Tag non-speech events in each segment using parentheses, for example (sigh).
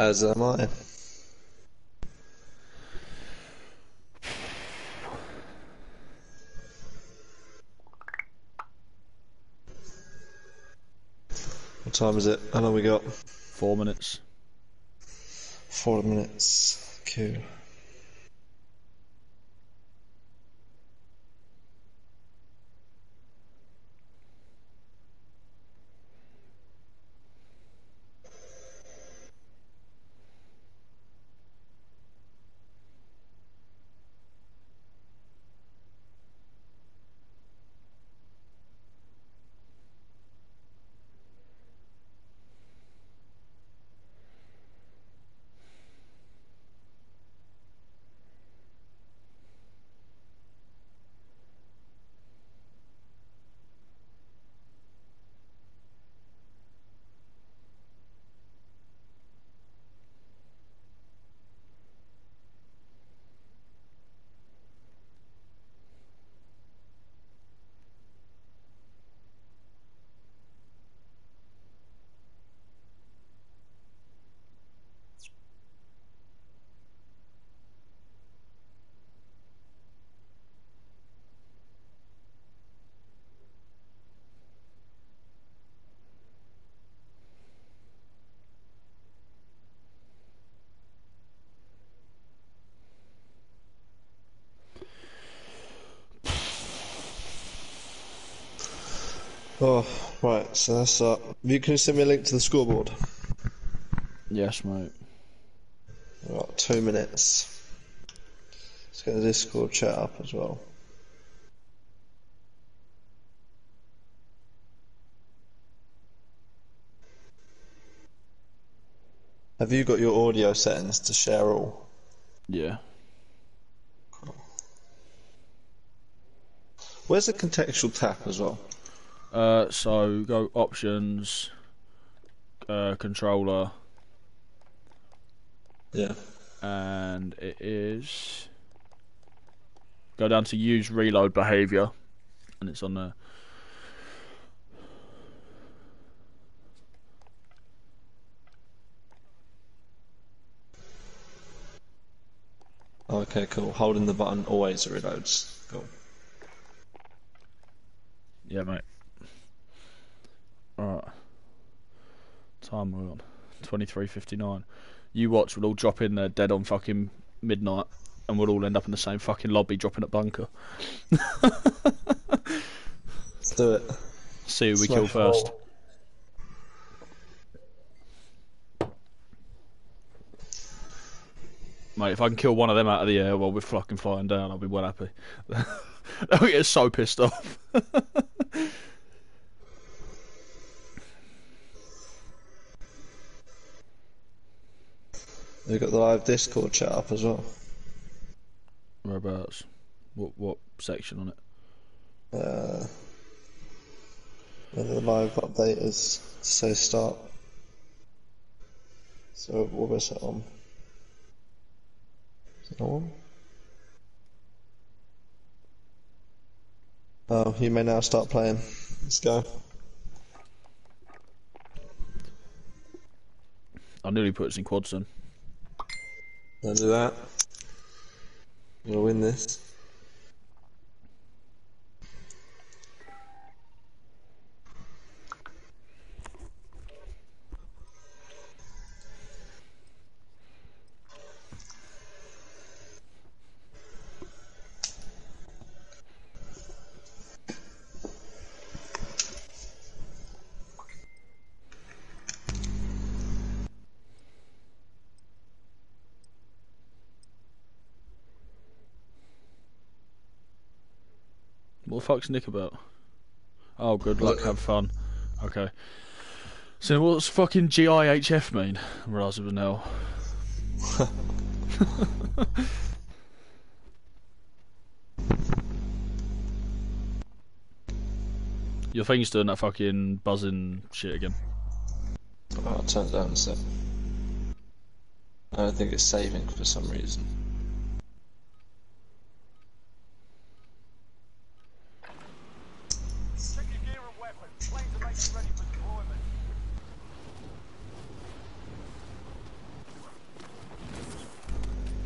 As am I. What time is it? How long we got? Four minutes. Four minutes. Cool. Oh, right, so that's up. You can send me a link to the scoreboard. Yes, mate. We've got two minutes. Let's get the Discord chat up as well. Have you got your audio settings to share all? Yeah. Where's the contextual tap as well? Uh, so go options, uh, controller, Yeah. and it is go down to use reload behavior, and it's on there. Okay, cool. Holding the button always reloads. Cool. Yeah, mate. Alright. Time we're on. 23.59. You watch, we'll all drop in there dead on fucking midnight, and we'll all end up in the same fucking lobby dropping at bunker. Let's do it. See who we Smash kill first. Mate, if I can kill one of them out of the air while we're fucking flying down, I'll be well happy. (laughs) They'll get so pissed off. (laughs) We've got the live Discord chat up as well. Whereabouts? What what section on it? Uh, the live update is to say start. So what was it on? Is it on? Oh, you may now start playing. Let's go. I nearly put us in quads then. Don't do that. We'll win this. Fuck's Nick about? Oh, good luck, have fun. Okay. So what's fucking GIHF mean? Razzle (laughs) Your thing's doing that fucking buzzing shit again. Oh, I'll turn it down a sec. I don't think it's saving for some reason. Check your gear and weapons. Planes are making ready for deployment.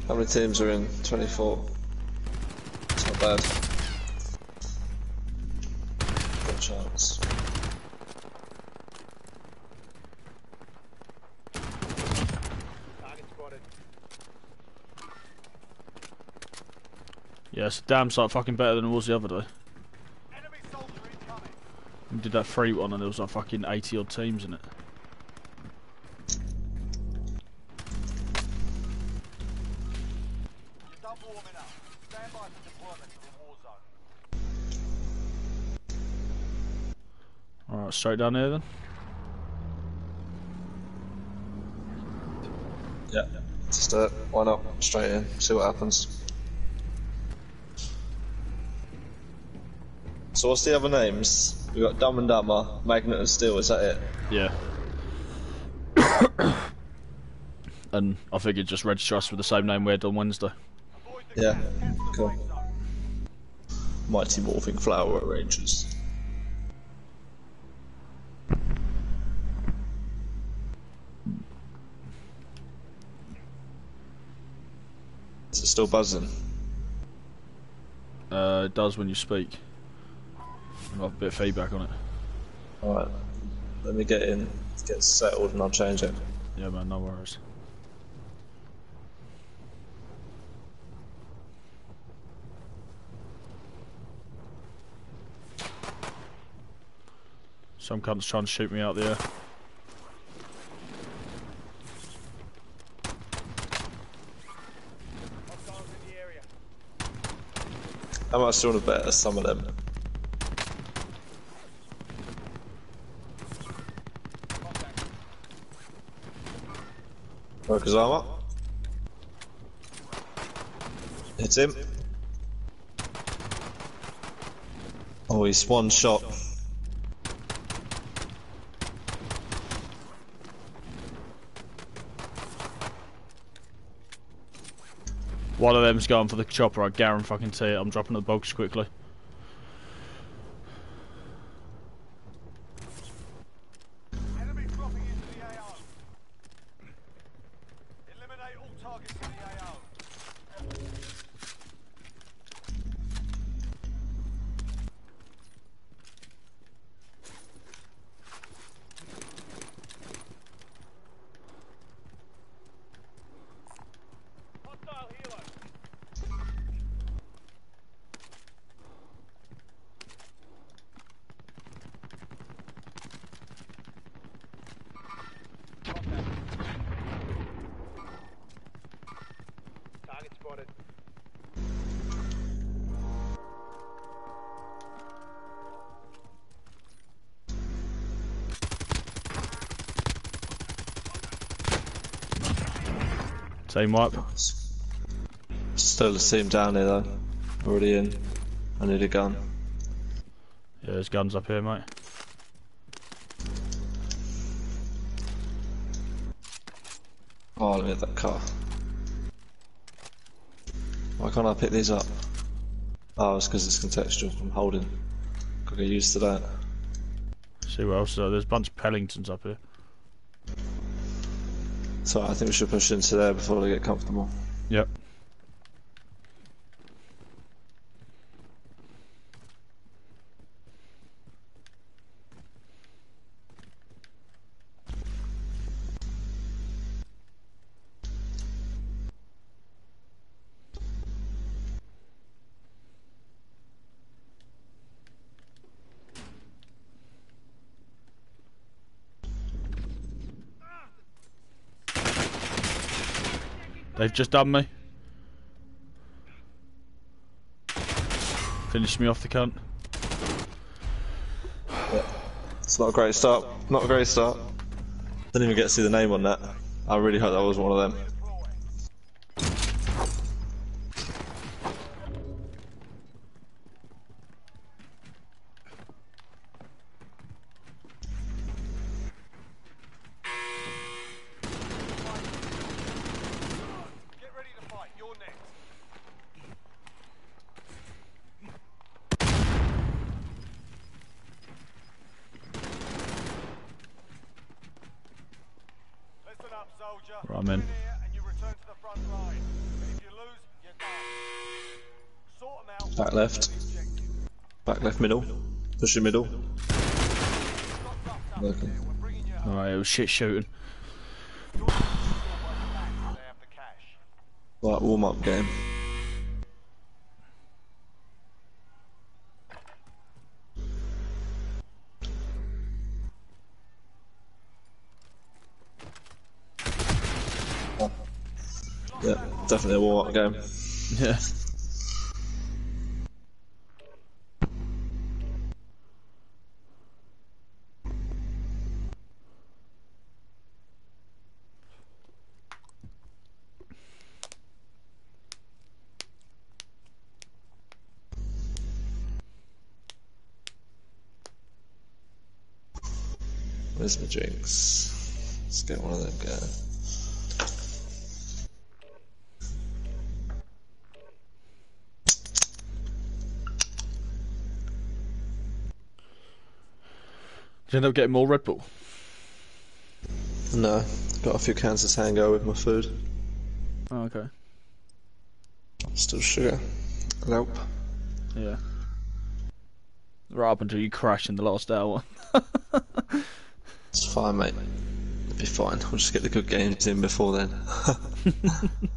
How many teams are in? 24. It's not bad. Good chance. Target spotted. Yeah, it's a damn sight fucking better than it was the other day. Enemy soldier incoming. We did that free one and there was like fucking 80 odd teams in it. Straight down here then. Yeah. Just do it. Why not? Straight in. See what happens. So what's the other names? We got Dumb and Dumber, Magnet and Steel. Is that it? Yeah. (coughs) and I figured just register us with the same name we had on Wednesday. Yeah. gas. Get to the Cool. Mighty Morphing Flower Arrangers. Still buzzing? Uh, it does when you speak. I've got a bit of feedback on it. Alright. Let me get in, get settled, and I'll change it. Yeah, man, no worries. Some cunt's trying to shoot me out there. Hostiles in the area. How much do you want to bet at some of them? Workers armor. Hit him. Oh, he's one shot. One of them's going for the chopper, I guarantee fucking it. I'm dropping the box quickly. Team wipe. Still the same down here though. Already in. I need a gun. Yeah, there's guns up here, mate. Oh, let me hit that car. Why can't I pick these up? Oh, it's because it's contextual. I'm holding. Gotta get used to that. See what else is there. There's a bunch of Pelingtons up here. So I think we should push into there before they get comfortable. They've just done me. Finished me off the cunt. It's not a great start. Not a great start. Didn't even get to see the name on that. I really hope that was one of them. Push your middle. Okay. Alright, it was shit shooting. They have the cash. Right, warm up game. Yeah, definitely a warm up game. Yeah. Where's my drinks? Let's get one of them going. Did you end up getting more Red Bull? No, got a few cans of Tango with my food. Oh, okay. Still sugar. Nope. Yeah. Right up until you crash in the last hour. Fine, mate. It'll be fine. We'll just get the good games in before then. (laughs)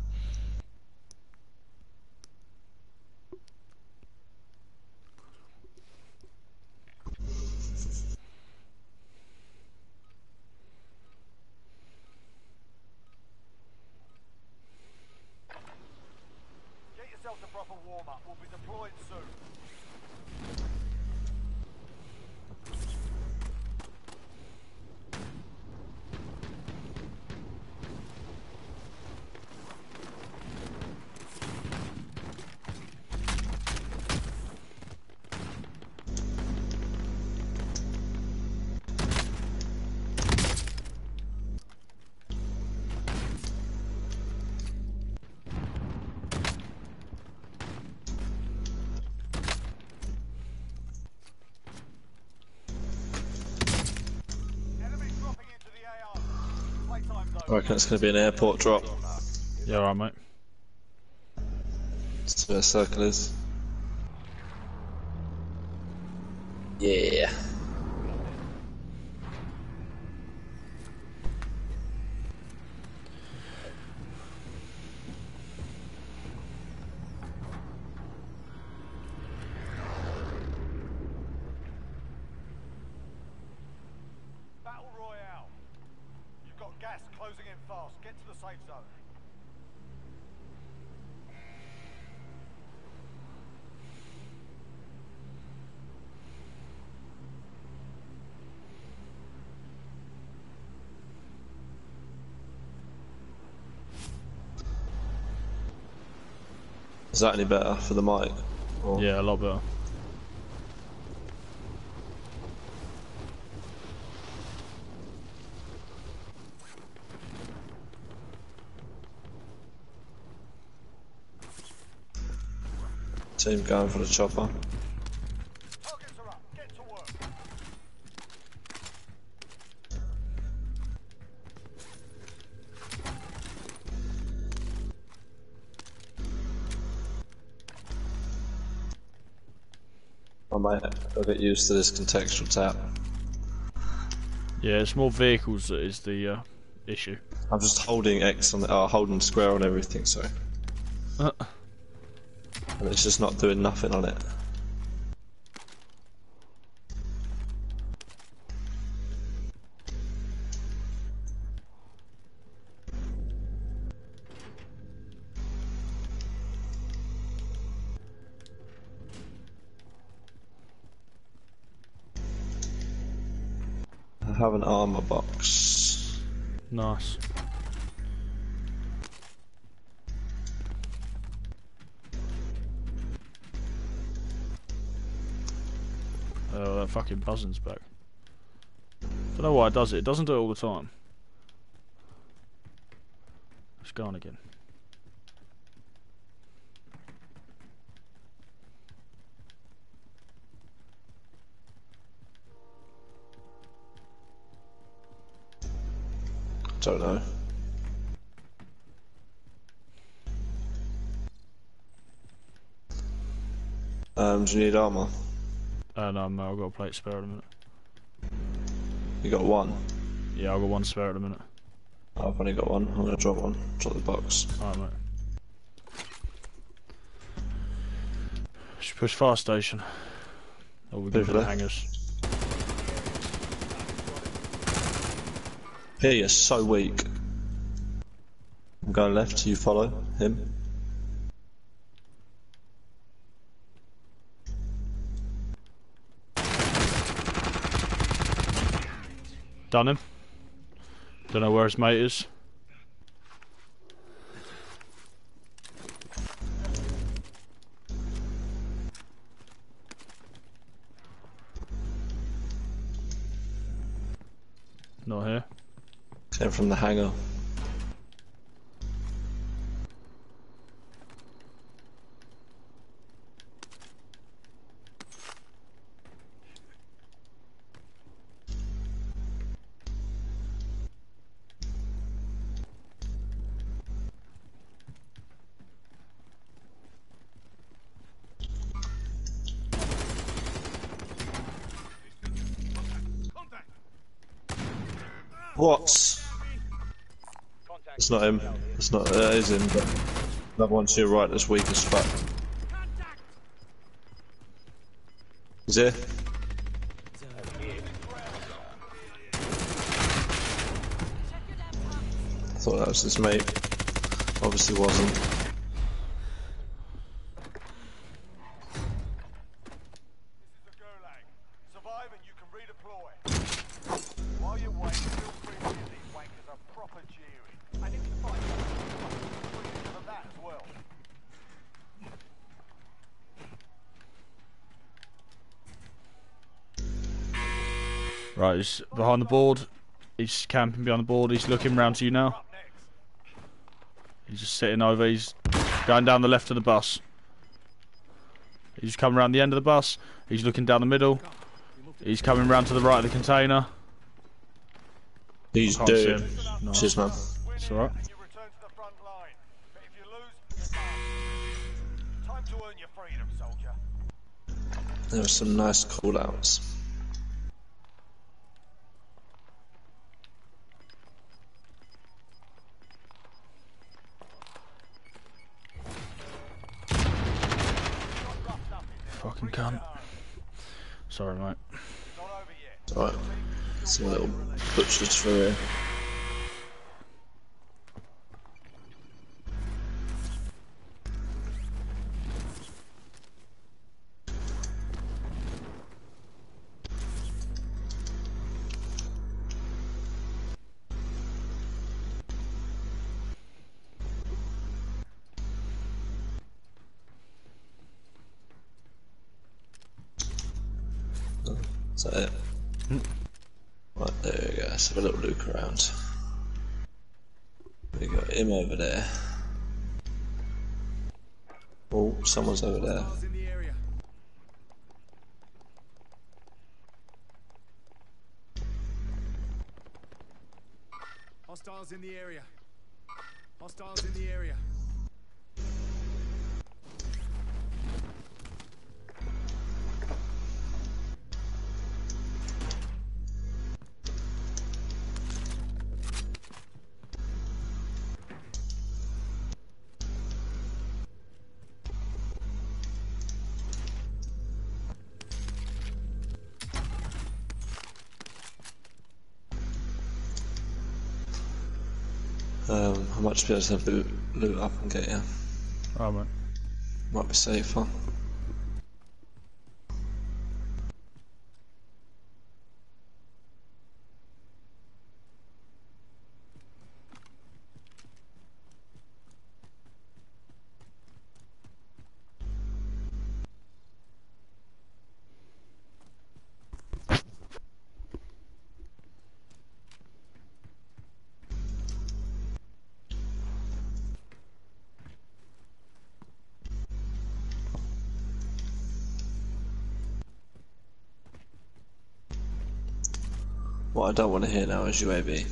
I reckon it's going to be an airport drop. yeah, alright, mate. That's where circle is. Yeah. Battle Royale. You've got gas closing in fast. Get to the safe zone. Is that any better for the mic? Or- Yeah, a lot better. Team going for the chopper. I'll get used to this contextual tap. Yeah, it's more vehicles that is the uh, issue. I'm just holding X on the, uh, holding square on everything, sorry. Uh. And it's just not doing nothing on it. Fucking buzzing's back. Don't know why it does it. It doesn't do it all the time. It's gone again. Don't know. Um, do you need armor? Uh, no, mate, I've got a plate spare at a minute. You got one. Yeah, I've got one spare at a minute. I've only got one. I'm gonna drop one. Drop the box. Alright, mate. Should push fire station. Or we go Over for the. Here, you're so weak. I'm going left. You follow him. Done him. Don't know where his mate is. Not here. Came from the hangar. It's not him. It's not. Uh, it is him, but that one to your right that's weak as fuck. Is here? I thought that was his mate. Obviously wasn't. He's behind the board. He's camping behind the board. He's looking round to you now. He's just sitting over. He's going down the left of the bus. He's coming around the end of the bus. He's looking down the middle. He's coming round to the right of the container. He's Can't dead. him. No, Cheers, man. it's alright. And you return to the front line. But if you lose, you're done. Time to earn your freedom, soldier. There were some nice callouts. Sorry, mate. Not over yet. Alright. Little butchers for here. We go. Let's have a little look around. We got him over there. Oh, someone's over there. Hostiles in the area. Hostiles in the area. Just be able to loot, loot up and get you. Right, mate. Might be safer. don't want to hear now is UAV.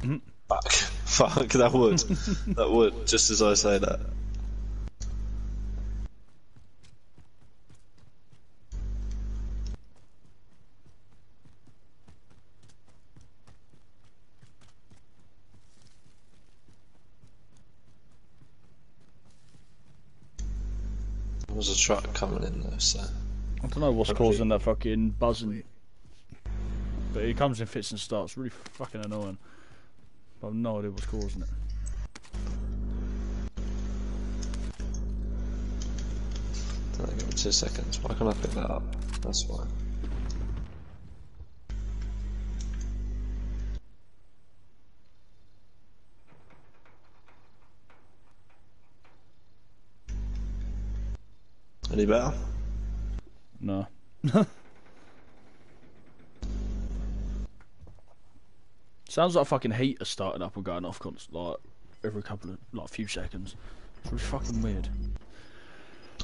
Mm-hmm. Fuck. (laughs) Fuck, that would. (laughs) that would, just as I say that. There was a truck coming in there, so. I don't know what's causing that fucking buzzing. But it comes in fits and starts, really fucking annoying. But I've no idea what's causing it. Don't give me two seconds. Why can't I pick that up? That's why. Any better? No. (laughs) Sounds like a fucking heater starting up and going off const- like every couple of like a few seconds. It's really fucking weird.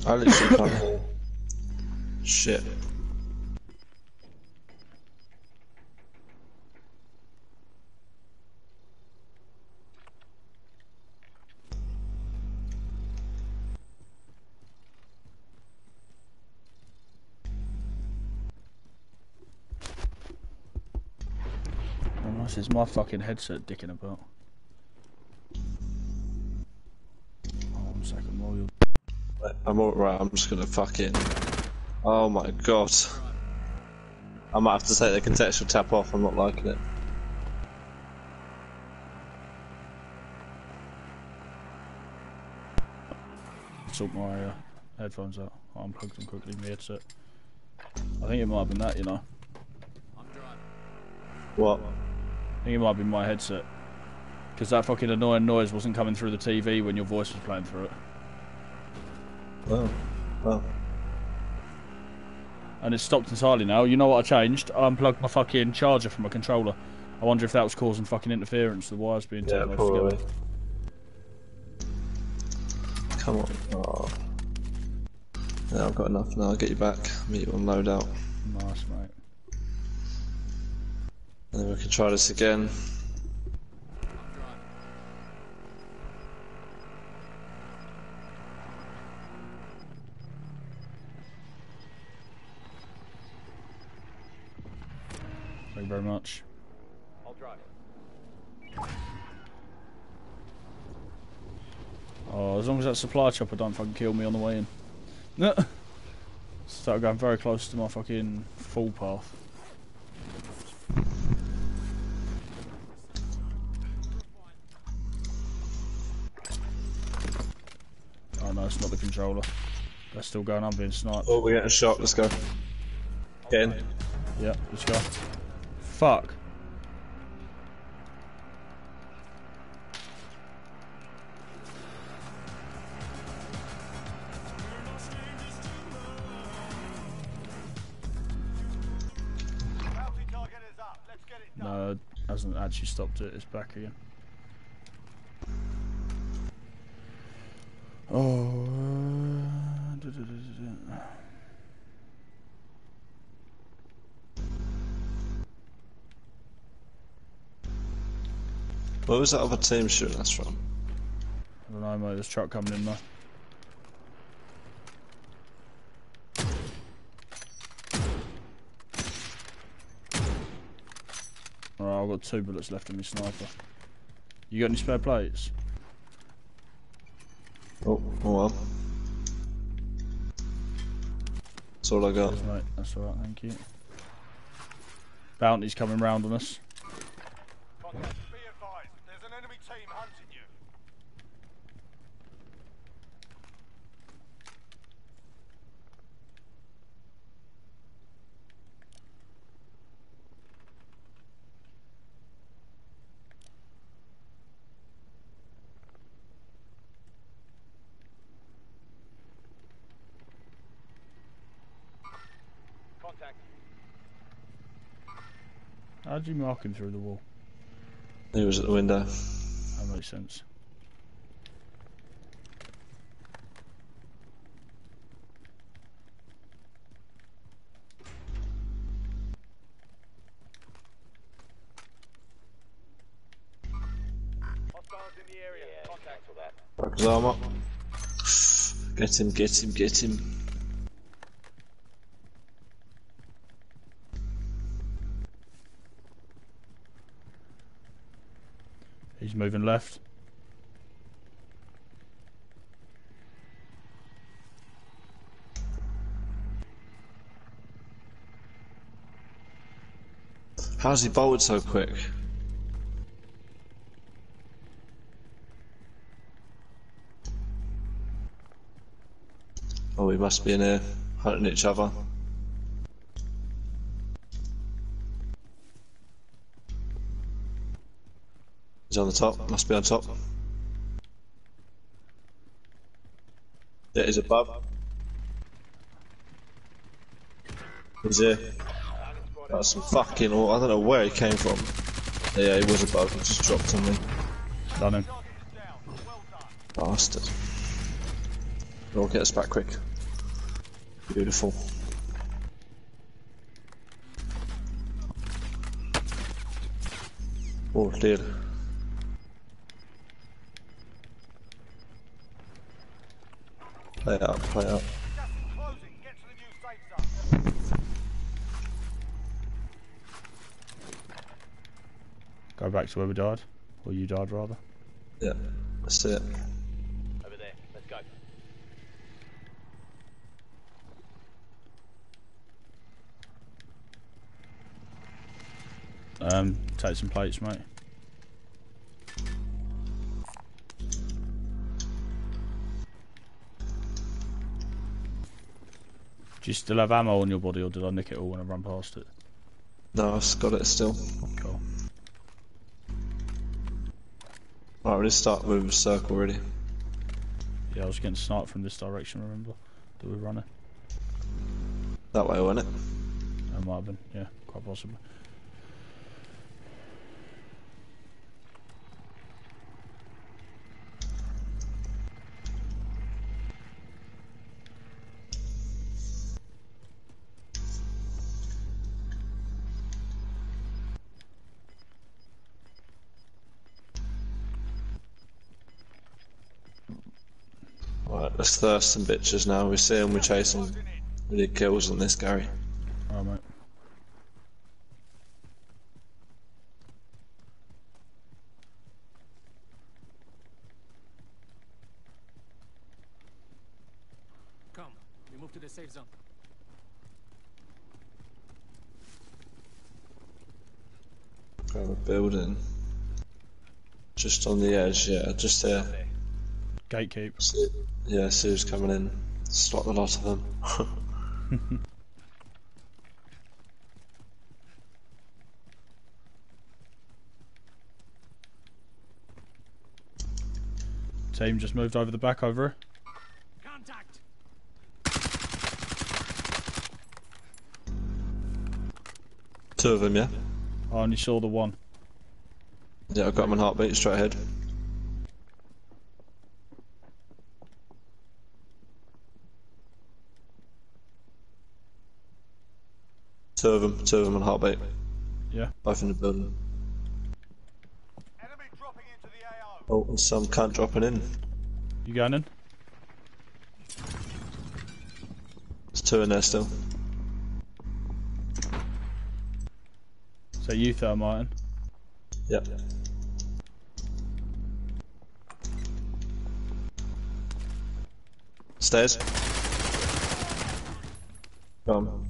I literally can't hear. Shit. Unless it's my fucking headset dicking about. Oh, one second, while you're I'm alright, I'm just gonna fucking. Oh my god. I might have to take the contextual tap off, I'm not liking it. took my uh, headphones out. I unplugged them quickly, my headset. I think it might have been that, you know. What? I think it might be my headset. Because that fucking annoying noise wasn't coming through the TV when your voice was playing through it. Oh. Oh. And it's stopped entirely now. You know what I changed? I unplugged my fucking charger from my controller. I wonder if that was causing fucking interference, the wires being Yeah, taken off probably. together. Come on. Oh. Yeah, I've got enough now, I'll get you back. Meet you on loadout. Nice, mate. And then we can try this again. Thank you very much. I'll drive. Oh, as long as that supply chopper don't fucking kill me on the way in. No. (laughs) Start going very close to my fucking full path. No, it's not the controller. They're still going, I'm being sniped. Oh, we're getting shot, let's go. Get in. Yeah, let's go. Fuck. Bounty target is up. Let's get it done. No, it hasn't actually stopped it. It's back again. Oh. Where was that other team shooting us from? I don't know, mate. There's a truck coming in though. Alright, I've got two bullets left in my sniper. You got any spare plates? Oh, oh well. That's all I got. Cheers, mate. That's alright, thank you. Bounty's coming round on us. Contact, be advised. There's an enemy team hunting you. Contact. How'd you mark him through the wall? He was at the window. That makes sense. Hostiles in the area. Contact for that. Back his arm up. (sighs) Get him, get him, get him. He's moving left. How's he bolted so quick? Oh, we must be in here, hunting each other. He's on the top, must be on top. Yeah, he's above. He's here. That's some fucking. I don't know where he came from. Yeah, he was above. He just dropped on me. Done him. Bastard. We'll get us back quick. Beautiful. Oh dear. Play out, play out. Gas is closing. Get to the play safe zone. Go back to where we died. Or you died, rather. Yeah, let's do it. Over there. Let's go. Um, take some plates, mate. Do you still have ammo on your body, or did I nick it all when I ran past it? No, I've got it still. Cool. Alright, we're just start moving a circle already. Yeah, I was getting sniped from this direction, remember? That we were running. That way, wasn't it? That might have been, yeah, quite possibly. Alright, let's thirst some bitches now. We see them, we chase them. We need kills on this, Gary. Alright, mate. Come. We move to the safe zone. Grab a building. Just on the edge, yeah, just there. Gatekeep. See, yeah, Sue's coming in. Slot the lot of them. (laughs) Team just moved over the back over. Contact! Two of them, yeah? I only saw the one. Yeah, I've got them on heartbeat straight ahead. Two of them, two of them on heartbeat. Yeah. Both in the building. Enemy dropping into the AO. Oh, and some can't dropping in. You going in? There's two in there still. So you thermite. Yep. Stairs. Go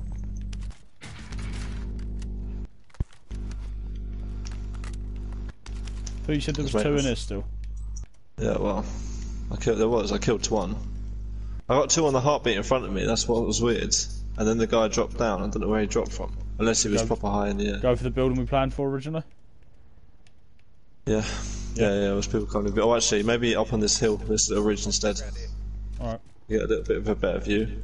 thought you said there was two in here still. Yeah, well, I killed. There was. I killed one. I got two on the heartbeat in front of me. That's what was weird. And then the guy dropped down. I don't know where he dropped from. Unless he was Go- proper high in the air. Go for the building we planned for originally. Yeah. Yeah, yeah. There was people coming. Oh, actually, maybe up on this hill, this little ridge instead. Alright. You get a little bit of a better view.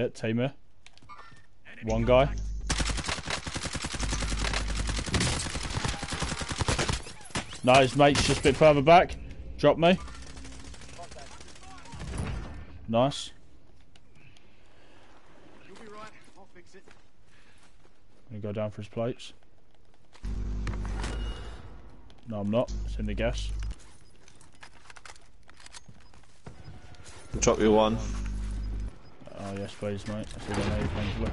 Yeah, team here. One guy. Nice, his mate's just a bit further back. Drop me. Nice. Gonna go down for his plates. No, I'm not. It's in the gas. Drop you one. Oh, yes, please, mate. I need, thankfully.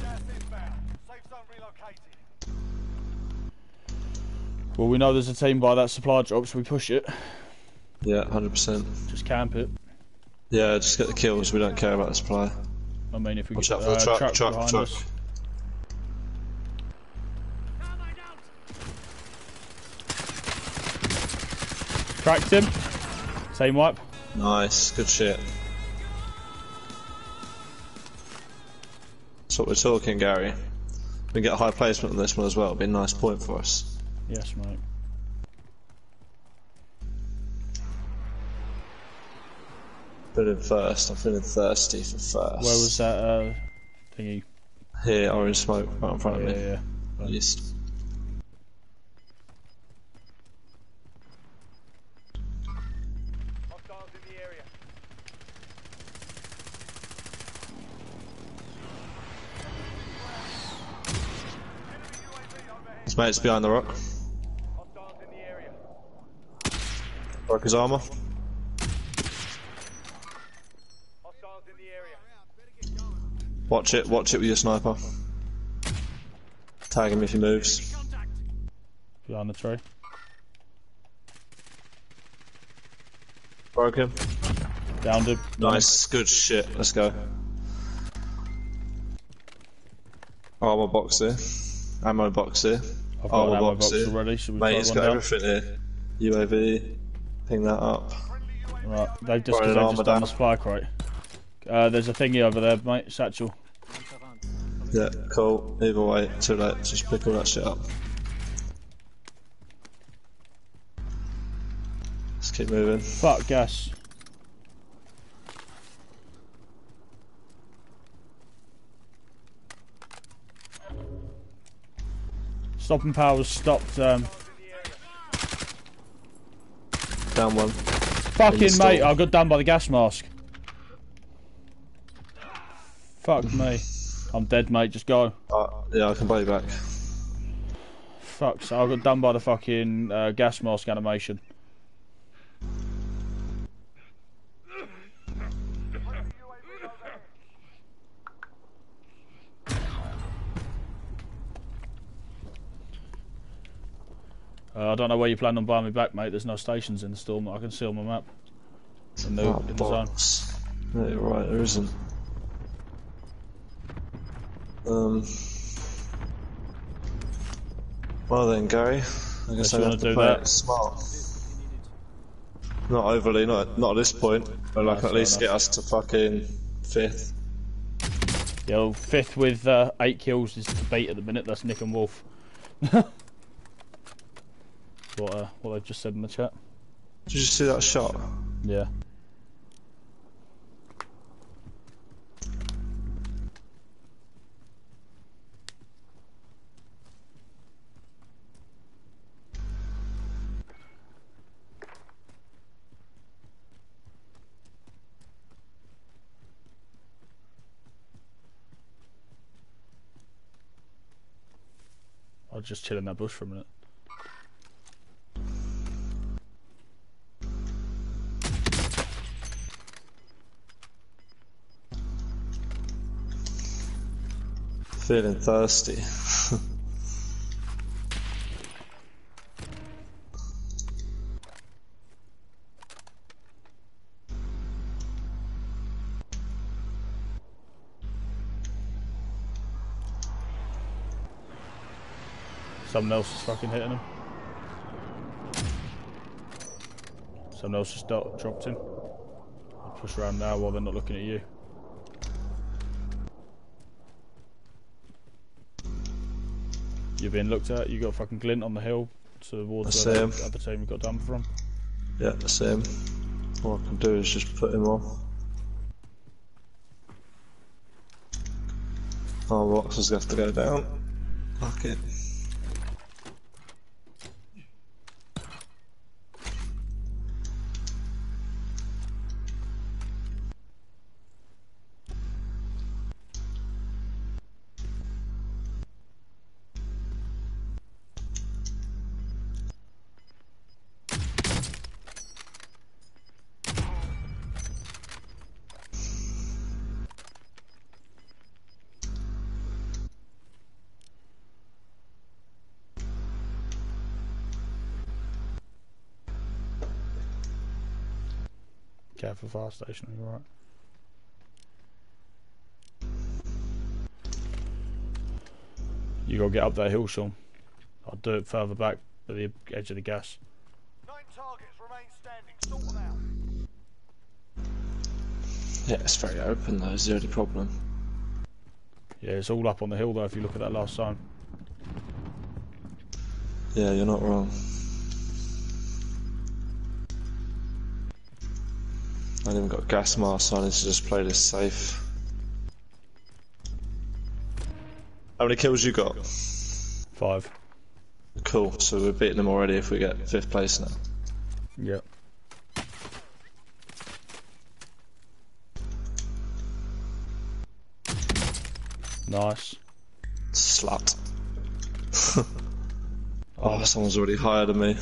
Gas relocated. Well, we know there's a team by that supply drop, so we push it. Yeah, 100%. Just camp it. Yeah, just get the kills. We don't care about the supply. I mean, if we Watch get out for the uh, truck, truck, behind truck. us. Cracked him. Same wipe. Nice, good shit. That's what we're talking, Gary. We can get a high placement on this one as well. It'd be a nice point for us. Yes, mate. Put Feeling first. I'm feeling thirsty for first. Where was that uh, thingy? Here, orange smoke right in front of Yeah, me. yeah. East. Mate's behind the rock. Hostiles in the area. Broke his armor. Hostiles in the area. Watch it, watch it with your sniper. Tag him if he moves. Behind the tree. Broke him. Downed him. Nice, good shit. Let's go. Armor box here. Ammo box here. I've got an Armor ammo box already, so we Mate, it's got down. everything here. UAV. Ping that up. Right, they've just, they've just done the supply crate. Uh, there's a thingy over there, mate. Satchel. Yeah, cool. Either way, too late. Just pick all that shit up. Let's keep moving. Fuck gas. Stopping power's stopped. Um, Down one. fucking mate, I got done by the gas mask. Fuck me. I'm dead, mate. Just go. Uh, yeah, I can buy you back. Fuck. So I got done by the fucking uh, gas mask animation. Uh, I don't know where you plan on buying me back, mate. There's no stations in the storm that I can see on my map. In the, in the zone. Yeah, you're right, there isn't. Um. Well then, Gary. I guess I you have wanna do play that. smart. Not overly, not not at this point, but like No, at least fair get us to fucking fifth. Yeah, well, fifth with uh, eight kills is to beat at the minute. That's Nick and Wolf. (laughs) what uh, what they've just said in the chat. Did you see that shot? Yeah. I'll just chill in that bush for a minute. Feeling thirsty. Someone else is fucking hitting him. Someone else dro- dropped him. I'll push around now while they're not looking at you. You're being looked at. You got fucking glint on the hill towards I where see the him. other team got done from. Yeah, the same. All I can do is just put him on. Oh, boxes have to go down. Fuck it. Careful fire station, you're right. You gotta get up that hill, Sean. I'll do it further back at the edge of the gas. Nine targets remain standing. Sort them out. Yeah, it's very open though, is the only problem. Yeah, it's all up on the hill though if you look at that last time. Yeah, you're not wrong. I haven't even got gas mask, so I need to just play this safe. How many kills you got? Five. Cool, so we're beating them already if we get fifth place now. Yep. Nice. Slut. (laughs) Oh. oh, someone's already higher than me.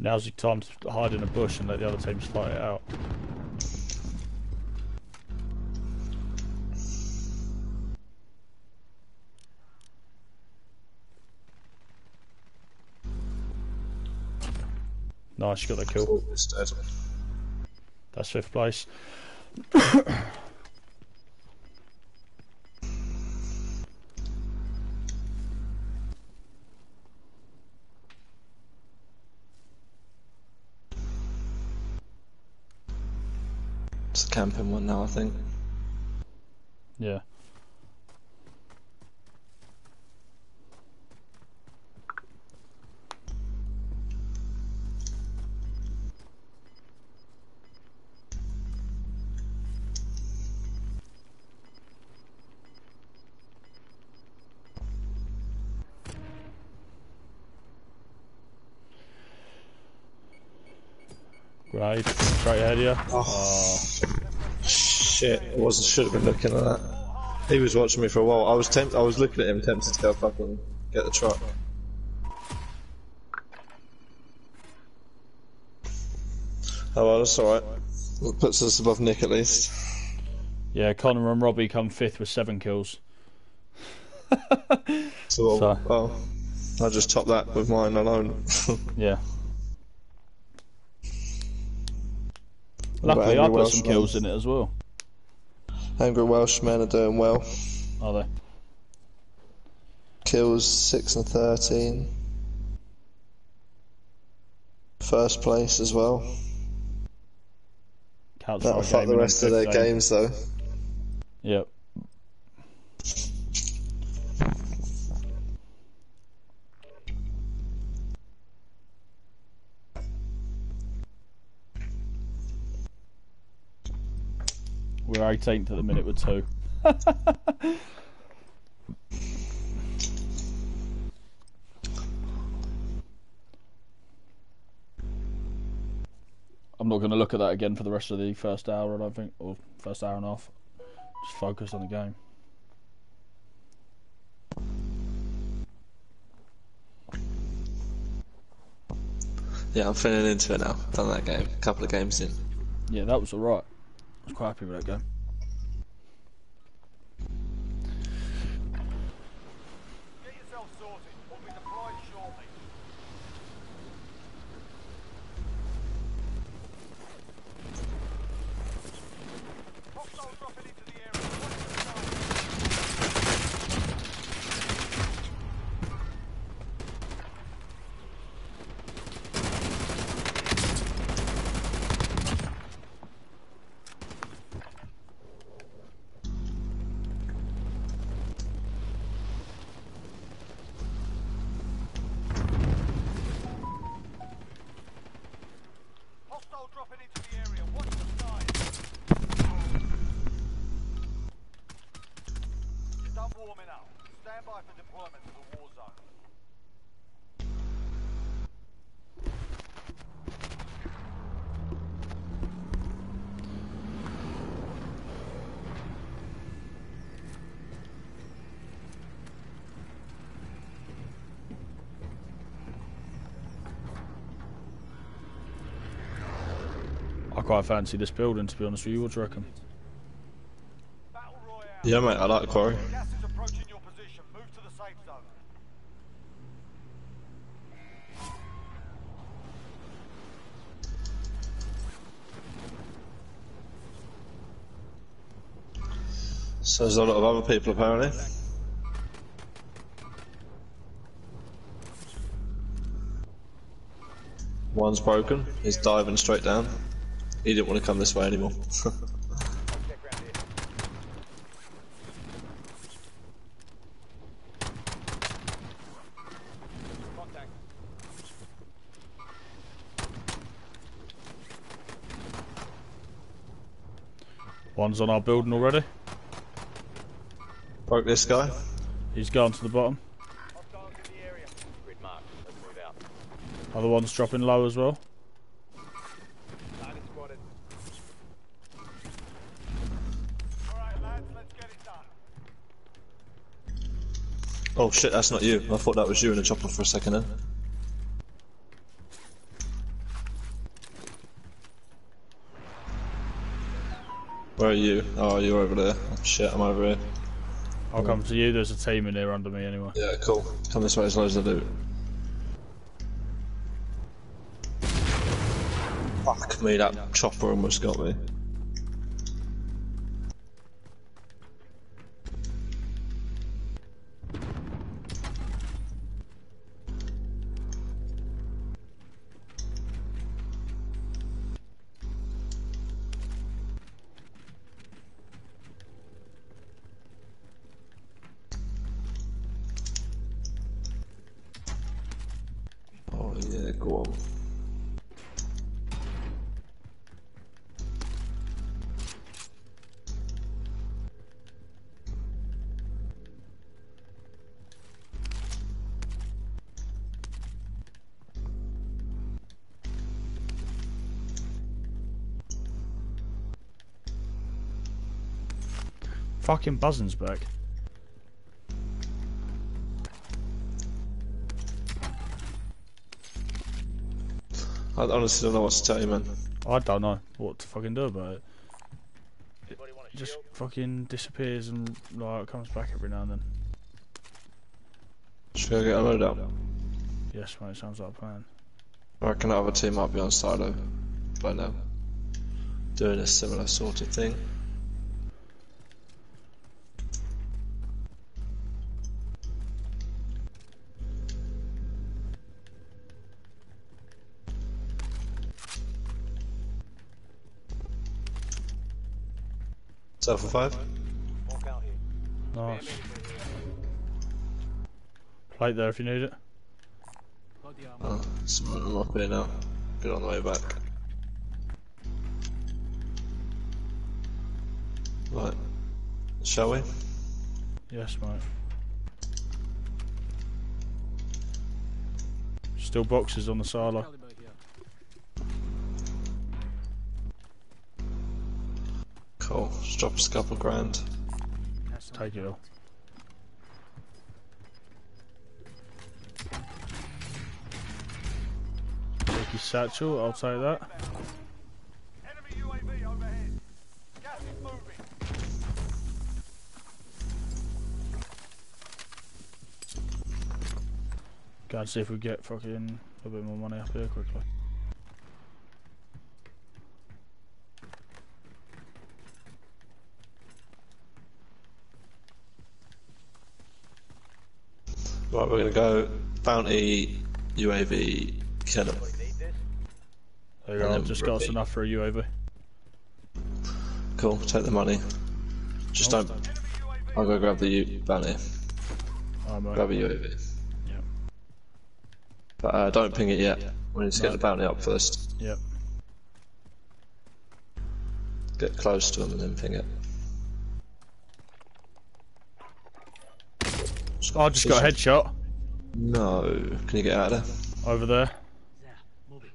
Now's the time to hide in a bush and let the other teams fight it out. Nice, you got that kill. Cool, it's dead. That's fifth place. It's the camping one now, I think. Yeah. Right, straight ahead, yeah. Oh, oh. Shit, I wasn't should have been looking at that. He was watching me for a while. I was tempt I was looking at him, tempted to go fucking get the truck. Oh well, that's alright. It puts us above Nick at least. yeah. Connor and Robbie come fifth with seven kills. (laughs) So, So- well, I just topped that with mine alone. (laughs) Yeah. Luckily, I put some kills in it as well. Angry Welshmen are doing well. Are they? Kills 6 and 13. First place as well. That'll fuck the rest of their game. games though. Yep. We're 18th at the minute with two. (laughs) I'm not going to look at that again for the rest of the first hour, I don't think, or first hour and a half. Just focus on the game. Yeah, I'm feeling into it now. Done that game. A couple of games in. Yeah, that was alright. I was quite happy with that game. quite fancy this building, to be honest with you. What do you reckon? Yeah, mate, I like the quarry. So there's a lot of other people apparently. One's broken, he's diving straight down. He didn't want to come this way anymore. Check round here. Contact. One's on our building already. Broke this guy. He's gone to the bottom. Hostiles in the area. Grid mark. Let's move out. Other one's dropping low as well. Target spotted. Alright, lads, let's get it done. Oh shit, that's not you. I thought that was you in the chopper for a second then. Where are you? Oh, you're over there. Oh, shit, I'm over here. I'll come to you. There's a team in here under me anyway. Yeah, cool. Come this way, there's loads of loot. Fuck me, that chopper almost got me. Fucking buzzing's back. I honestly don't know what to tell you, man. I don't know what to fucking do about it. A Just shield? fucking disappears and like comes back every now and then. Should we go get a load out? Yes, mate. Sounds like a plan. I reckon our other team might be on silo by now. Doing a similar sort of thing. Self for five? Walk out here. Nice. Plate there if you need it. Load the. Oh, some I'm up here now. Good on the way back. Right. Shall we? Yes, mate. Still boxes on the silo. Just drop us a couple grand. Take it all. Take your satchel, I'll take that. Enemy UAV overhead. Gas is moving. Go and see if we get fucking a bit more money up here quickly. Right, we're gonna go bounty UAV kill this? There you go, I've just got us enough for a UAV. Cool. Take the money. Just don't. I'll go grab the U bounty. Mate. Grab a UAV. Yep. But uh, don't ping it yet. We need to get the bounty up first. Yep. Get close to them and then ping it. Oh, I just got a headshot No. Can you get out of there? over there. There. Move it.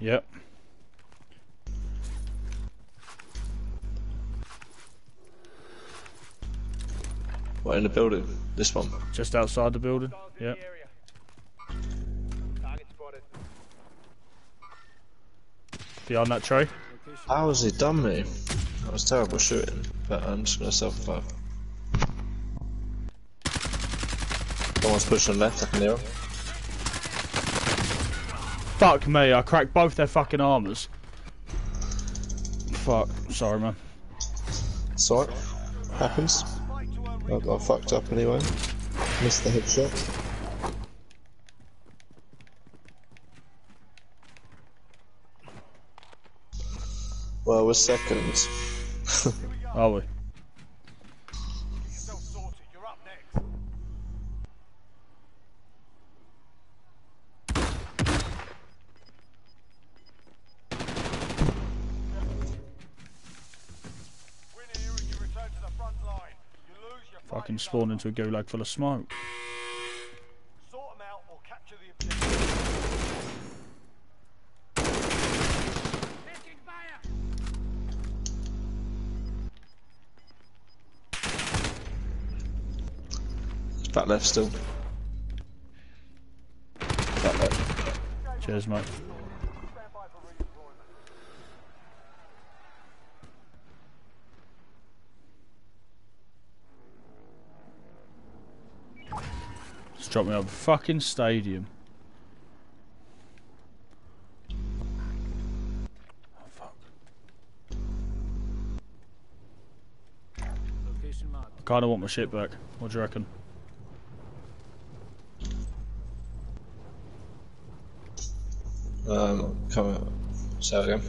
Yep. What in the building? This one. Just outside the building. Yep. the area. Target spotted. Behind that tree. How has he done me? That was terrible shooting, but I'm just gonna self revive. Someone's pushing left, I can hear him. fuck me, I cracked both their fucking armors. Fuck, sorry man. Sorry. Happens. I, I fucked up anyway. Missed the headshot. Well, we're second. (laughs) Are we? Fucking spawn into a gulag full of smoke. Sort them out or capture the objective. Back left still. Back left. Cheers mate. Stand by for redeployment. Just drop me up a fucking stadium. Oh, fuck. Location marked. I kinda want my shit back. What do you reckon? Um, on. Say that again.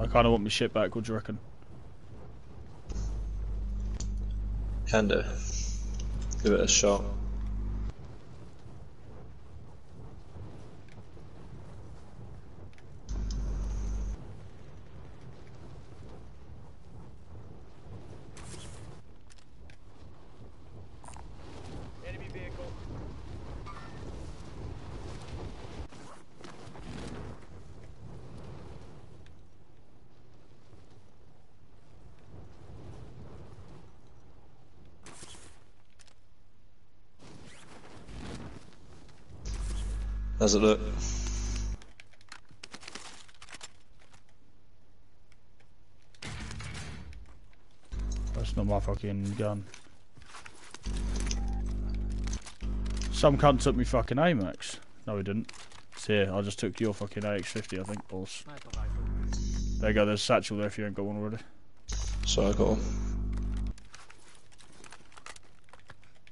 I kinda want my shit back, what do you reckon? Can do. Give it a shot. Enemy vehicle. How's it look? That's not my fucking gun. Some cunt took me fucking AMAX. No, he didn't. It's here. I just took your fucking AX50, I think, boss. There you go, there's a satchel there if you ain't got one already. So I got one.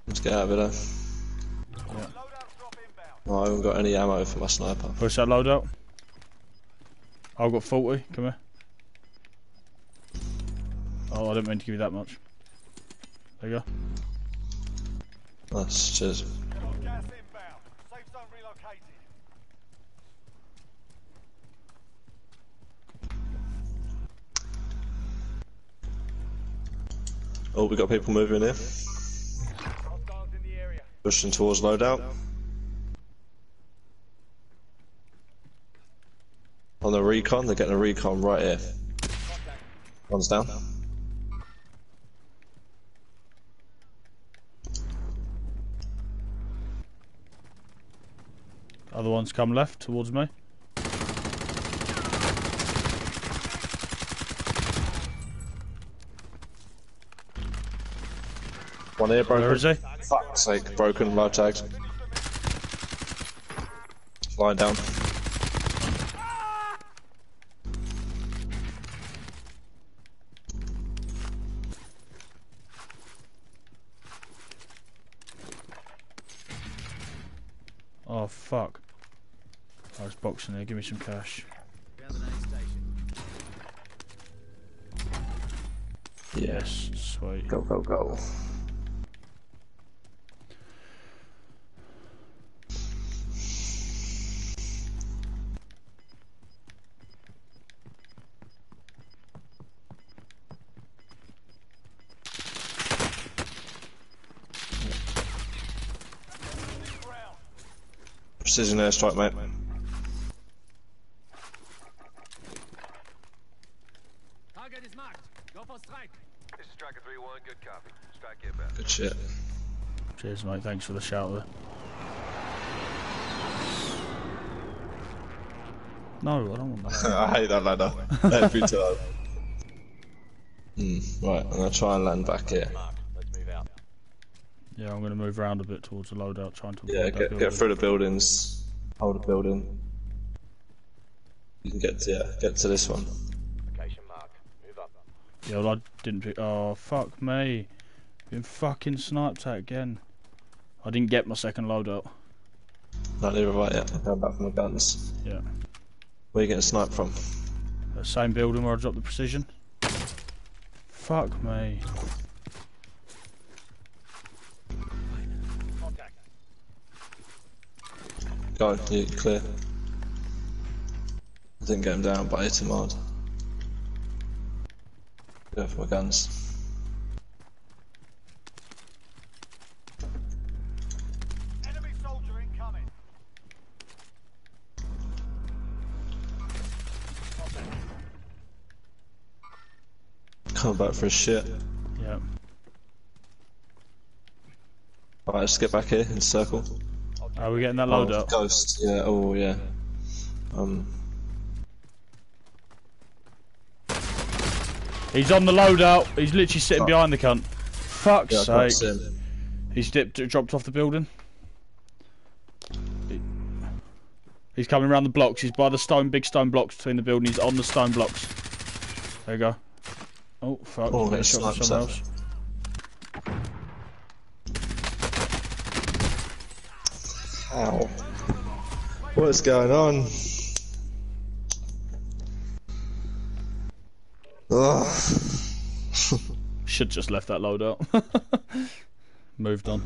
Let's get out of it there. Loadout drop inbound. Oh, I haven't got any ammo for my sniper. Push that load out. I've got 40, come here. Oh, I didn't mean to give you that much. There you go. Nice, cheers. Got gas inbound. Safe zone relocated. Oh, we got people moving here. In the area. Pushing towards loadout. On the recon, they're getting a recon right here. One's down. Other ones come left towards me. One here, Where is broken. he? Fuck's sake, broken, low tags. Lying down. Boxing there, give me some cash. Yes. Sweet. Go, go, go. Precision airstrike, mate. Target is marked. Go for strike. This is Striker 3-1, good copy. Strike inbound. Good shit. Cheers mate, thanks for the shout there. No, I don't want that. (laughs) I hate that ladder. Every time. Hmm, right, I'm gonna try and land back here. Marked. Let's move out. Yeah, I'm gonna move around a bit towards the loadout, trying to Yeah, get, get through the buildings. Hold the building. You can get to yeah, get to this one. Location marked. Move up. Yeah, well, I didn't pick. Oh, fuck me. Been fucking sniped at again. I didn't get my second loadout. Not neither right yet. I'm going back for my guns. Yeah. Where you getting sniped from? The same building where I dropped the precision. Fuck me. Go, you clear. I didn't get him down, but I hit him hard. Go for my guns. Back for shit. Yeah. Alright, let's get back here in circle. Are we getting that Oh, loadout? ghost, yeah, oh yeah. Um, He's on the loadout. He's literally sitting Oh. behind the cunt. Fuck's yeah, sake. He's dipped, dropped off the building. He's coming around the blocks. He's by the stone, big stone blocks between the building. He's on the stone blocks. There you go. Oh fuck! Oh, that's shot from someone something. else. Ow. What's going on? Ah. (laughs) Ugh. Should just left that loadout. (laughs) Moved on.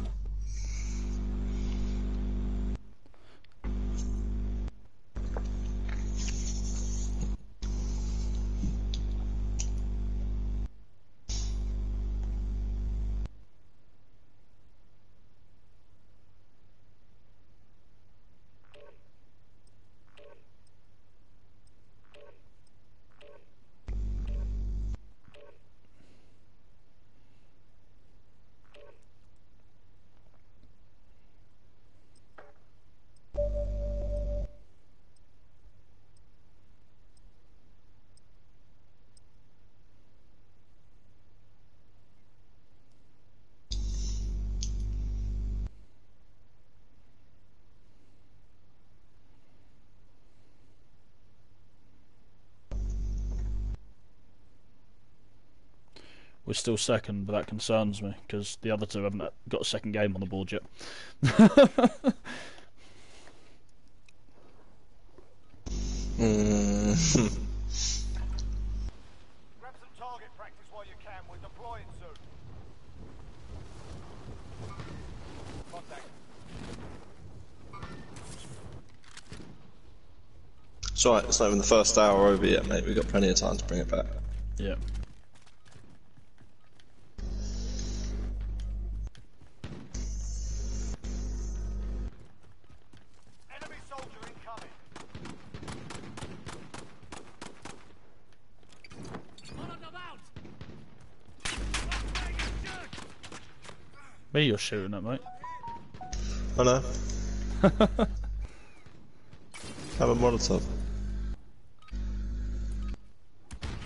We're still second, but that concerns me because the other two haven't got a second game on the board yet. Mm. Grab some target practice while you can. We're deploying soon. Contact. it's alright, it's not even the first hour over yet, mate. We've got plenty of time to bring it back. Yeah. Shooting at, mate. Oh no. (laughs) Have a Molotov.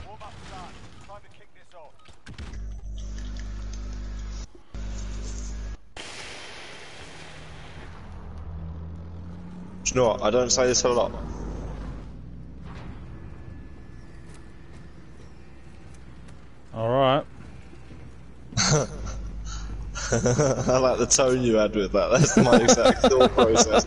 Warm up done. Time to kick this off. Do you know what? I don't say this a lot. All right. (laughs) I like the tone you had with that. That's my exact thought process.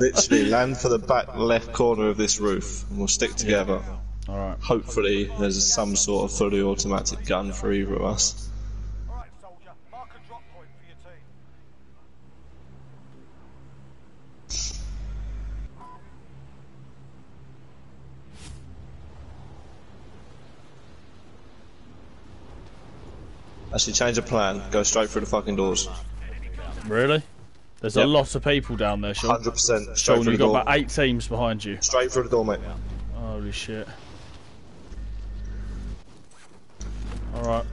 Literally, land for the back left corner of this roof, and we'll stick together. All right. Hopefully, there's some sort of fully automatic gun for either of us. All right, soldier. Mark a drop point for your team. Actually, change of plan. Go straight through the fucking doors. Really? There's Yep. a lot of people down there, Sean. 100% straight Sean, through you've the got door. about eight teams behind you. Straight through the door, mate. Holy shit. Alright.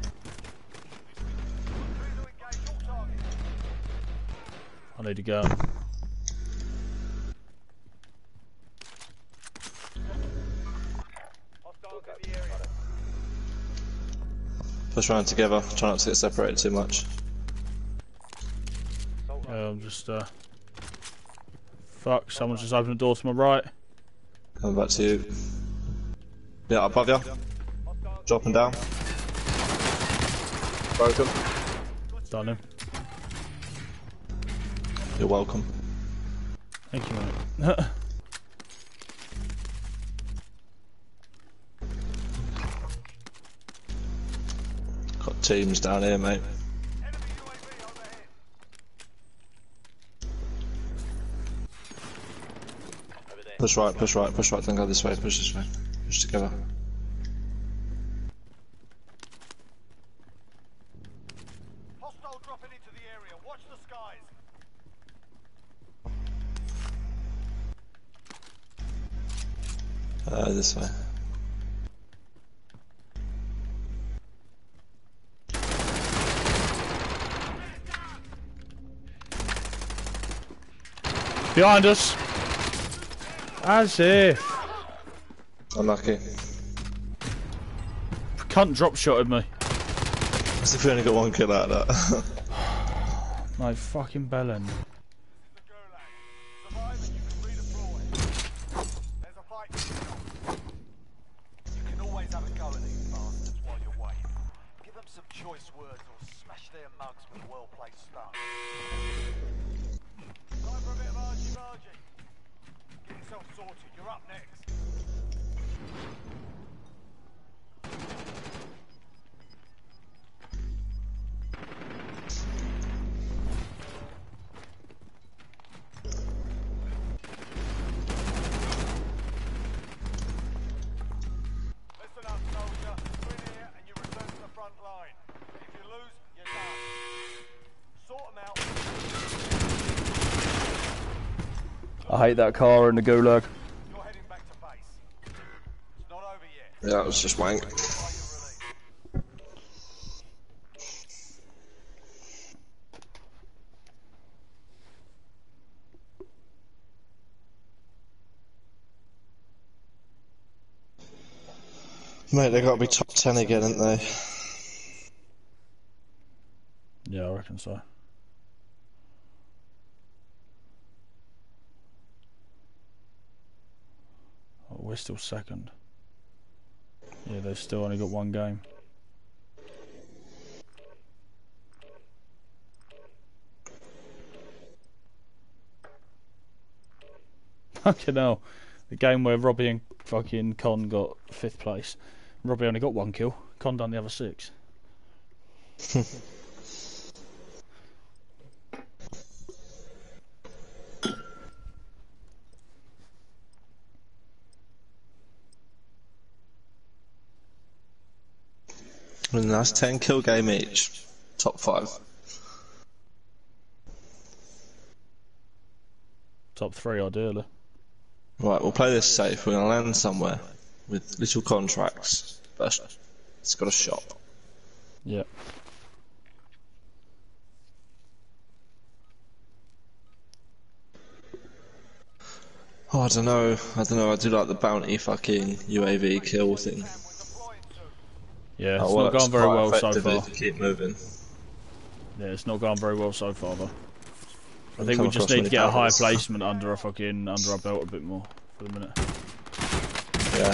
Clear to engage all targets. I need to go. Push around together. Try not to get separated too much. Yeah, I'm just, uh... Fuck, someone's just opened the door to my right. Coming back to you. Yeah, above you. Dropping down. Broken. Done him. You're welcome. Thank you, mate. (laughs) teams down here, mate. Enemy UAV overhead. Over there. Push right, push right, push right, don't go this way, push this way. Push together. Hostile dropping into the area. Watch the skies. Uh, this way. Behind us. As if. Unlucky. Cunt drop shotted me. As if we only got one kill out of that. (sighs) No fucking bellend. Hate that car in the gulag. You're heading back to base. It's not over yet. yeah, that was just wank. By your release. Mate, they gotta be top 10 again, ain't they? Yeah, I reckon so. We're still second. Yeah, they've still only got one game. (laughs) Fucking hell. The game where Robbie and fucking Con got fifth place. Robbie only got one kill. Con done the other six. (laughs) And that's 10 kill game each. Top 5. Top three, ideally. Right, we'll play this safe. We're gonna land somewhere with little contracts. But it's got a shop. Yeah. Oh, I don't know. I don't know. I do like the bounty fucking UAV kill thing. To. Yeah, it's not gone very well so far. you keep moving. Yeah, it's not gone very well so far though. I think we just need to get a high barrels. placement under our fucking under our belt a bit more for the minute. Yeah.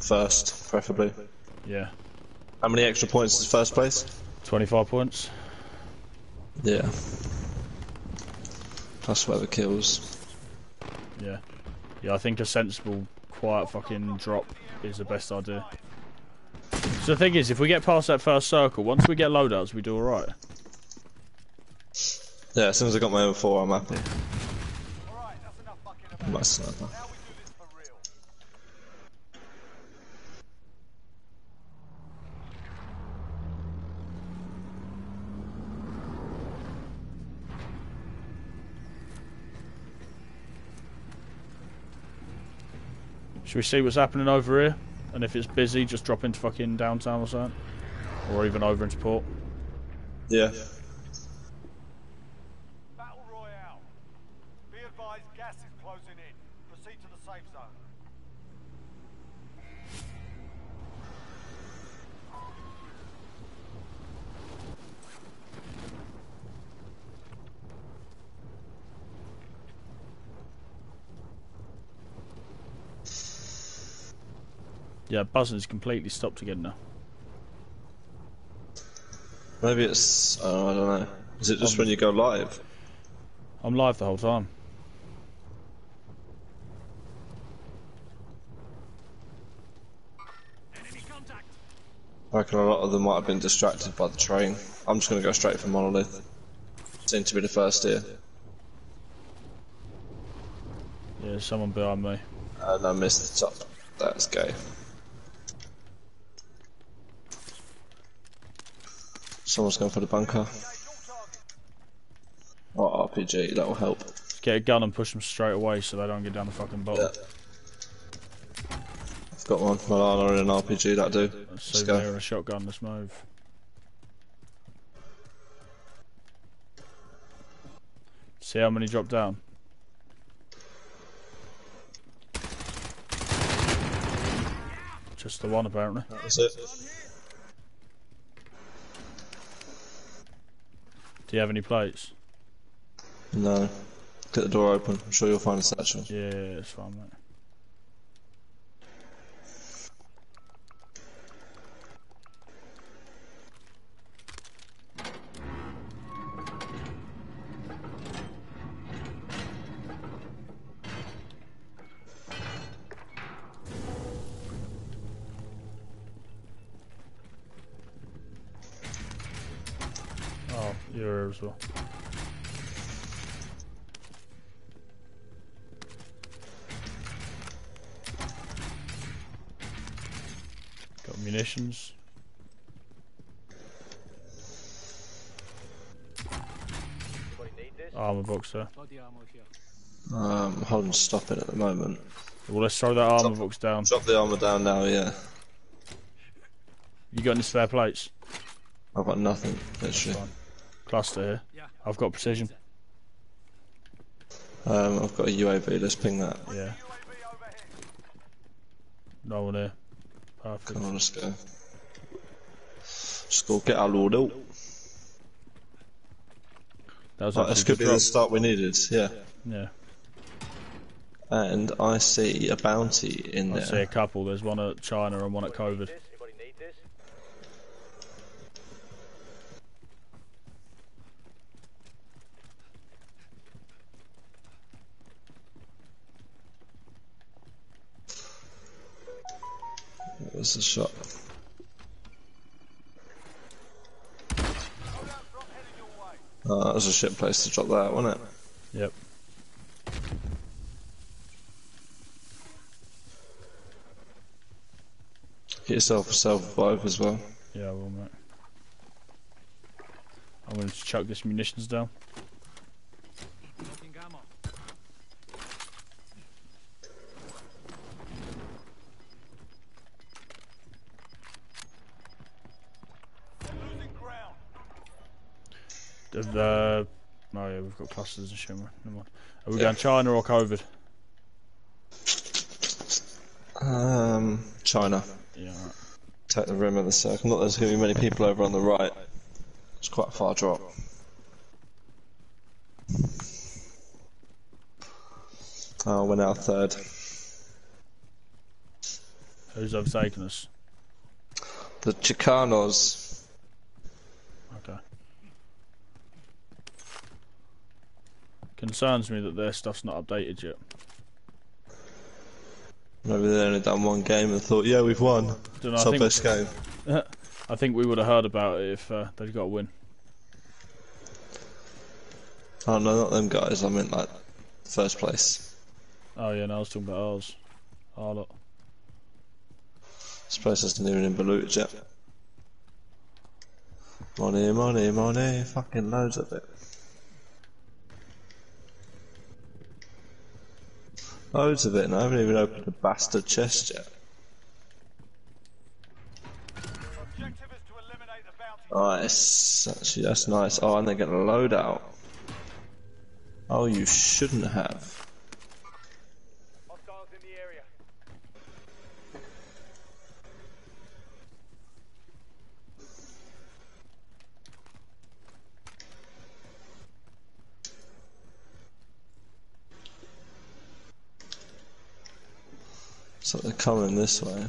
First, preferably. Yeah. How many extra points is first place? Twenty five points. Yeah. Plus whatever kills. Yeah. Yeah, I think a sensible, quiet fucking drop is the best idea. So the thing is, if we get past that first circle, once we get loadouts, we do alright. Yeah, as soon as I got my own 4 I'm happy. Alright, that's enough fucking about. Should we see what's happening over here? And if it's busy, just drop into fucking downtown or something? Or even over into port? Yeah. Battle Royale. Be advised, gas is closing in. Proceed to the safe zone. Yeah, buzzing's completely stopped again now. Maybe it's. Oh, I don't know. Is it just um, when you go live? I'm live the whole time. I reckon a lot of them might have been distracted by the train. I'm just going to go straight for Monolith. Seem to be the first here. Yeah, there's someone behind me. And I missed the top. That's gay. Someone's going for the bunker. Oh, RPG, that will help. Just get a gun and push them straight away so they don't get down the fucking bottom. Yeah. I've got one. Milano and an RPG, that'll do. Let's So go. a shotgun, let's move. See how many drop down? Just the one apparently. That's it. Do you have any plates? No. Get the door open. I'm sure you'll find a satchel. Yeah, it's fine, mate. Munitions. Anybody need this? Armor box there. Body armor here. Um, holding stop it at the moment. Well, let's throw that armor box down. Drop the armor down now, yeah. You got any spare plates? I've got nothing, literally. Fine. Cluster here. Yeah. I've got precision. Um, I've got a UAV, let's ping that. Yeah. No one here. Perfect. Come on, let's go. Just go get our load out. That was Right, this could be just the start we needed, yeah. Yeah. And I see a bounty in there. I see a couple. There's one at China and one at COVID. This? Anybody need this? Where's the shot? Ah, oh, that was a shit place to drop that, wasn't it? Yep. Get yourself a self revive as well. Yeah, I will, mate. I'm going to chuck this munitions down. The, the oh yeah, we've got clusters and shit. man. Never mind. Are we Yeah. going China or COVID? Um, China. Yeah. Right. Take the rim of the circle. Not there's going to be many people over on the right. It's quite a far drop. Oh, we're now third. Who's overtaken us? The Chicanos. Okay. Concerns me that their stuff's not updated yet. Maybe they only done one game and thought, yeah, we've won. Don't know, It's I our think, best game. (laughs) I think we would have heard about it if uh, they'd got a win. Oh no, not them guys. I meant like first place. Oh yeah, no, I was talking about ours. Our lot. This place isn't even in Balut yet. Money, money, money, fucking loads of it. Loads of it, and I haven't even opened a bastard chest yet. Objective is to eliminate the bounty. Nice. Actually, that's nice. Oh, and they're getting a loadout. Oh, you shouldn't have. So they're coming this way.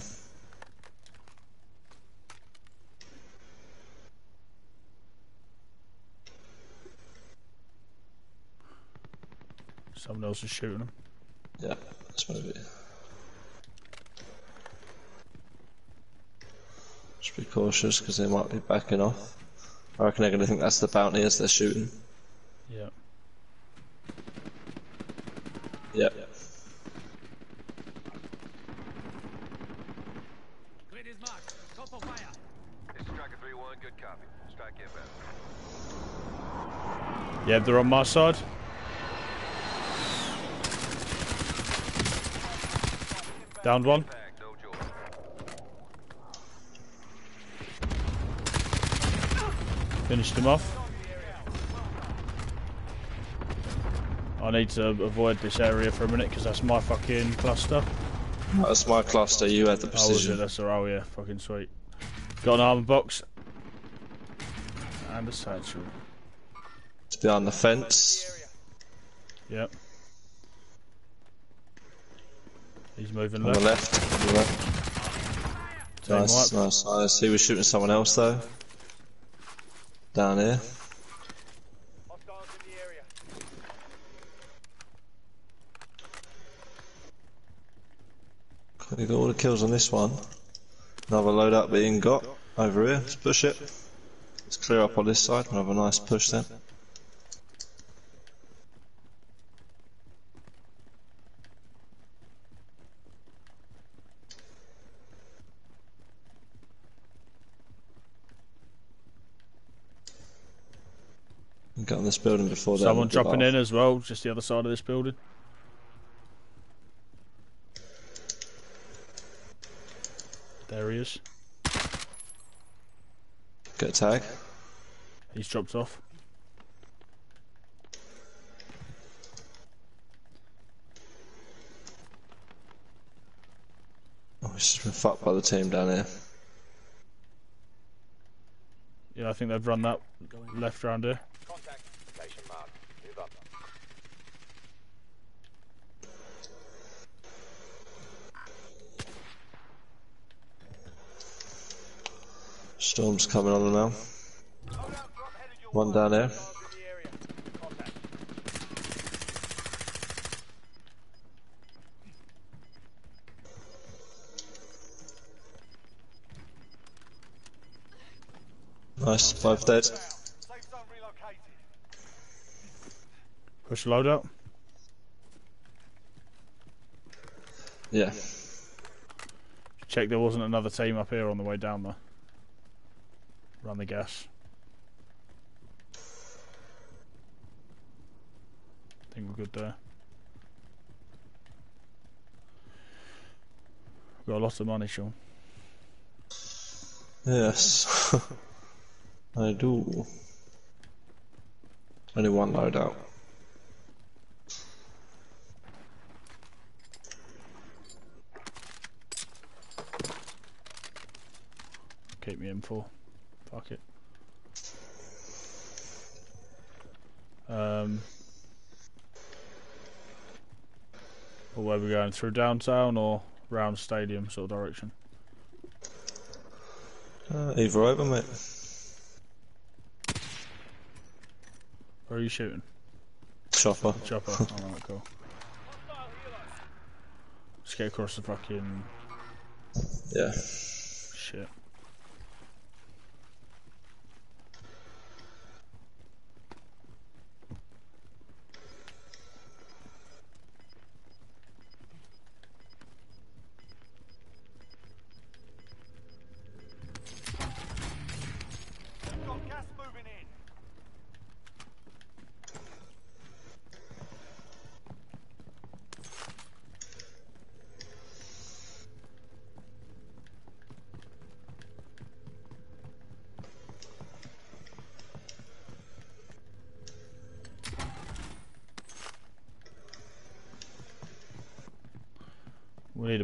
Someone else is shooting them. Yeah, that's what it is. Just be cautious because they might be backing off. I reckon they're going to think that's the bounty as they're shooting. Yeah. Yeah. Yeah, they're on my side. Downed one. Pack, no joy. Finished him off. I need to avoid this area for a minute because that's my fucking cluster. That's my cluster, you had the Oh, precision. That's all. Oh, yeah, fucking sweet. Got an armor box and a satchel. It's behind the fence. Yep. He's moving On the left. left. On the left. Team Nice, wipe. nice, nice. He was shooting someone else though. Down here. We got all the kills on this one. Another loadout being got over here. Let's push it. Let's clear up on this side. We'll have a nice push then. Get on this building before they Someone have a good dropping in as well, just the other side of this building. There he is. Get a tag. He's dropped off. Oh, he's just been fucked by the team down here. Yeah, I think they've run that left round here. Contact. Location marked. Move up. Storm's coming on now. Loadout drop headed your One down there. Hostiles in the area. Contact. Nice, both dead. Push load up. Yeah. Check there wasn't another team up here on the way down though. Run the gas. I think we're good there. We Got lots of money, Sean. Yes. (laughs) I do. Only one loadout. Keep me in for. Fuck it. Um. Well, where we going through downtown or round stadium sort of direction? Uh, either over, mate. Where are you shooting? Chopper. Chopper. (laughs) oh, right, cool. Let's get across the fucking Yeah. shit.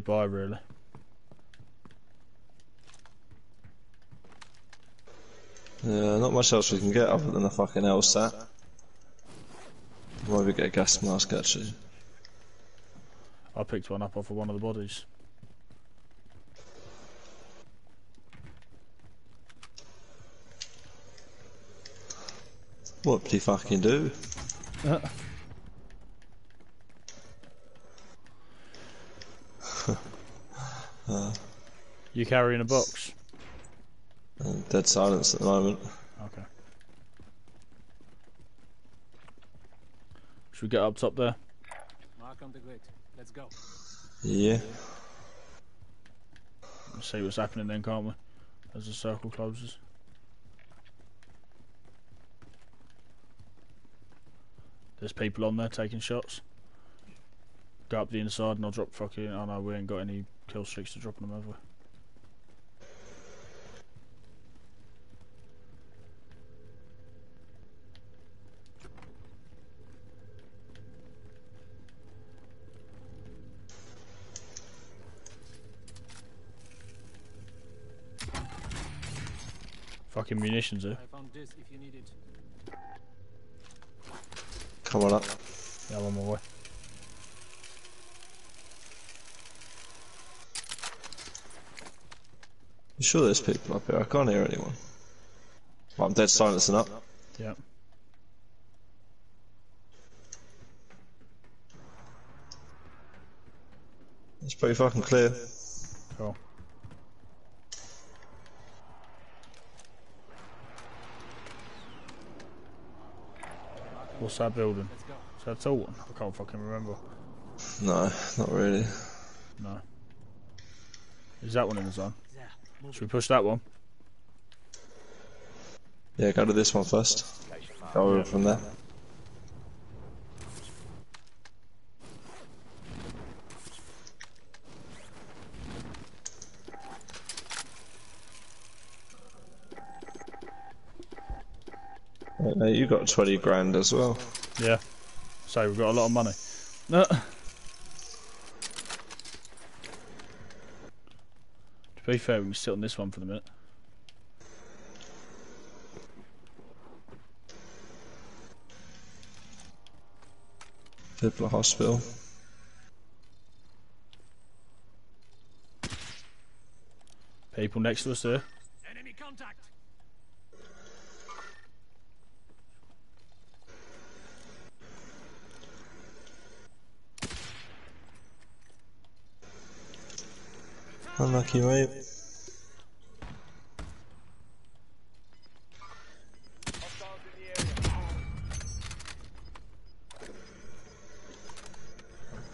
We a buy really. Yeah, not much else we can get other than the fucking LSAT. Maybe get a gas mask actually. I picked one up off of one of the bodies. What did he fucking do? (laughs) You carrying a box? dead silence at the moment. Okay. Should we get up top there? Mark on the grid. Let's go. Yeah. Let's see what's happening then, can't we? As the circle closes. There's people on there taking shots. Go up the inside and I'll drop fucking. Oh no, we ain't got any kill streaks to drop on them, have we? Fucking munitions here. I found this if you need it. Come on up. Yeah, I'm on my way. You sure there's people up here? I can't hear anyone. Well, I'm dead silencing up. Yeah. It's pretty fucking clear. Cool. What's that building? Let's. Is that a tall one? I can't fucking remember. No, not really. No. Is that one in the zone? Should we push that one? Yeah, go to this one first. Go over from there. You got 20 grand as well. Yeah. So we've got a lot of money. No. To be fair, we can sit on this one for the minute. Pipla Hospital. People next to us here. Enemy contact. Unlucky, mate.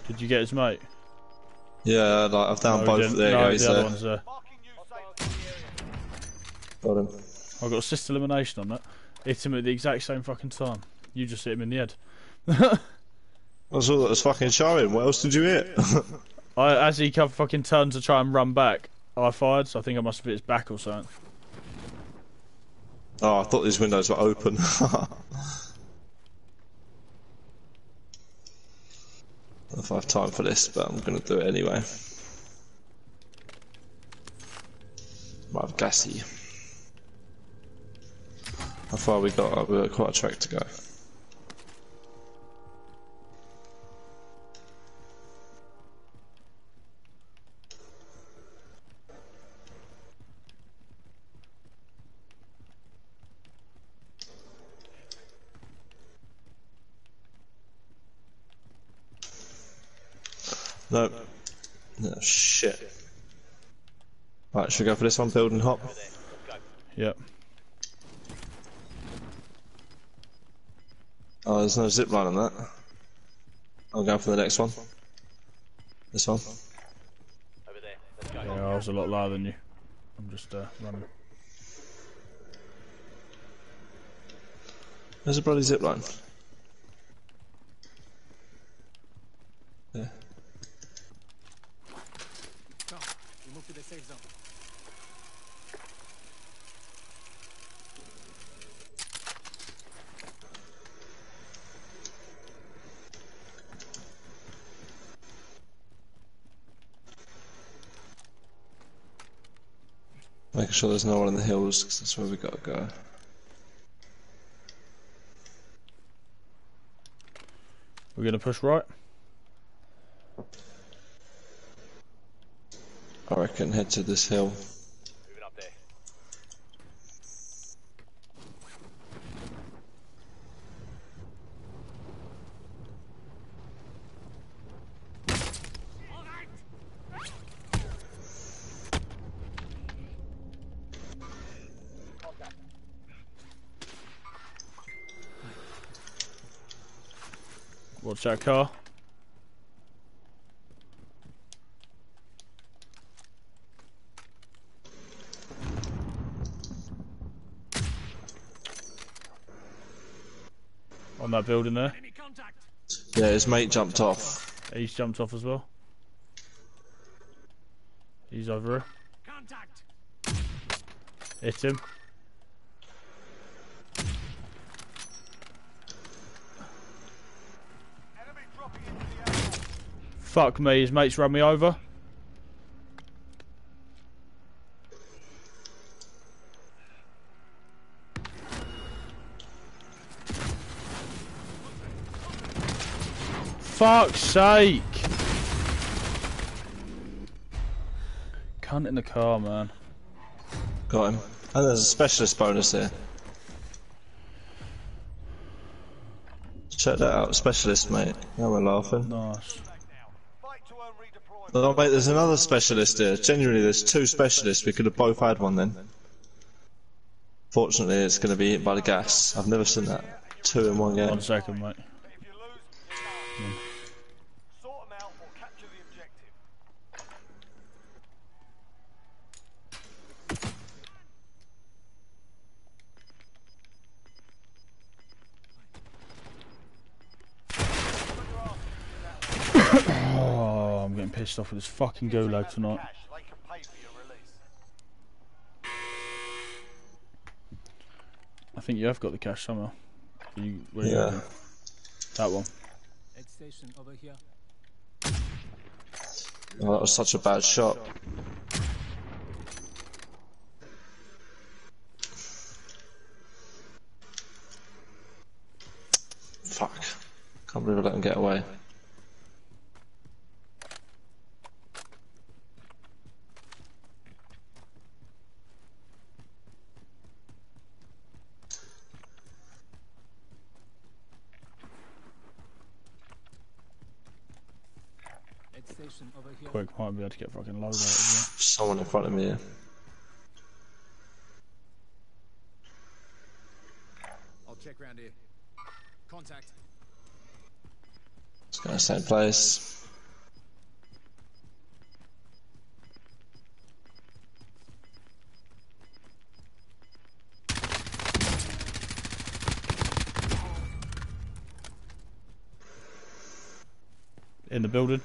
Did you get his mate? Yeah, like, I've down No, both. There no, go, he's the other there. one's there. Marking you safe. Got him. I got assist elimination on that. Hit him at the exact same fucking time. You just hit him in the head. (laughs) That's all that was fucking showing. What else did you hit? (laughs) I, as he fucking turned to try and run back, I fired, so I think I must have hit his back or something. oh, I thought these windows were open. (laughs) If I have time for this, but I'm gonna do it anyway. Might have gassy. How far we got? Uh, we've got quite a track to go. Nope. No, shit. Right, should we go for this one, build and hop? Yep. Oh, there's no zip line on that. I'll go for the next one. This one. Over there. Let's go. Yeah, I was a lot lower than you. I'm just uh, running. There's a bloody zip line. Yeah. Come. We move to the safe zone. Making sure there's no one in the hills, because that's where we gotta go. We're gonna push right. I reckon head to this hill. Watch that car. On that building there. Yeah, his mate jumped off. He's jumped off as well. He's over here. Contact. Hit him. Enemy dropping into the area. Fuck me, his mate's run me over. Fuck's sake! Cunt in the car, man. Got him. And there's a specialist bonus here. Check that out, specialist, mate. Now we're laughing. Nice. Mate, there's another specialist here. Genuinely, there's two specialists. We could have both had one then. Fortunately, it's going to be hit by the gas. I've never seen that. Two in one game. One second, mate. But if you lose, you're done. Sort them out or capture the objective. Oh, I'm getting pissed off with this fucking gulag tonight. Cash, they can pay for your release. I think you have got the cash somehow. You, where you Yeah. looking? That one. Aid station over here. Oh, that was such a bad shot. Fuck. Can't believe I let him get away. Aid station over here. Quick, might be able to get fucking load out (sighs) Someone in front of me. I'll check round here. Contact. It's going to same place. In the building.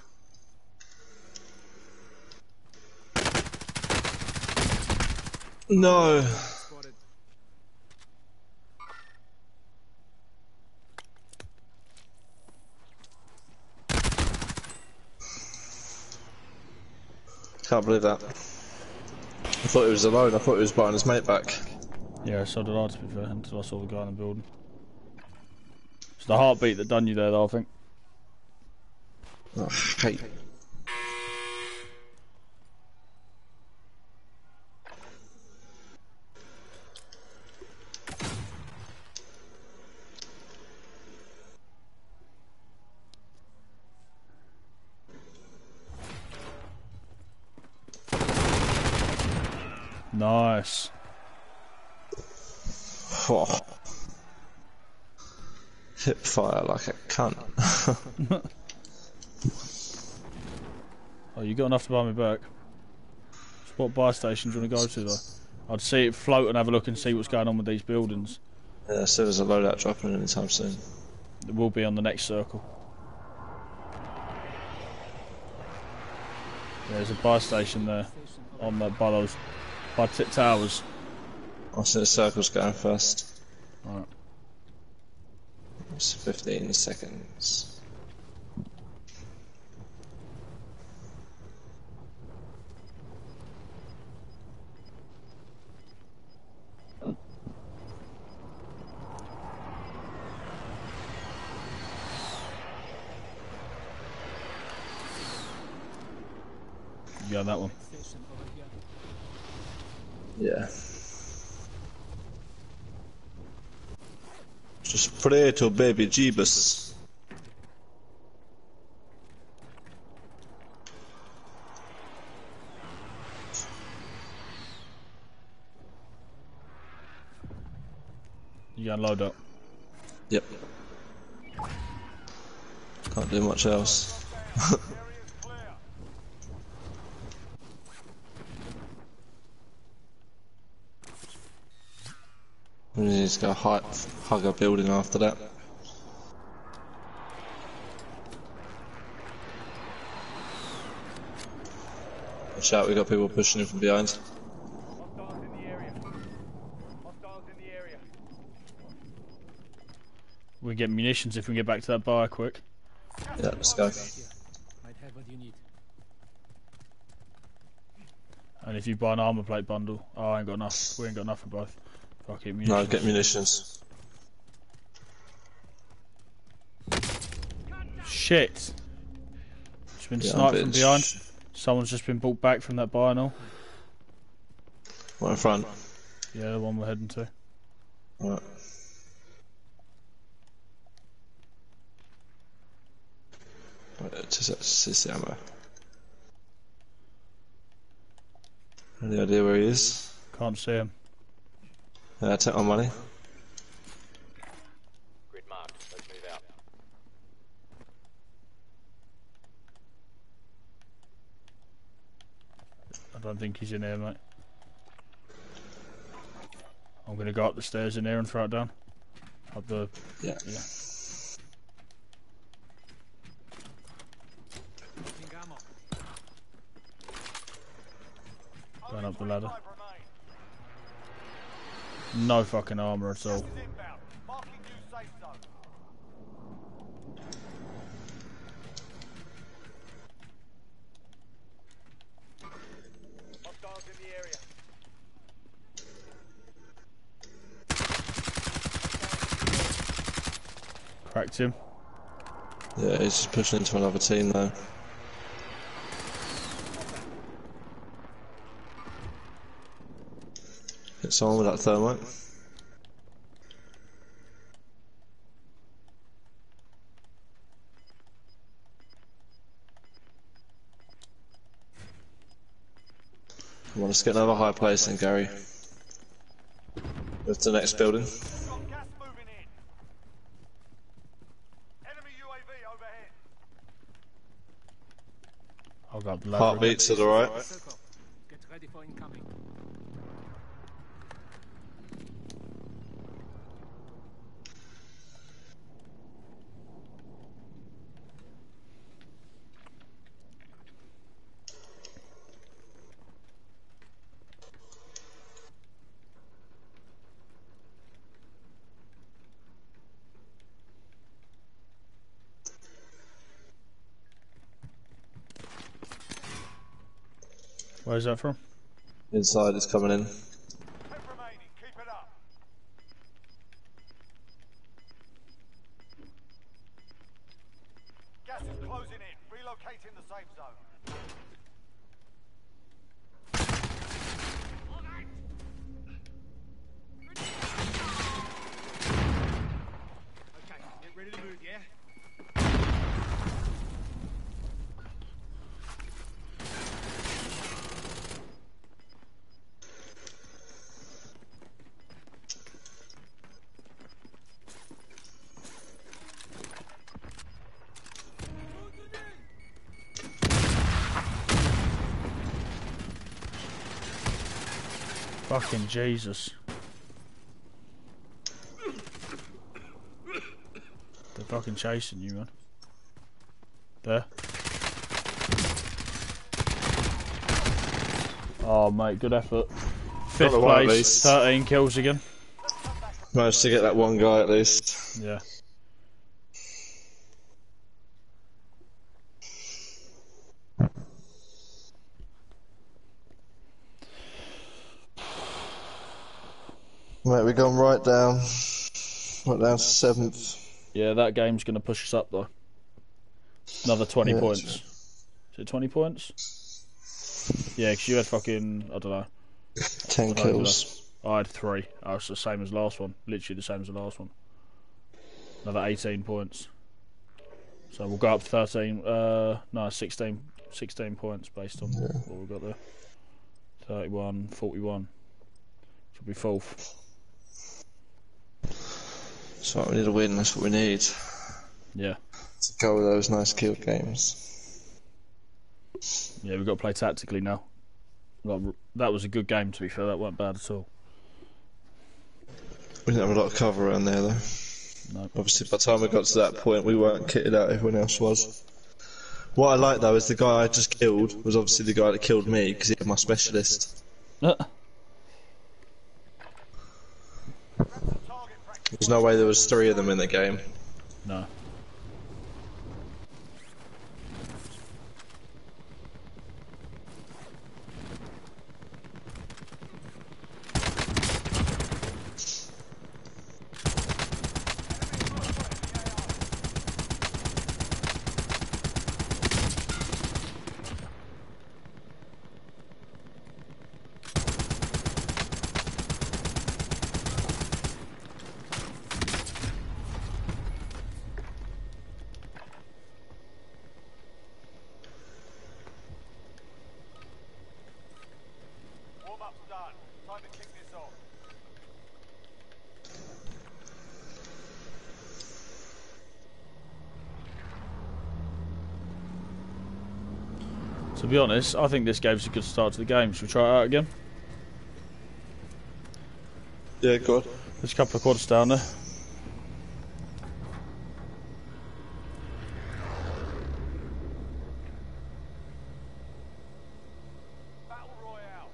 No. Can't believe that. I thought he was alone. I thought he was buying his mate back. Yeah, so did I to be fair, until I saw the guy in the building. It's the heartbeat that done you there though, I think. Oh, hate. Nice. Oh. Hip fire like a cunt. (laughs) Oh, you got enough to buy me back. What buy station do you want to go to though? I'd see it float and have a look and see what's going on with these buildings. yeah, so there's a loadout dropping anytime soon. It will be on the next circle. There's a buy station there on the by those by Tit Towers. I'll see the circles going first. Right. It's 15 seconds. You got that one. Aid station over here. Yeah. Just pray to baby Jeebus. You gotta load up. Yep. Can't do much else. (laughs) We need to go hug, hug a building after that. Watch out, we got people pushing in from behind. Hostiles in the area. Hostiles in the area. We get munitions if we can get back to that bar quick. Yeah, let's go. Here. Might have what you need. And if you buy an armor plate bundle, oh, I ain't got enough. We ain't got enough for both. Fuck it, No, get munitions. Shit! Just been Yeah, sniped from behind. Someone's just been brought back from that bar and all. Right in front. Yeah, the one we're heading to. Right, just just the ammo. Any idea where he is? Can't see him. Yeah, take my money. Grid marked. Let's move out. I don't think he's in here, mate. I'm gonna go up the stairs in here and throw it down. Up the Yeah. yeah. King. Going up the ladder. 25 remain. No fucking armor at all. Cracked him. Yeah, he's just pushing into another team though. Hit someone with that thermite. Come on, let's get another high place then, Gary. With the next building. Got gas moving in. Enemy UAV overhead. I'll go up the ladder. again. Heartbeats to the right. Get ready for incoming. Where's that from? Inside is coming in. Ten remaining. Keep it up. Gas is closing in. Relocating the safe zone. Okay, get ready to move, yeah? Fucking Jesus. They're fucking chasing you, man. There. Oh, mate, good effort. Fifth the one at place, 13 kills again. Managed to get that one guy at least. Yeah. Mate, we're going right down. Right down to seventh. Yeah, that game's going to push us up, though. Another 20 Yeah, points. sure. Is it 20 points? Yeah, 'cause you had fucking, I don't know. Ten kills. I had three. I was the same as last one. Literally the same as the last one. Another 18 points. So we'll go up to 13. Uh, no, 16, 16 points based on what we've got there. 31, 41. Should be fourth. So we need a win. That's what we need. Yeah. To go with those nice kill games. Yeah, we've got to play tactically now. That was a good game, to be fair. That wasn't bad at all. We didn't have a lot of cover around there though. No. Obviously, by the time we got to that point, we weren't kitted out. Everyone else was. What I like though is the guy I just killed was obviously the guy that killed me because he had my specialist. (laughs) There's no way there was three of them in the game. no. Honest, I think this gave us a good start to the game. Should we try it out again? Yeah, God. There's a couple of quads down there. Battle Royale.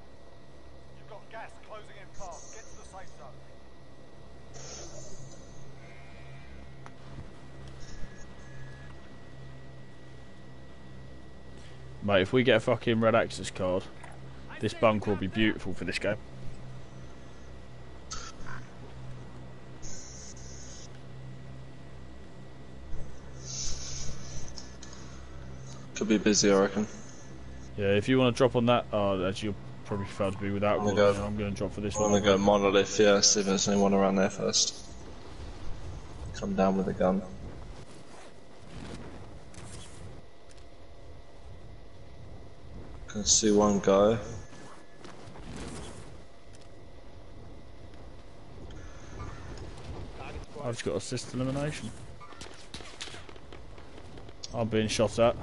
You've got gas closing in fast. Get to the safe zone. Mate, if we get a fucking red access card, this bunker will be beautiful for this game. Could be busy, I reckon. Yeah, if you want to drop on that, uh, oh, actually, you'll probably prefer to be without I'm gonna go- I'm going to drop for this I'm one. gonna go monolith, yeah, see if there's anyone around there first. Come down with a gun. Can see one guy. I've just got assist elimination. I'm being shot at.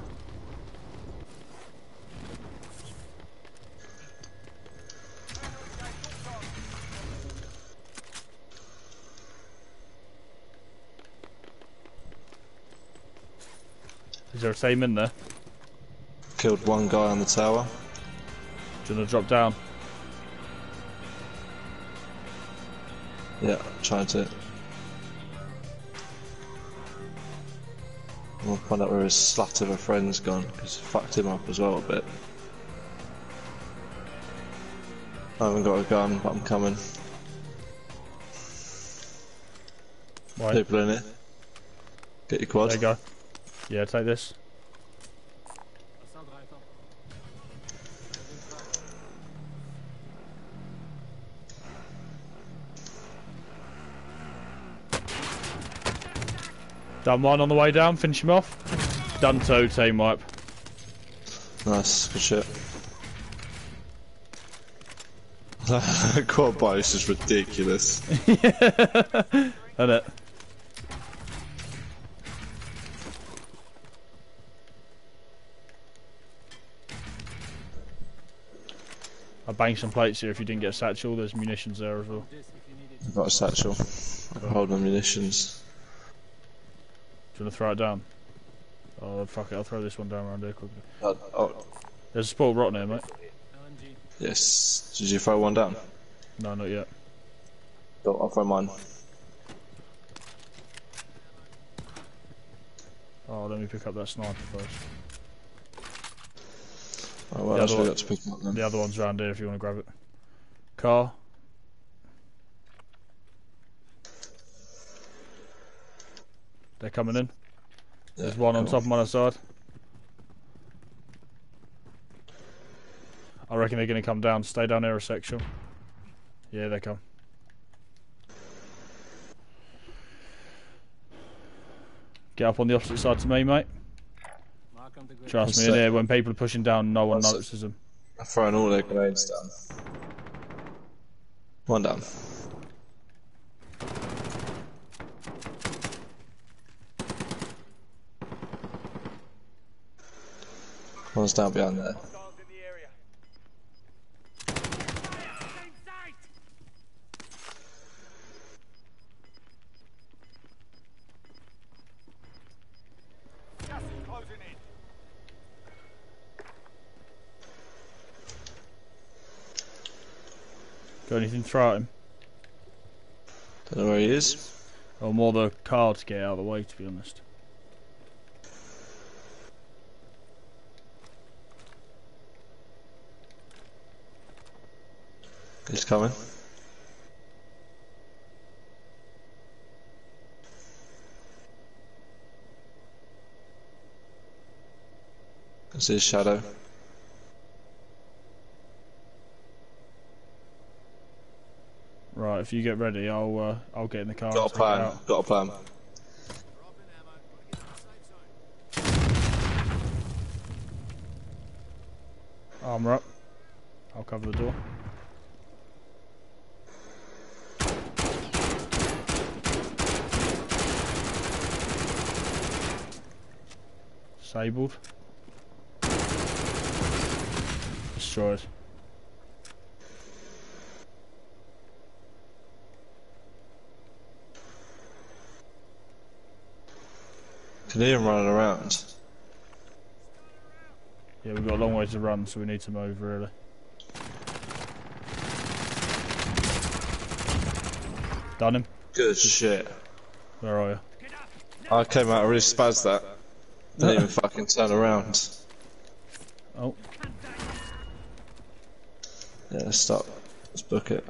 Is there a team in there? Killed one guy on the tower. Do you want to drop down? Yeah, trying to. We'll find out where his slut of a friend's gone, because fucked him up as well a bit. I haven't got a gun, but I'm coming. Right, People in it. Get your quad. there you go. Yeah, take this. Done one on the way down, finish him off. Done two, team wipe. Nice, good shit. (laughs) quad bike is ridiculous. (laughs) Isn't it? I banged some plates here if you didn't get a satchel, there's munitions there as well. This if you need it. I've got a satchel. I hold my munitions. Do you want to throw it down? Oh, fuck it, I'll throw this one down around here quickly. Oh, oh, There's a sport rotten here, mate. Yes. Did you throw one down? No, not yet. Go, I'll throw mine. Oh, let me pick up that sniper first. Oh, well, The other one- got to pick up then. The other one's round here if you want to grab it. Car. They're coming in. There's Yeah, one on come top of my other side. I reckon they're going to come down. Stay down aerosexual. Yeah, they come. Get up on the opposite side to me, mate. Mark on the grid. Trust me, One in here, when people are pushing down, no one One sec. notices them. I'm throwing all their grenades down. One down. One's down behind there. Hostiles in the area. Gas is closing in. Got anything to throw at him? Don't know where he is. Or more the car to get out of the way, to be honest. He's coming. See his shadow. Right, if you get ready, I'll uh, I'll get in the car. Got a plan. Got a plan. Dropping ammo. Gotta get to the safe zone. Armor up. I'll cover the door. Disabled. Destroyed. Can hear him running around. Yeah, we've got a long way to run, so we need to move really. Done him. Good shit. Where are you? I came out, I really spazzed that. Didn't even fucking turn around. Oh, Yeah, let's stop. Let's book it.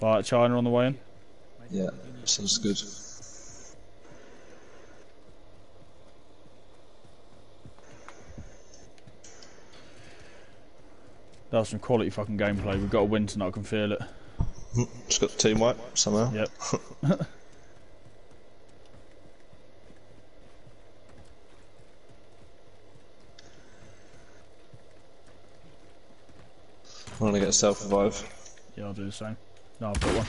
right, China on the way in. Yeah, sounds good. That was some quality fucking gameplay. We've got a win tonight, I can feel it. Mm, just got the team wipe somehow. Yep. (laughs) I'm gonna get a self revive. Yeah, I'll do the same. No, I've got one.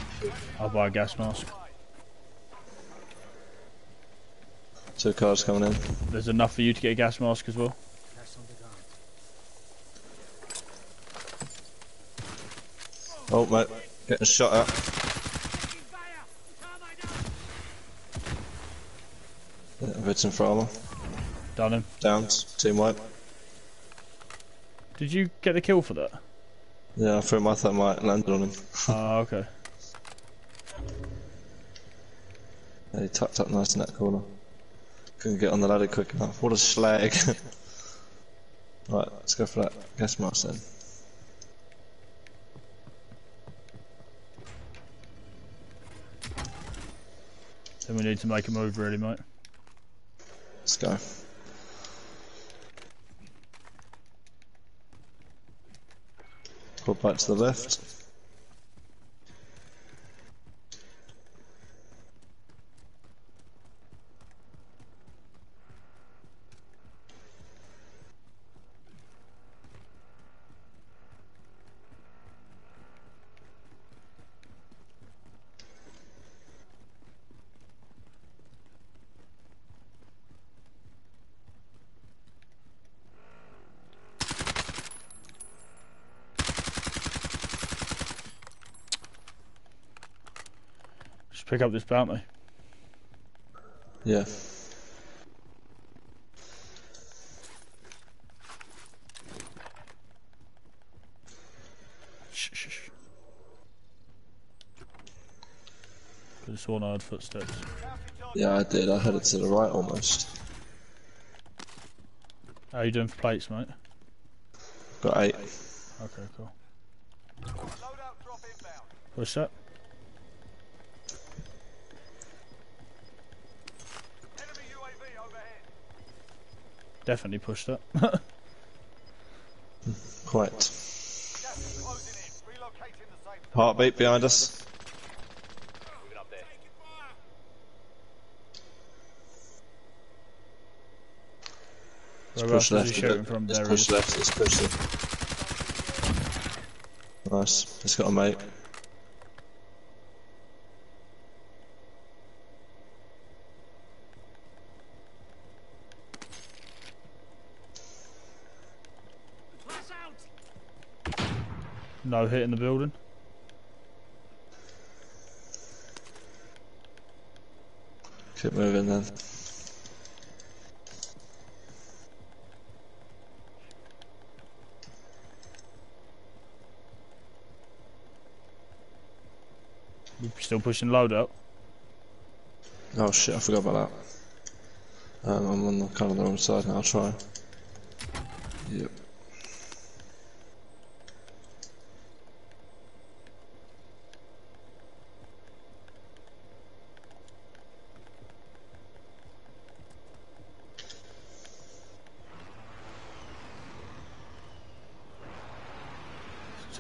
I'll buy a gas mask. Two cars coming in. There's enough for you to get a gas mask as well. Gas on the ground. Oh, mate, getting shot at. Yeah, Vincent Farmer. Done him. Downs. Team wipe. Did you get the kill for that? Yeah, I threw my thermite and landed on him. Ah, (laughs) okay. Yeah, he tucked up nice in that corner. Couldn't get on the ladder quick enough. What a slag. (laughs) right, let's go for that gas mask then. Then we need to make a move, really, mate. Let's go. Pull back to the left. Pick up this bounty. Yeah. Shh, shh, shh. Could have sworn I heard footsteps. Yeah, I did. I had it to the right almost. How you doing for plates, mate? Got eight. Okay, cool. Loadout drop inbound. Push that. Enemy UAV overhead. Definitely push that. Quite. Gas (laughs) is closing in. Relocating the safe. Heartbeat behind us. Moving up there. Let's push left a shooting bit. from? Let's push left. Let's push left. Nice. It's got a mate. No hit in the building. Keep moving then. We still pushing loadout. Oh shit, I forgot about that. Um, I'm on the kind of the wrong side now, I'll try. Yep.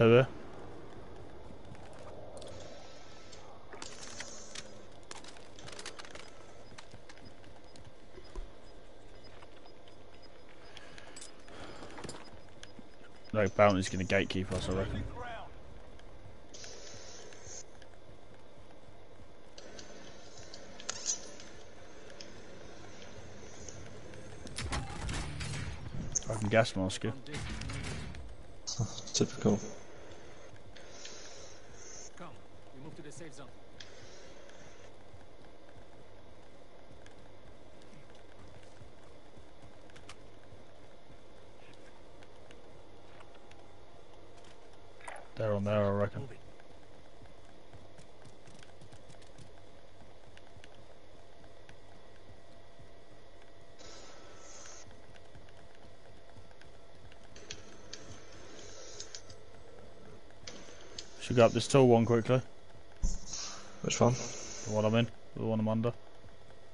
So. No, Bounty's gonna gatekeep us, I reckon. I can gas mask you. Typical. Come. We move to the safe zone. They're on there, I reckon. Move it. Go up this tall one quickly. Which one? The one I'm in. The one I'm under.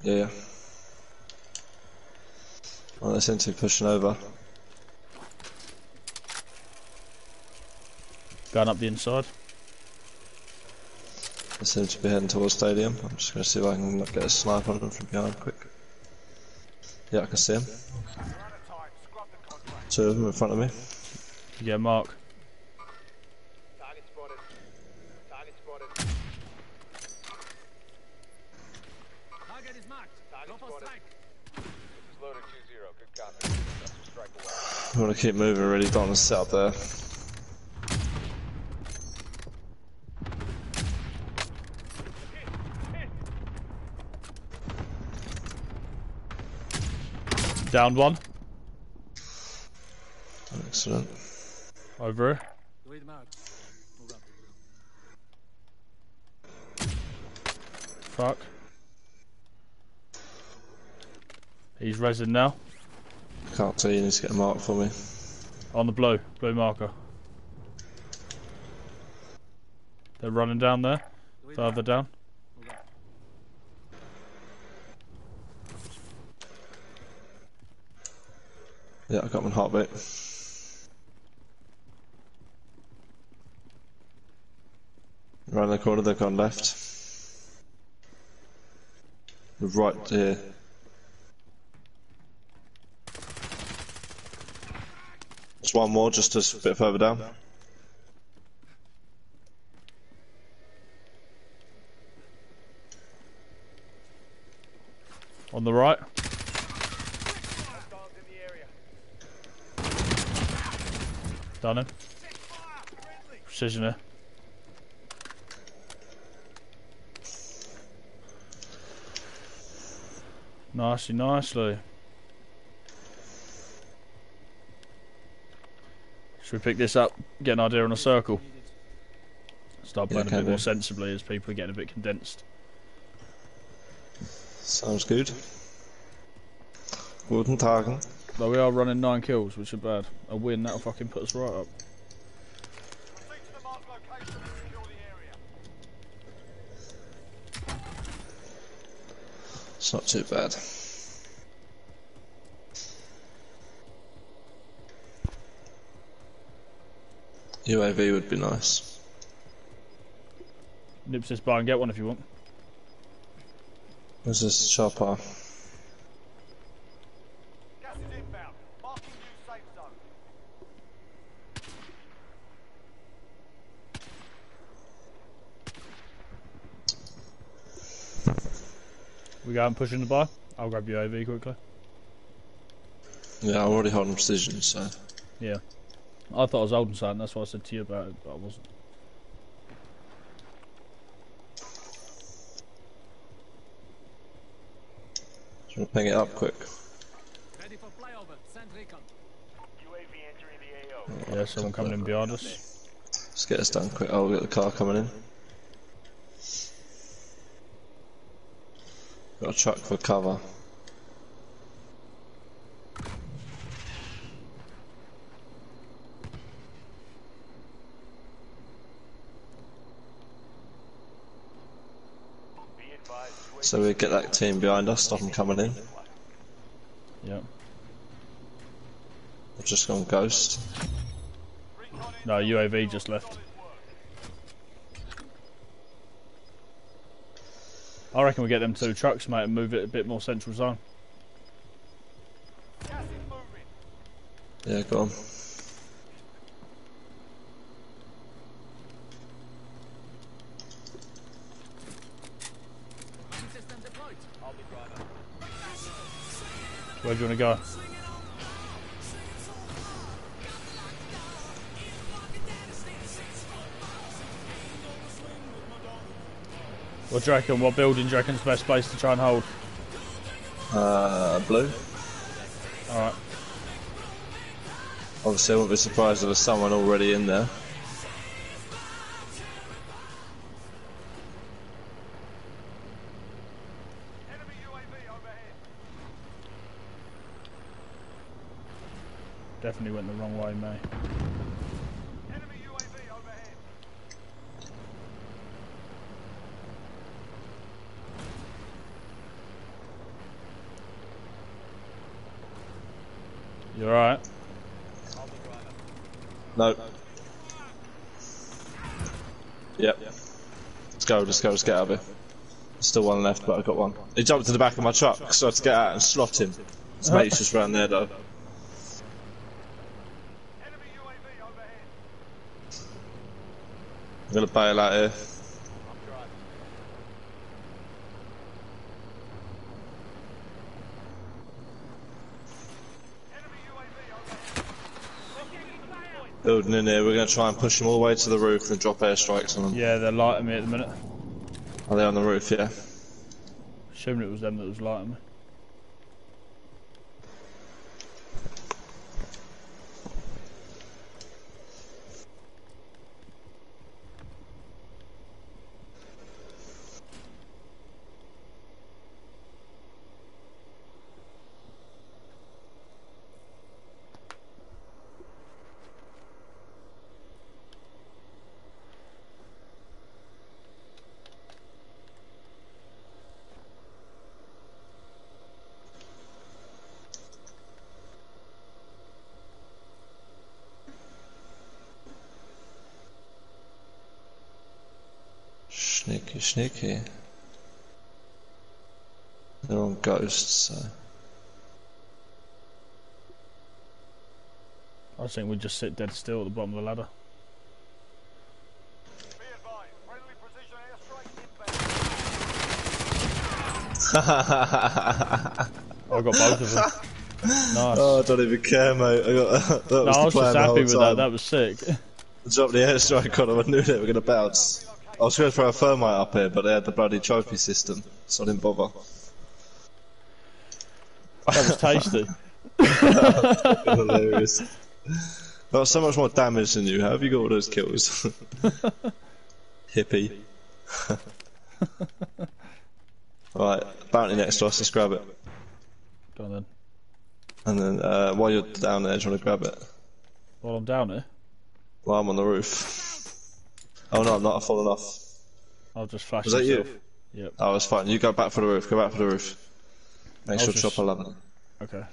Yeah, yeah. Well, they seem to be pushing over. Going up the inside. They seem to be heading towards stadium. I'm just going to see if I can get a snipe on them from behind quick. Yeah, I can see them. We're out of time. Scrub the contract. Two of them in front of me. Yeah, mark. Target spotted. Target spotted. Target is marked. Target Go for spotted. strike. This is loader 2-0. Good copy. Cluster strike away. I want to keep moving really, don't want to sit up there. Down one. Excellent. Over here. Grid marked. Move up. Fuck. He's resin now. Can't see, you need to get a mark for me. On the blue. Blue marker. They're running down there. Further down. Yeah, I got one heartbeat. Right in the corner, they've gone left. Right here. One more, just a bit further down. On the right. Done him. Precision here. Nicely, nicely. Should we pick this up, get an idea on a circle? Start Yeah, playing a bit more sensibly as people are getting a bit condensed. Sounds good. Guten Tagen. Though we are running nine kills, which are bad. A win, that'll fucking put us right up. Proceed to the marked location and secure the area. It's not too bad. UAV would be nice. Nips this bar and get one if you want. Where's this chopper? Gas is inbound. Marking new safe zone. We go and push in the bar. I'll grab UAV quickly. Yeah, I'm already holding precision, so. Yeah. I thought I was holding something, that's why I said to you about it, but I wasn't. Just want to ping it up quick. Ready for flyover. Send recon. UAV entering the AO. Yeah, someone coming in behind us. Let's get this done quick. Oh, we got the car coming in. Got a truck for cover. Be advised, UAV So we get that team behind us, stop them coming in. Yep. I've just gone ghost. No, UAV just left. I reckon we get them two trucks, mate, and move it a bit more central zone. Gas is moving. Yeah, go on. Command system deployed. I'll be driver. Where do you want to go? What do you reckon? What building do you reckon's the best place to try and hold? Uh, blue. Alright. Obviously, I wouldn't be surprised if there's someone already in there. Definitely went the wrong way, mate. You alright? No. Yep. Let's go, let's go, let's get out of here. Still one left, but I got one. He jumped to the back of my truck, so I had to get out and slot him. His mate's just round there, though. Enemy UAV overhead. I'm gonna bail out here. I'm driving. Enemy UAV overhead. Building in here, we're gonna try and push them all the way to the roof and drop airstrikes on them. Yeah, they're lighting me at the minute. Are they on the roof? Yeah. Assuming it was them that was lighting me. Sneaky. They're on ghosts, so. I think we just sit dead still at the bottom of the ladder. Be advised, friendly precision airstrike inbound. I got both of them. Nice. oh, I don't even care, mate. I got, (laughs) that no, was I the was just happy with that. That was sick. (laughs) Drop the airstrike on them, I knew they were going to bounce. I was going to throw a thermite up here, but they had the bloody trophy system, so I didn't bother. That was tasty. (laughs) that was Hilarious. was so much more damage than you. How have you got all those kills? (laughs) Hippie. (laughs) right, bounty next to us, let's grab it. Go on then. And then, uh, while you're down there, do you want to grab it? While I'm down there? While I'm on the roof. Oh no, I'm not, I've fallen off. I'll just flash Was that myself. you? Yep. Oh, it's fine. You go back for the roof, go back for the roof. Make I'll sure just- chopper level. Okay.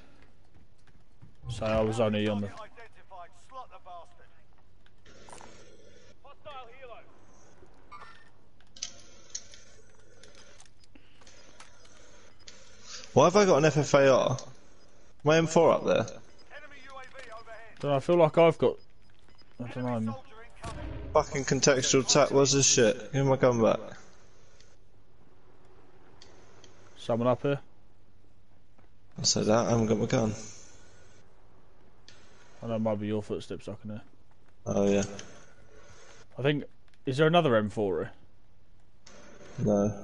So I was only on the. Target identified. Slot the bastard. Hostile helo. Why have I got an FFAR? My M4 up there. Enemy UAV overhead. Don't know, I feel like I've got. I don't know. Fucking contextual attack, what's this shit? Give me my gun back. Someone up here. I said that, I haven't got my gun. I know it might be your footsteps I can hear. Oh yeah. I think. Is there another M40? No,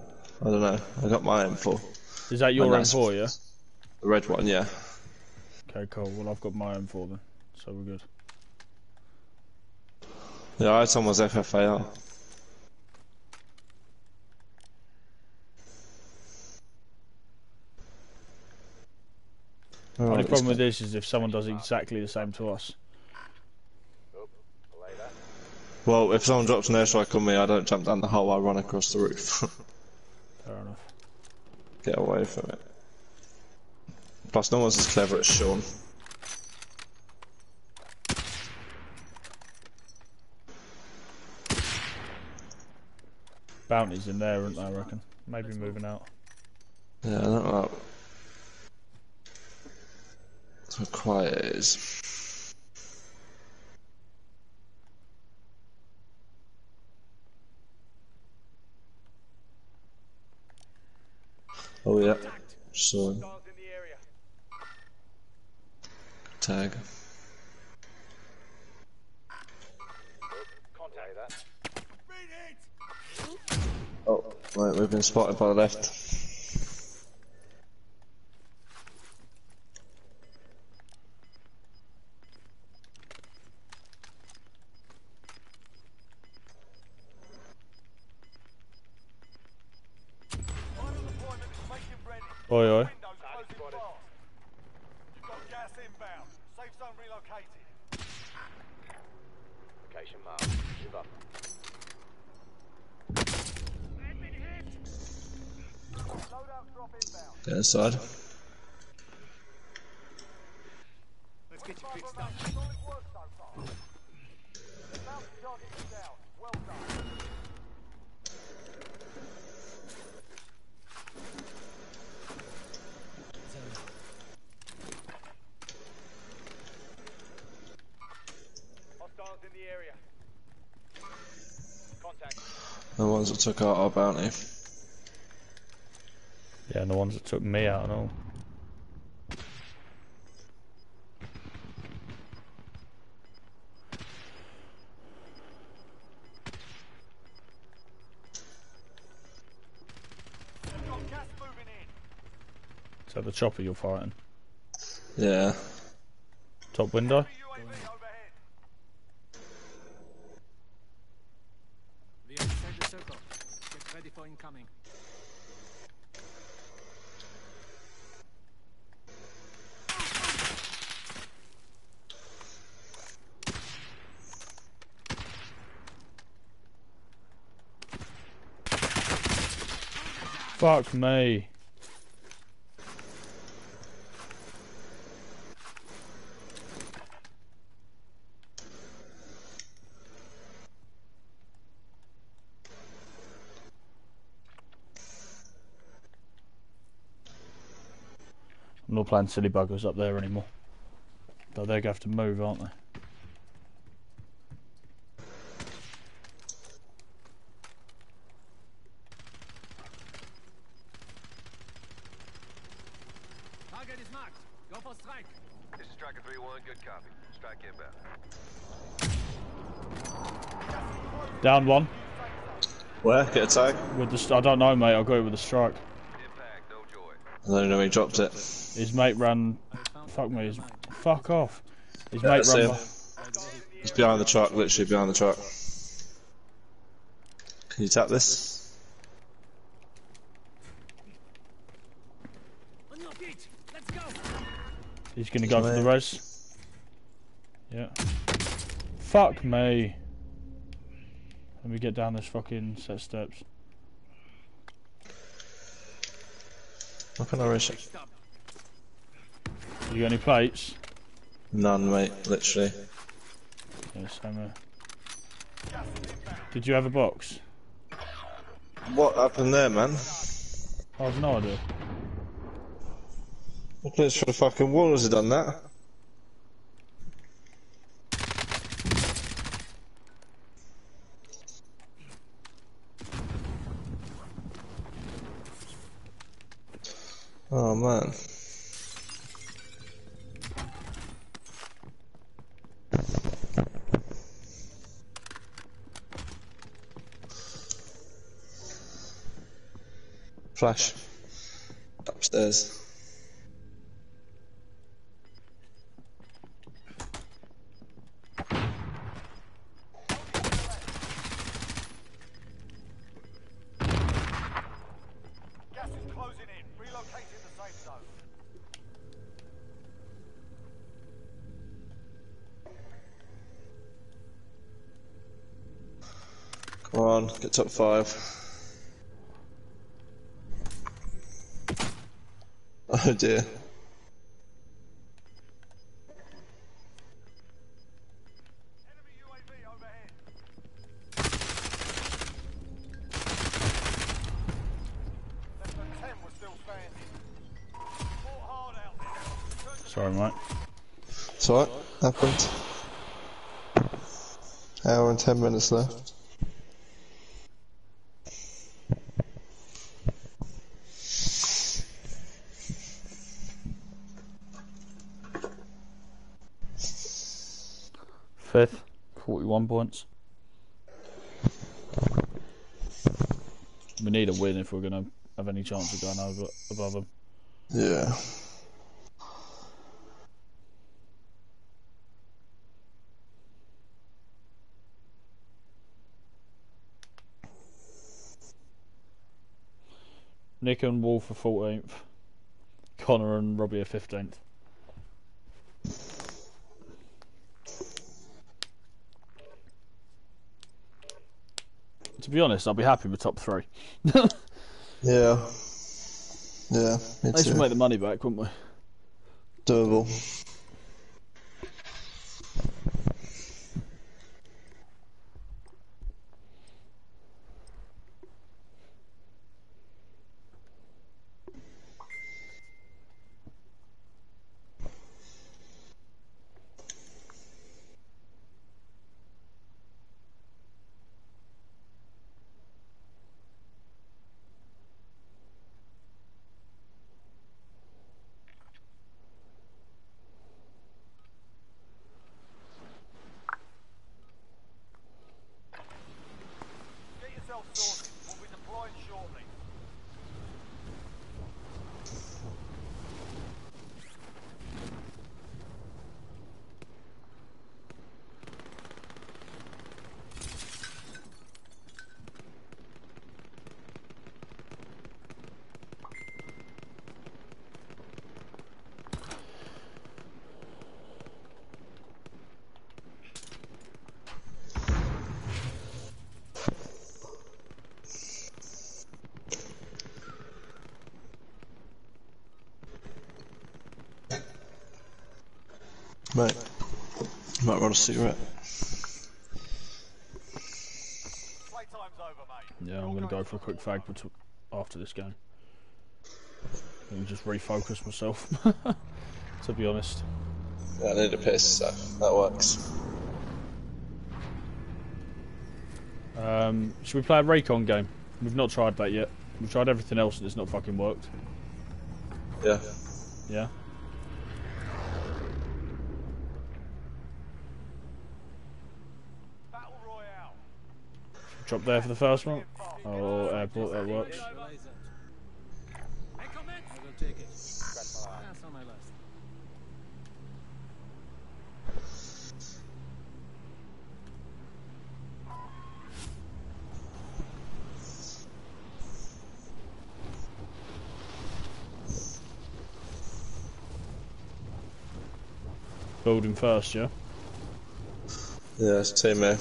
I don't know. I got my M4, Is that your Oh, nice. M4, yeah? the red one. Yeah. Okay, cool. Well, I've got my M4 then, so we're good. Yeah, I had someone's FFAR. Only problem with this is if someone does exactly the same to us. Well, if someone drops an airstrike on me, I don't jump down the hole. I run across the roof. (laughs) Fair enough. Get away from it. Plus, no one's as clever as Sean. Bounties in there, aren't they, I reckon? Maybe moving out. Yeah, I don't know. That's how quiet it is. Oh yeah, saw him. Hostiles in the area. Tag. Right, we've been spotted by the left. Final deployment is making ready. Oi, oi. Windows closing fast. You've got gas inbound. Safe zone relocated. Location marked. Move up. Loadout drop inbound. Get inside. Let's get you Five fixed remain. up. Solid work so far. Bounty target is down. Well done. Hostiles in the area. Contact. The ones that took out our bounty. Yeah, and the ones that took me out and all. You've got gas moving in. Is that the chopper you're fighting? Yeah. Top window? UAV overhead. We are inside the circle. Get ready for incoming. Fuck me. I'm not playing silly buggers up there anymore. But they're going to have to move, aren't they? Target is marked. Go for strike. This is Striker 3-1, good copy. Strike inbound. Down one. Where? Get a tag? With the I don't know, mate. I'll go with a strike. Impact, no joy. I don't know he dropped it. His mate ran. Fuck me. His, fuck off. His Yeah, mate that's ran. by- He's behind the truck, literally behind the truck. Can you tap this? On your feet. Let's go. He's gonna go for the Mate. res. Yeah. Fuck me. Me get down this fucking set of steps. How can I rush it? You got any plates? None, mate, literally. Yeah, same here. Did you have a box? What happened there, man? I have no idea. I played for the fucking wall, has he done that? man. Flash. Upstairs. Top five. Oh dear. Enemy UAV overhead. Less than 10 was still standing. Fought hard out there. Return to Sorry, mate. It's alright, happened. Hour and ten minutes left. Fifth, 41 points. We need a win if we're going to have any chance of going over above them. Yeah. Nick and Wolf are 14th. Connor and Robbie are 15th. To be honest, I'll be happy with top three. (laughs) Yeah. Yeah, least we'll make the money back, wouldn't we? Doable. Get yourself sorted. We'll be deploying shortly. Mate. Might roll a cigarette. Playtime's over, mate. Yeah, I'm going to go for a quick fag after this game. Let me just refocus myself, (laughs) to be honest. Yeah, I need a piss, so that works. Um, should we play a Raycon game? We've not tried that yet. We've tried everything else and it's not fucking worked. Yeah. Yeah? Drop there for the first one? Oh, airport, that works. Building first, yeah? Yeah, it's two man.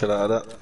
Got one kill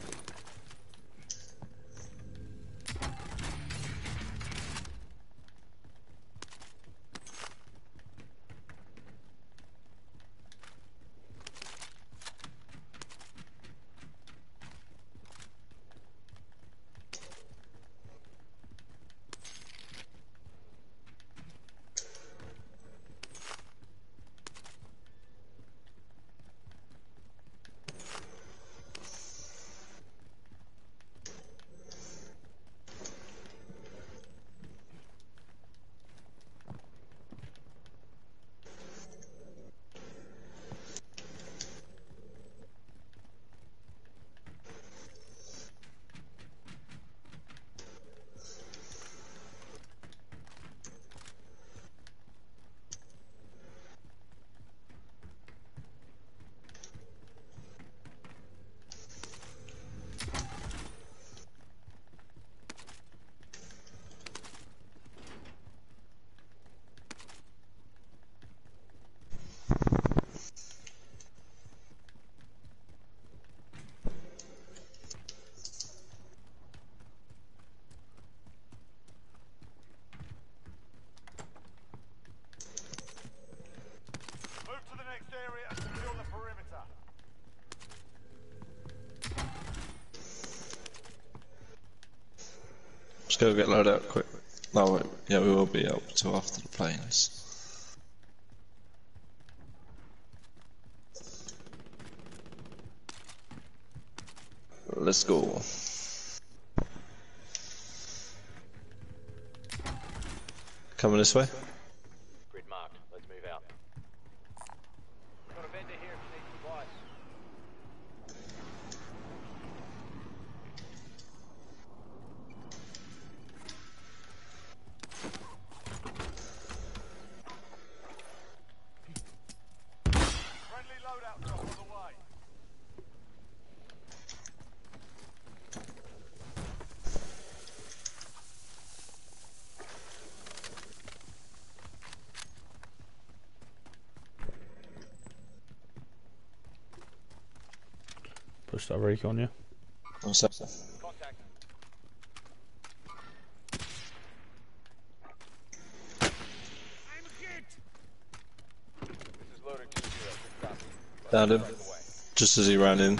Let's go get loaded out quick. No, wait, yeah, we will be up till after the planes. Let's go. Coming this way? Grid marked. Let's move out. Got a vendor here if you need supplies. Friendly loadout drop on the way. Push that recon, yeah. One sec. Contact. This is loading 2-0. Good copy. Downed him. Just as he ran in.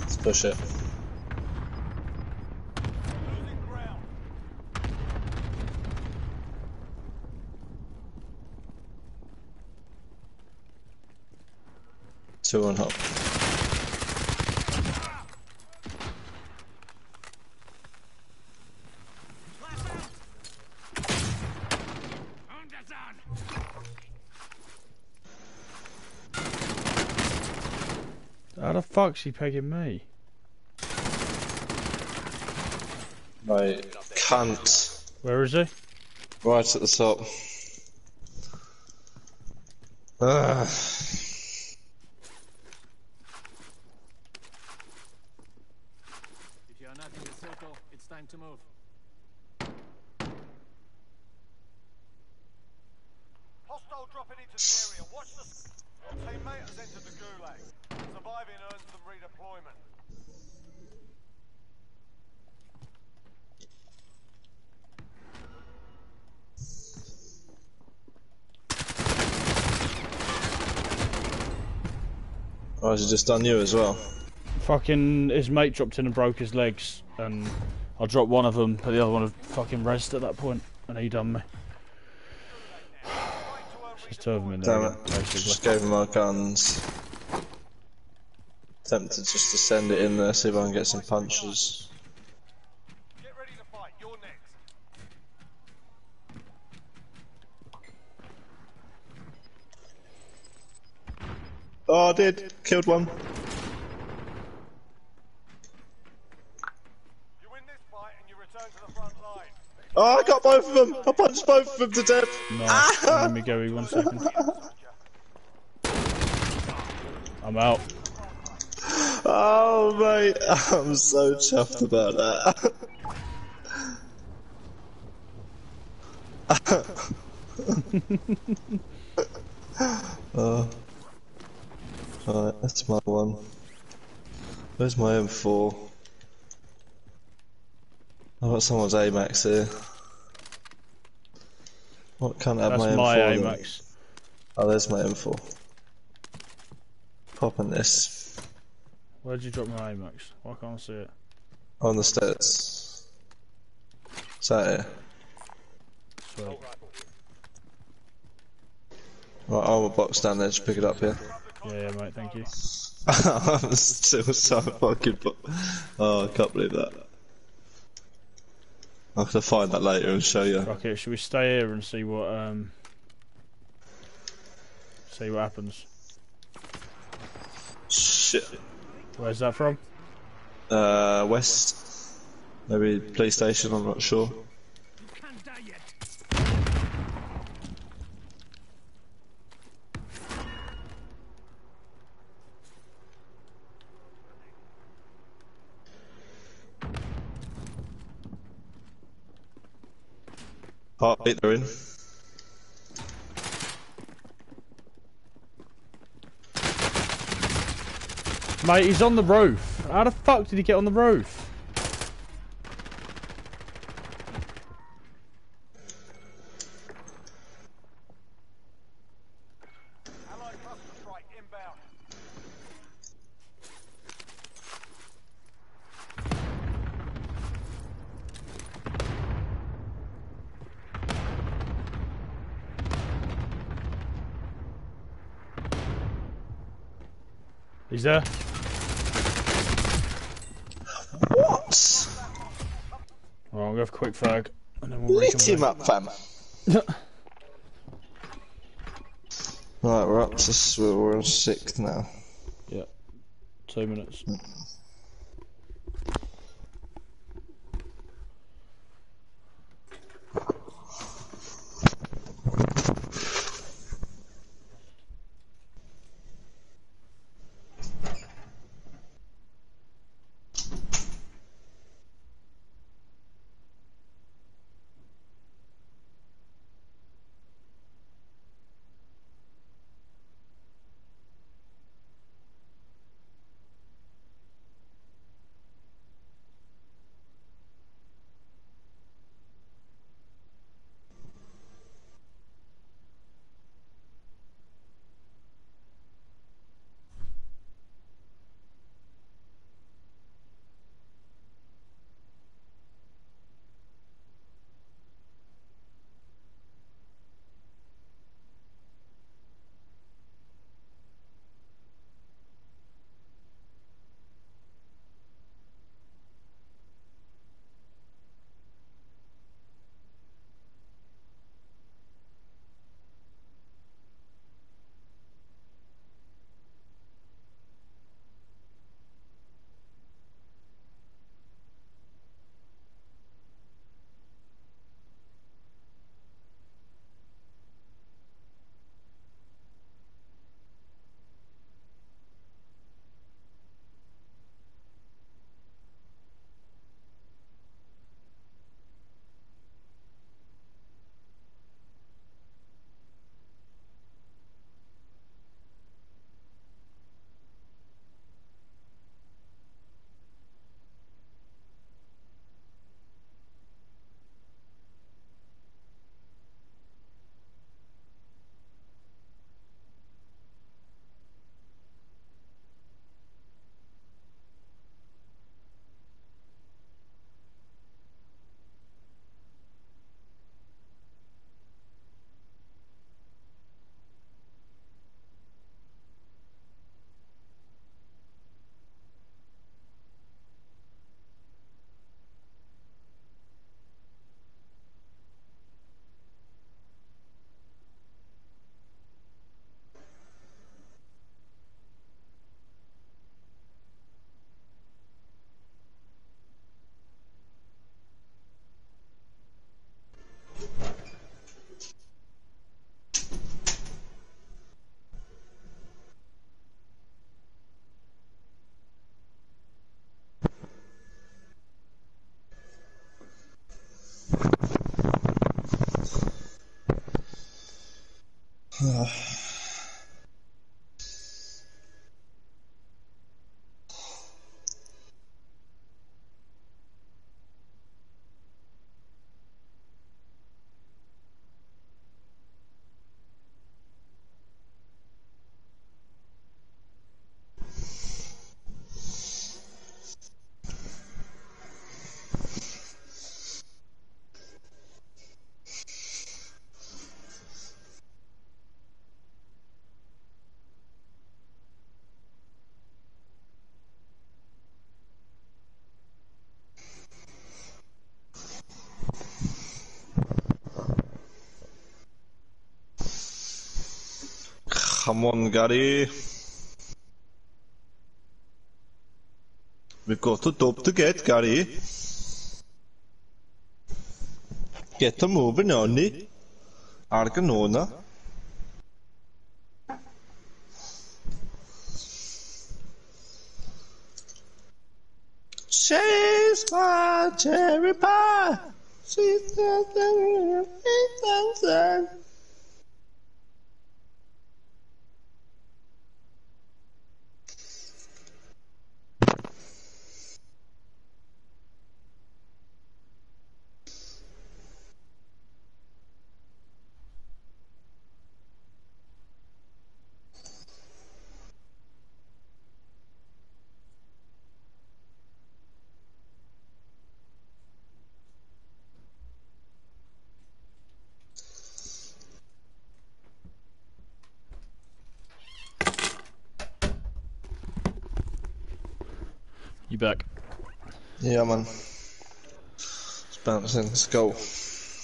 Let's push it. Two on hop. How the fuck's she pegging me? Mate, cunt. Where is he? Right at the top. Ah. If you are not in the circle, it's time to move. Hostile dropping into the area. Watch the. Your teammate has entered the gulag. Surviving earns them redeployment. Oh, has he just done you as well? Fucking his mate dropped in and broke his legs, and I dropped one of them, but the other one had fucking rest at that point, and he done me. There's two of them in there, Damn again. Just gave him our guns. Tempted just to send it in there, see if I can get some punches. Get ready to fight. You're next. Oh, I did. Killed one. You win this fight and you return to the front line. Oh, I got both of them. I punched both of them to death. Nice. Let me go one second. I'm out. Oh, mate. I'm so chuffed about that. oh. (laughs) (laughs) Alright, that's my one. Where's my M4? I've got someone's AMAX here. What can't have That's my M4? my? AMAX. Oh, there's my M4. Popping this Where'd you drop my AMAX? Why oh, can't I see it? on the stairs. Is that it? Sweet. Right, armor box down there, just pick it up here. Yeah, yeah, mate, thank you. (laughs) I'm still so fucking. Oh, I can't believe that. I'll have to find that later and show you. Okay, should we stay here and see what um see what happens? Shit. Where's that from? Uh, west. Maybe police station, I'm not sure. Part 8 they're in. Mate, he's on the roof. How the fuck did he get on the roof? He's there. What? Right, I'll go for quick fag. And then we'll Lit him reconvene. up, fam. (laughs) right, we're up to s- we're on sixth now. Yeah. Two minutes. Mm. Come on, Gary. We've got a dub to get, Gary. Get them moving on it. Arganona. Chase my cherry pie. She's the Yeah, man. It's bouncing. A goal.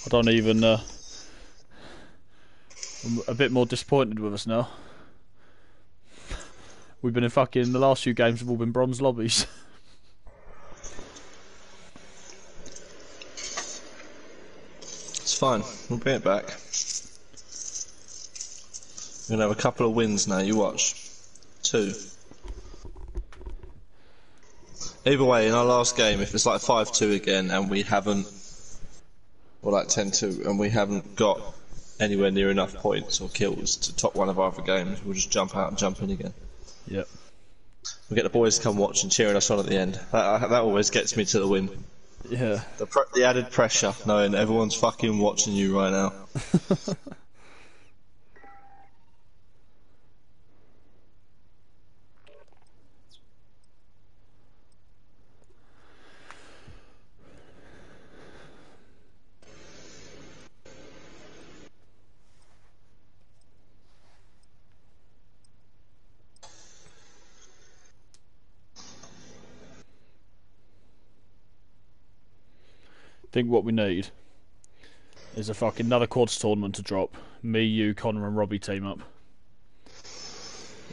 I don't even. Uh, I'm a bit more disappointed with us now. We've been in fucking the last few games have all been bronze lobbies. (laughs) It's fine. We'll bring it back. We're gonna have a couple of wins now. You watch. Two. Either way, in our last game, if it's like five-two again, and we haven't, or like ten-two, and we haven't got anywhere near enough points or kills to top one of our other games, we'll just jump out and jump in again. yep. We'll get the boys to come watch and cheering us on at the end. That, uh, that always gets me to the win. Yeah. The, the added pressure, knowing everyone's fucking watching you right now. (laughs) think what we need is a fucking another quads tournament to drop. Me, you, Connor, and Robbie team up.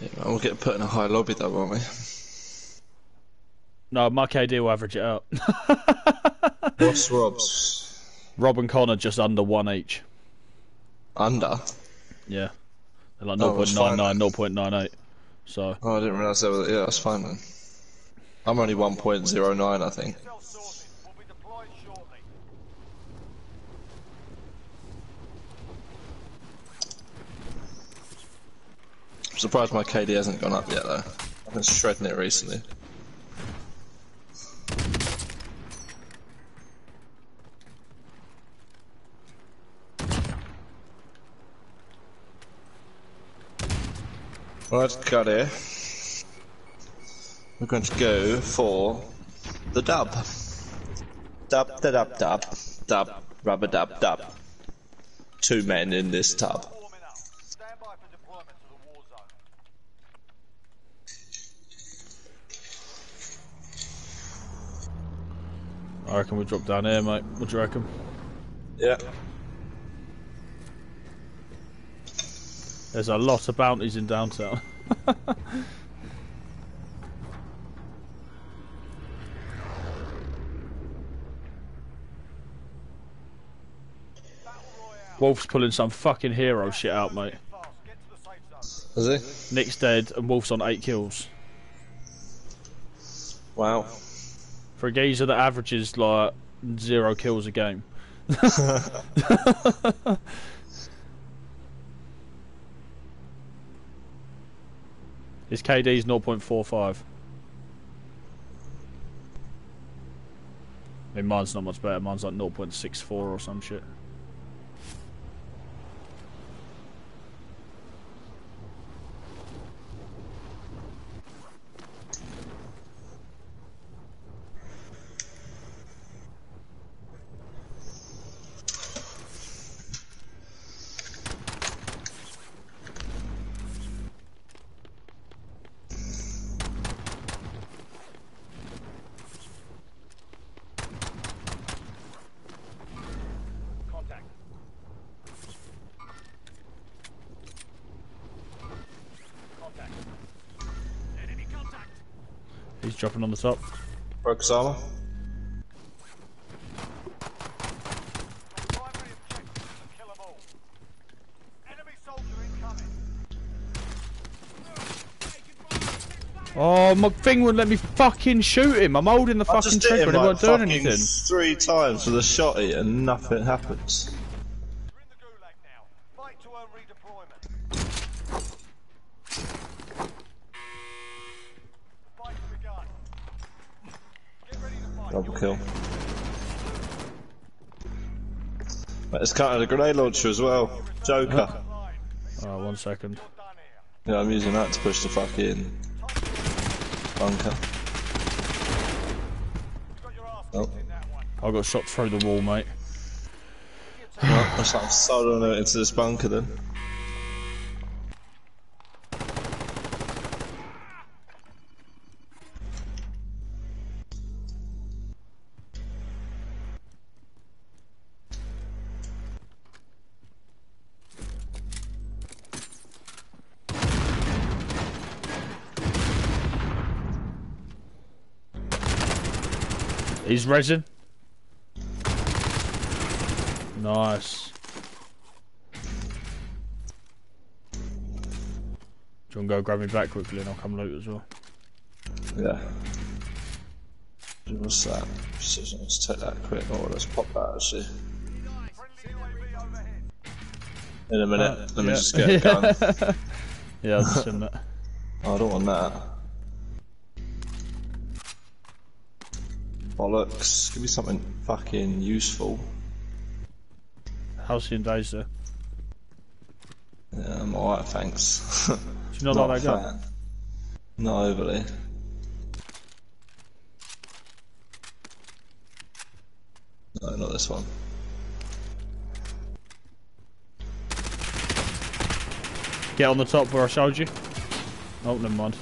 Yeah, man, we'll get put in a high lobby though, won't we? No, my KD will average it out. (laughs) What's Rob's? Rob and Connor just under one each. Under? Yeah. They're like Oh, 0.99, then. 0.98. So, Oh, I didn't realise that was. Yeah, that's fine then. I'm only 1.09, I think. Cell sorted. Will be deployed shortly. I'm surprised my KD hasn't gone up yet though. I've been shredding it recently. Right, got here. We're going to go for the dub. Dub, da dub, dub, dub, rubber dub, dub. Two men in this tub. Forming up. Stand by for deployment to the war zone. I reckon we drop down here, mate. What do you reckon? Yeah. There's a lot of bounties in downtown. (laughs) Wolf's pulling some fucking hero shit out, mate. Fast. Get to the safe zone. Is he? Nick's dead and Wolf's on eight kills. Wow. For a geezer that averages like zero kills a game. (laughs) His KD is 0.45. I mean, mine's not much better. Mine's like 0.64 or some shit. He's dropping on the top. Broke his armor. Primary objective is to kill them all. Enemy soldier incoming. Oh, my thing wouldn't let me fucking shoot him. I'm holding the I fucking trigger and it like doing fucking anything. three times with a shotty and nothing happens. You're in the gulag now. Fight to earn redeployment. The fight's begun. Get ready to fight. Double You're kill. next. But it's counted a grenade launcher as well. Joker. Alright, one second. You're done here. Yeah, I'm using that to push the fucking bunker. You got your ass Oh. in that one. I got shot through the wall, mate. Well, I'm soloing it into this bunker then. He's resin. Nice. Do you want to go grab me back quickly and I'll come loot as well? Yeah. What's that? Precision. Let's take that quick. Oh, let's pop that actually. In a minute. Uh, Let me yeah. just get a (laughs) gun. Yeah, I've just seen that. I don't want that. Bollocks. Give me something fucking useful. Halcyon Days there. Yeah, I'm alright, thanks. (laughs) Do you not, like that fan. Not overly. No, not this one. Get on the top where I showed you. Oh, never mind.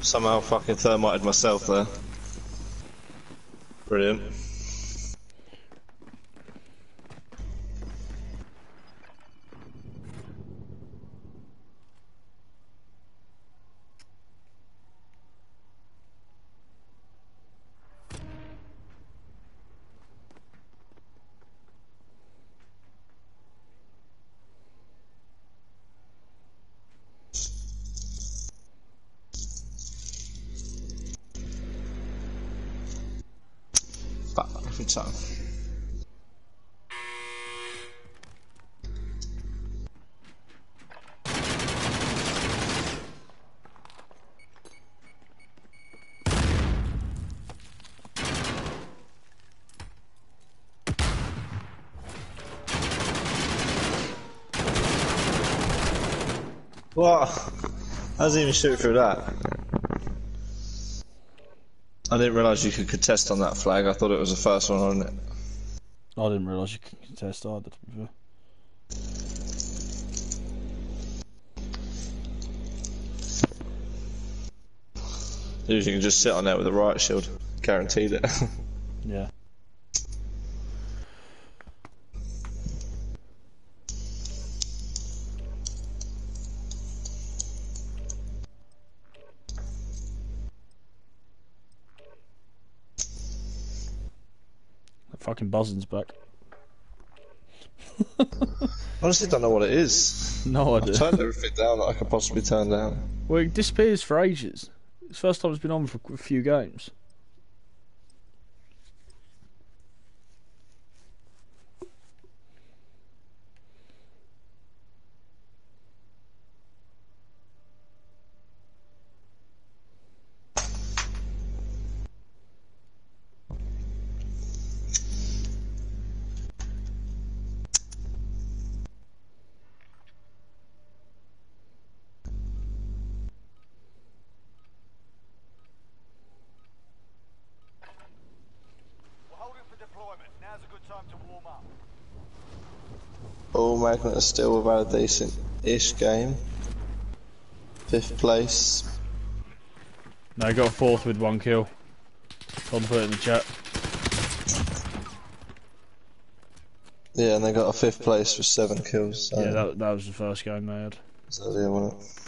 Somehow fucking thermited myself there. Brilliant. How does he even shoot through that? I didn't realise you could contest on that flag. I thought it was the first one on it. I didn't realise you could contest either, to be fair. Usually you can just sit on there with a riot shield. Guaranteed it. (laughs) fucking buzzing's back. (laughs) Honestly, don't know what it is. No idea. I've turned everything down that I could possibly turn down. Well, it disappears for ages. It's the first time it's been on for a few games. Magnet is still about a decent-ish game. Fifth place. No, I got fourth with one kill. Tom put it in the chat. Yeah, and they got a fifth place with seven kills. So Yeah, that, that was the first game they had. so yeah, wasn't it?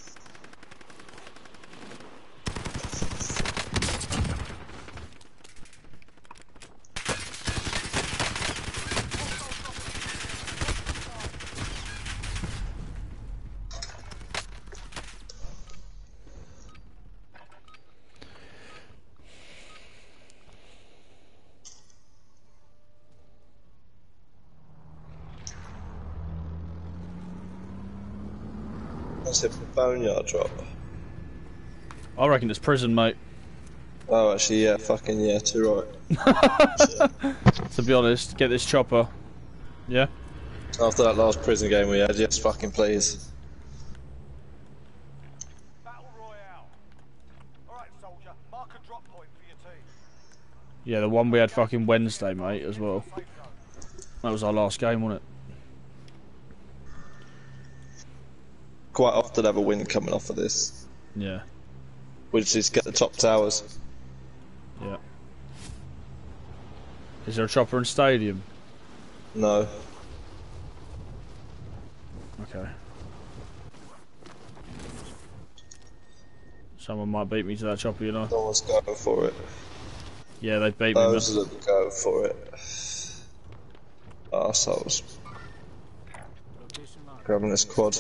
That's a boneyard drop. I reckon it's prison, mate. Oh, actually, yeah, fucking yeah, too right. (laughs) To be honest, get this chopper. Yeah? After that last prison game we had, yes, fucking please. Battle soldier. Mark a drop point for your team. Yeah, the one we had fucking Wednesday, mate, as well. That was our last game, wasn't it? Quite often have a win coming off of this. Yeah. We just get the top towers. Yeah. Is there a chopper in stadium? No. Okay. Someone might beat me to that chopper, you know. No one's going for it. Yeah, they beat me. man. Those that go for it. Arseholes. Grabbing this quad.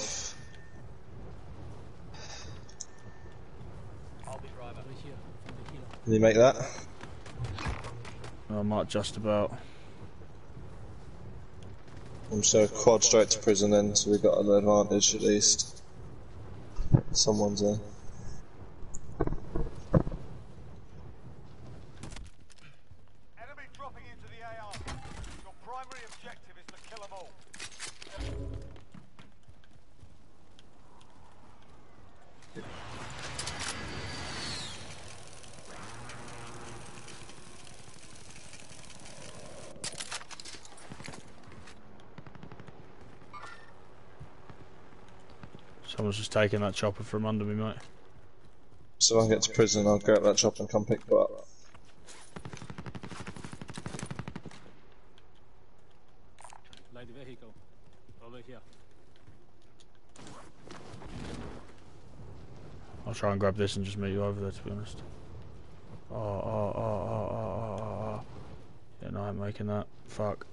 I'll be driver. Over here, from the kilo. Can you make that? Oh, I might just about. I'm so quad straight to prison then, so we got an advantage at least. Someone's there. Enemy dropping into the AR. Your primary objective is to kill them all. Someone's just taking that chopper from under me, mate. So I get to prison, I'll grab that chopper and come pick you up. Light vehicle. Over here. I'll try and grab this and just meet you over there, to be honest. Oh, oh, oh, oh, oh, oh, oh, oh. Yeah, no, I ain't making that. Fuck.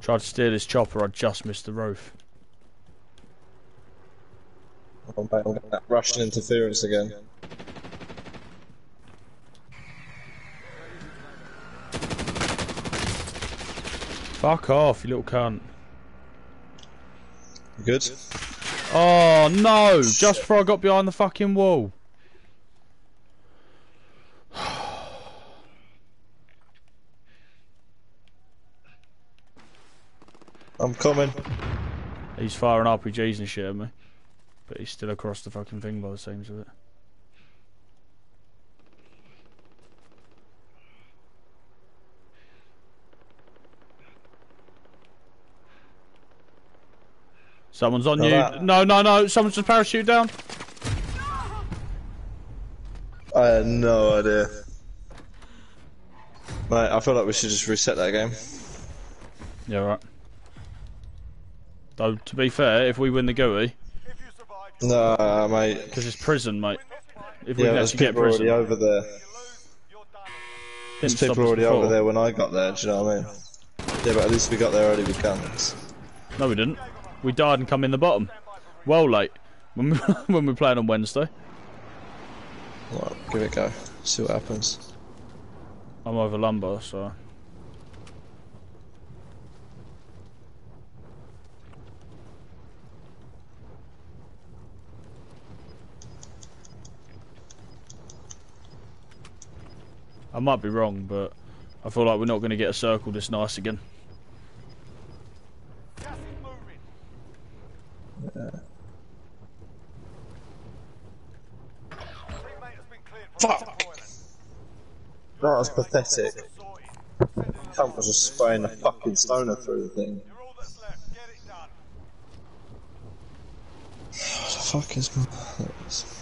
Tried to steer this chopper, I just missed the roof. Getting that Russian interference again. Fuck off, you little cunt. You good? Oh, no! Just before I got behind the fucking wall. I'm coming. He's firing RPGs and shit at me. But he's still across the fucking thing by the seams of it. Someone's on Now you. that- No, no, no. Someone's just parachute down. I had no idea. Mate, I feel like we should just reset that game. Yeah, right. Though, to be fair, if we win the GUI, If you survive, you Nah, mate. because it's prison, mate. If we Yeah, can there's actually get people prison, already over there. There's people already over there when I got there, do you know what I mean? Yeah, but at least we got there early with guns. No, we didn't. We died and come in the bottom. Well late. (laughs) When we, when we played on Wednesday. Well, give it a go. See what happens. I'm over lumber, so. I might be wrong, but I feel like we're not going to get a circle this nice again. Gas is moving. Teammate has been cleared from Fuck. That was pathetic. Sorted. Cunt was just spraying a fucking stoner through the thing. You're all that's left. Get it done. What the fuck is my... Enemy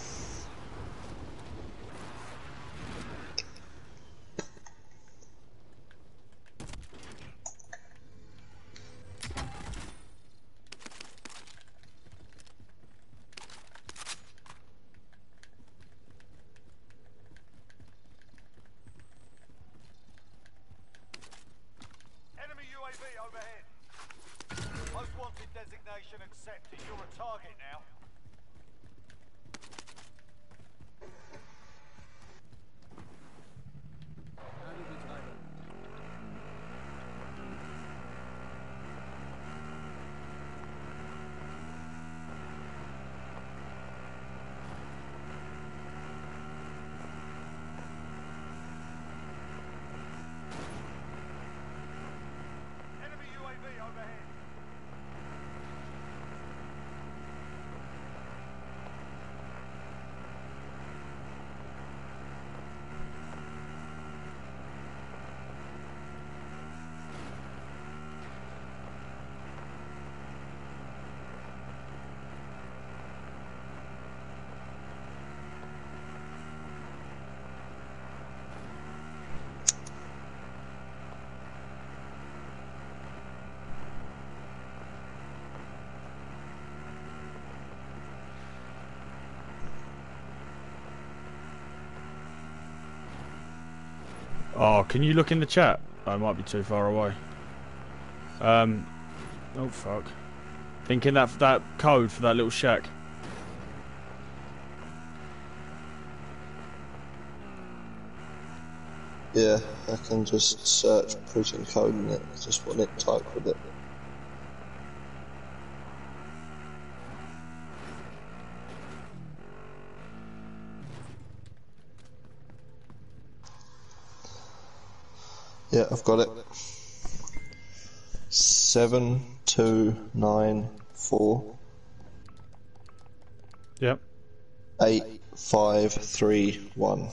can you look in the chat? I might be too far away. Um, oh fuck. Thinking that that code for that little shack. Yeah, I can just search prison code in it. Just what Nick typed with it. Yeah, I've got it. Seven two nine four Yep. eight five three one.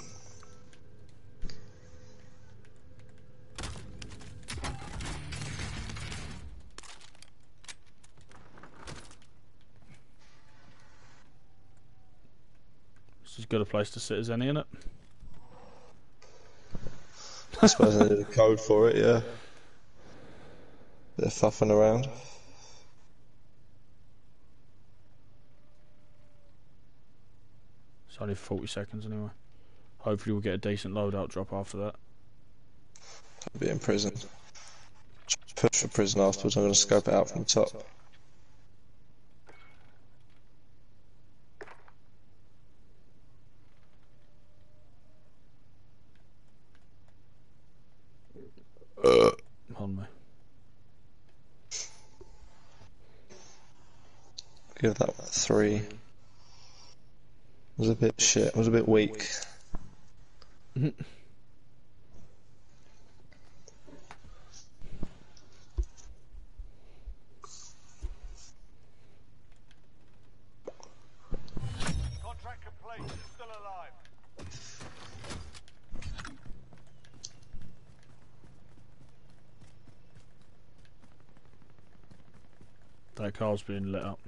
This is good a place to sit as any in it. I suppose I need a code for it, yeah. Of fuffing around. It's only 40 seconds anyway. Hopefully we'll get a decent loadout drop after that. I'll be in prison. Push for prison afterwards, I'm going to scope it out from the top. On me. Give that one a three. was a bit shit, was a bit weak. Contract complete. You're still alive. That car's being lit up.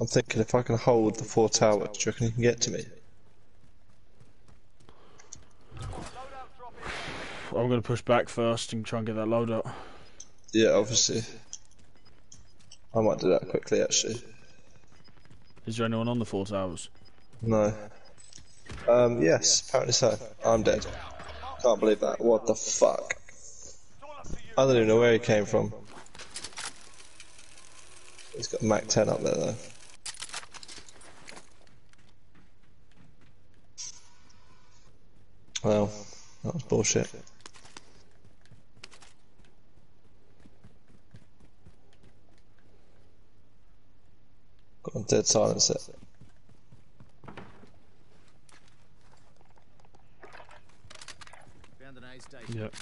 I'm thinking if I can hold the four towers, do you reckon he can get to me? Loadout drop in. I'm going to push back first and try and get that loadout. Yeah, obviously. I might do that quickly, actually. Is there anyone on the four towers? No. Um, yes, apparently so. I'm dead. Can't believe that. What the fuck? It's all up to you. I don't even know where he came from. He's got Mac 10 up there though. Well, that was bullshit. Got a dead silence it. Found an aid station. Yep.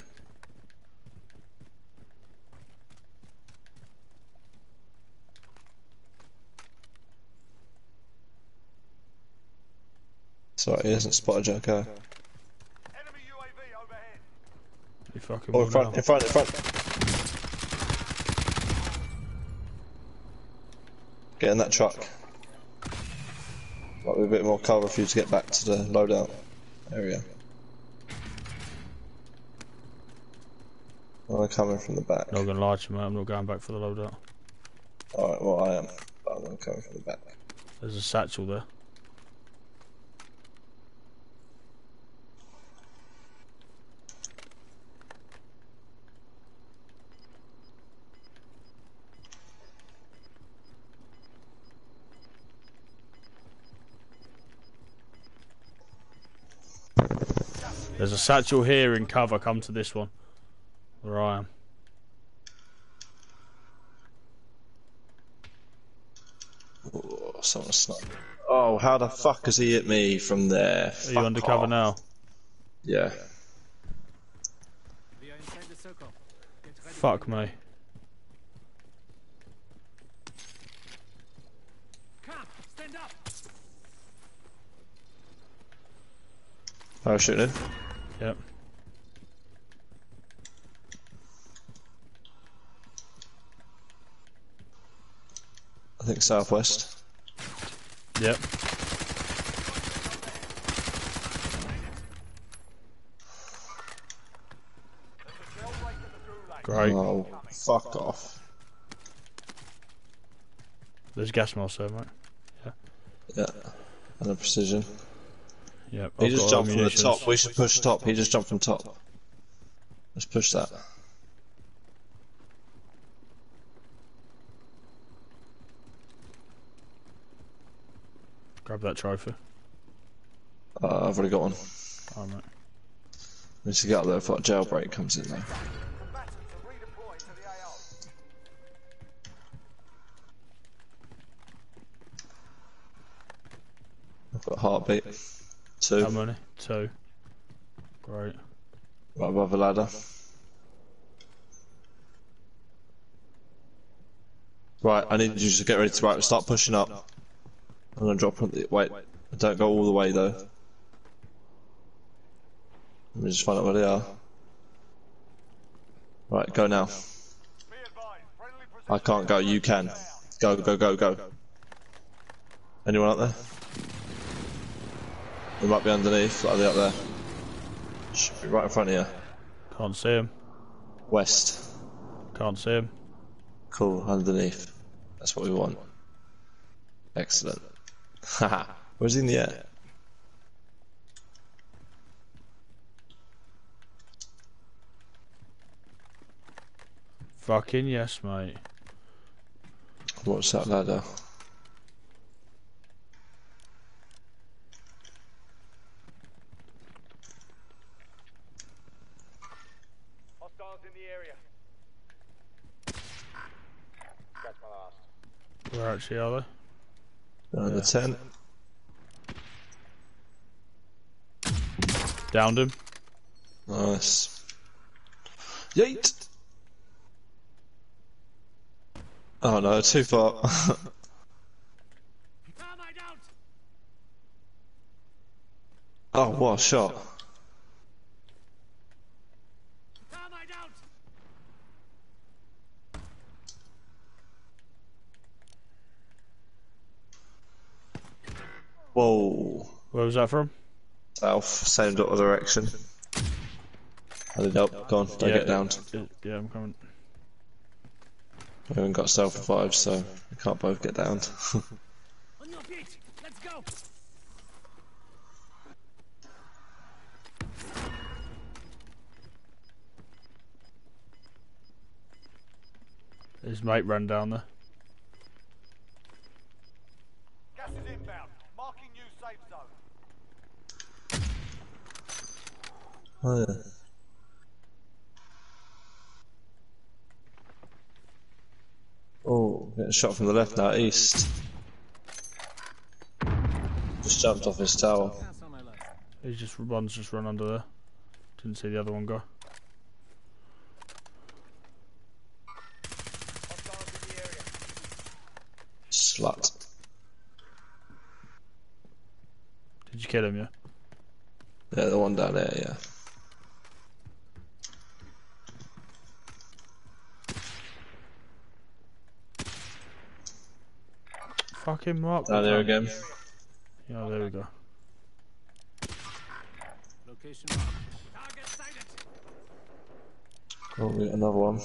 Sorry, he hasn't spotted Jacko. Enemy UAV overhead. You fucking Oh, in front, in front, in front. Get in that truck. Might be a bit more cover for you to get back to the loadout area. I'm coming from the back. Not gonna lie to you, mate. I'm not going back for the loadout. Alright, well I am. But I'm coming from the back. There's a satchel there. There's a satchel here in cover. Come to this one. Where I am. Oh, someone sniped. Oh, how the fuck has he hit me from there? Are you under cover now? Yeah. We are inside the circle. Get ready. Fuck me. Come, stand up. Parachuting. Yep. I think southwest. Yep. Jailbreak at the Gulag. Great. Oh, fuck off. There's gas there, mate. Yeah. Yeah. And a precision. Yep. He I've just jumped from the top. We should push top. He just jumped from top. Let's push that. Grab that trophy. Uh, I've already got one. Oh, mate. We need to get up there before a jailbreak comes in though. Combatants are redeploying to the AO. I've got a heartbeat. Two. How many? Two. Great. Right above the ladder. Right, I need you to get ready to right, start pushing up. I'm gonna drop on the wait. Don't go all the way though. Let me just find out where they are. Right, go now. Be advised, friendly precision I can't go, you can. Go, go, go, go. Anyone up there? They might be underneath, like they're up there. Should be right in front of you. Can't see him. West. Can't see him. Cool, underneath. That's what we want. Excellent. Haha. (laughs) Where's he in the air? Fucking yes, mate. What's that ladder. Hostiles in the area. That's my last. Where actually are they? Down in the tent. Downed him. Nice. Yeet! Oh no, too far. (laughs) Oh, what a shot. Thermite out! Whoa. Where was that from? South, same dot direction. I need help. Go on, don't get down. Yeah, yeah, I'm coming. We haven't got self revive, so we can't both get down. (laughs) On your feet! Let's go! His mate ran down there. Gas is inbound. Marking new safe zone. Oh. Oh, getting shot from the left now, east. Just jumped off his tower. Pass on my left. He's just one's just run under there. Didn't see the other one go. Hostiles in the area. Slut. Did you kill him? Yeah. Yeah, the one down there, yeah. Fucking Mark. Down ah, there again. Yeah, there we go. Location. Target sighted! Oh, another one.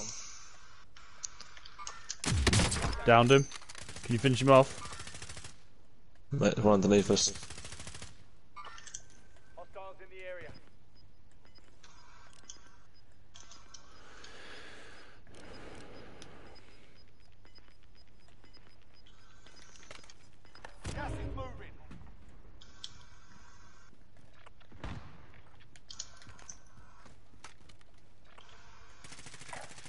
Downed him. Can you finish him off? Mate, there's one underneath us. Hostiles in the area. Gas is moving.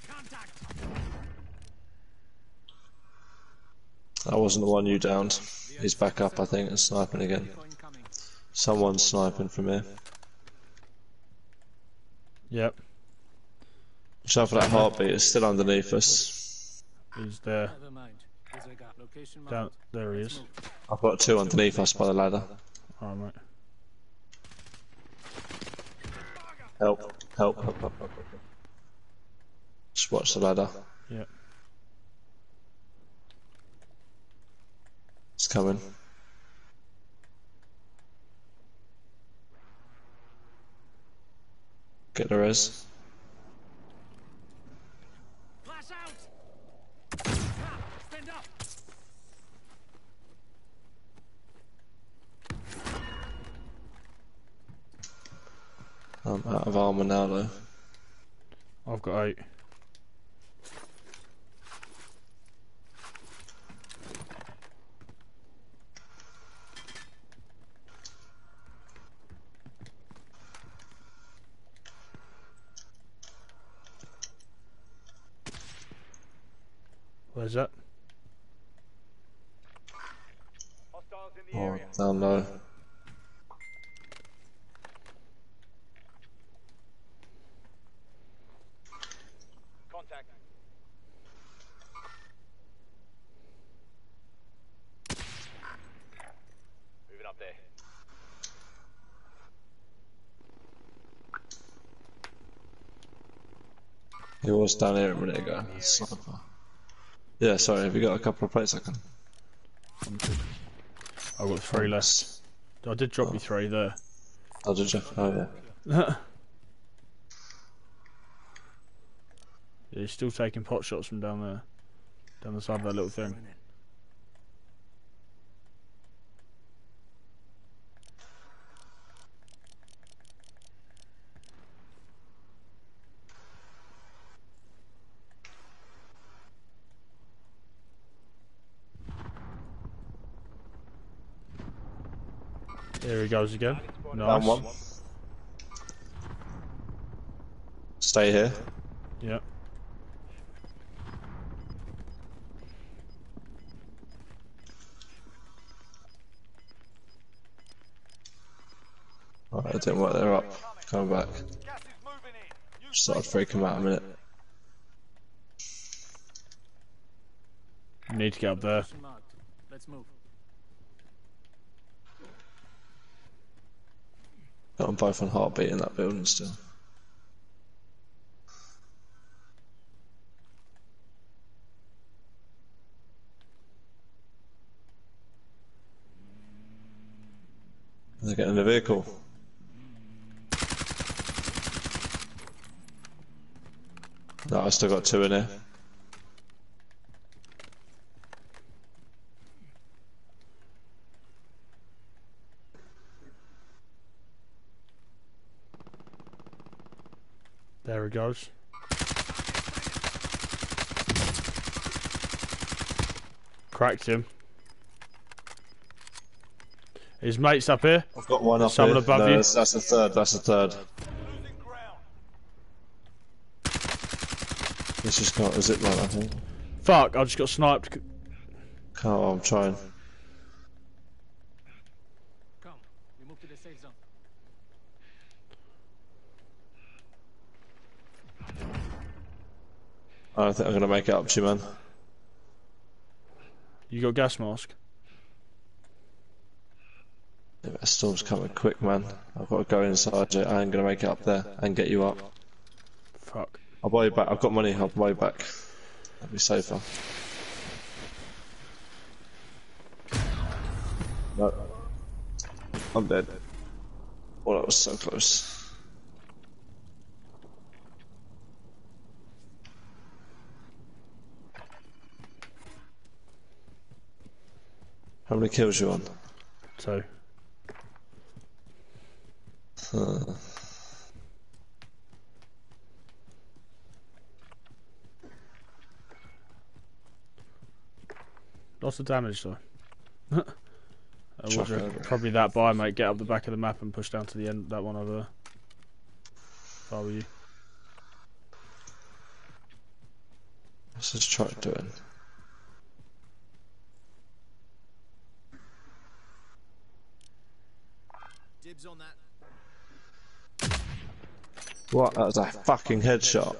Contact! That wasn't the one you downed. He's back up, I think, and sniping again. Someone's sniping from here. Yep. Watch out for that heartbeat, it's still underneath us. He's there. Never mind. Disregard. Location marked. Down. There he is. I've got two underneath us by the ladder. Alright, mate. Help, help, help, help, help. help. Just watch the ladder. Yep. coming. Get the res. I'm out of armor now though. I've got eight. Oh, area. down low. Contact. Moving up there. He was down here a minute ago. Yeah, sorry, have you got a couple of plates I can? I've got three less. I did drop you three there. Oh, did you? Oh. (laughs) Yeah, he's still taking pot shots from down there. Down the side of that little thing. He goes again. Down Nice. one. Stay here. Yep. Alright, it didn't work, they're up. Coming back. Gas is moving in. You Just thought I'd freak him out a minute. Need to get up there. Let's move. Got them both on heartbeat in that building still. They're getting in the vehicle. No, I still got two in here. There he goes. Cracked him. His mate's up here. I've got one up Someone here. above no, you? That's, that's the third. That's the third. losing ground. It's just got a zip line, I think. Fuck, I just got sniped. Can't. I'm trying. Come. We move to the safe zone. I don't think I'm gonna make it up to you, man. You got gas mask? Yeah, that storm's coming quick, man. I've got to go inside it. I'm gonna make it up there and get you up. Fuck. I'll buy you back. I've got money. I'll buy you back. That'd be safer. No. I'm dead. Oh, that was so close. How many kills you on? So, lots of damage though. (laughs) I would Chuck reckon over it. probably that by mate. Get up the back of the map and push down to the end. That one over there. If I were you. What's this truck doing? On that. What? That was a fucking headshot.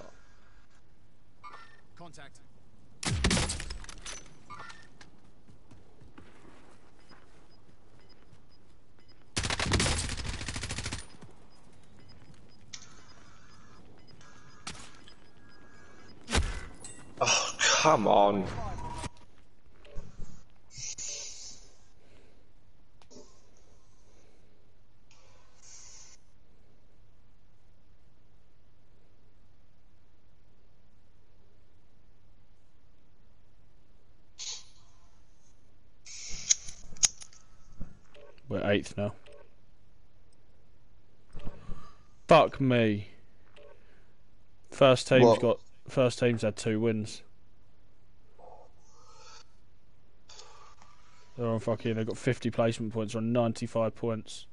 Contact. Oh, come on. Now. fuck me. First team's What? got first team's had two wins. They're on fucking. They've got 50 placement points. They're on 95 points.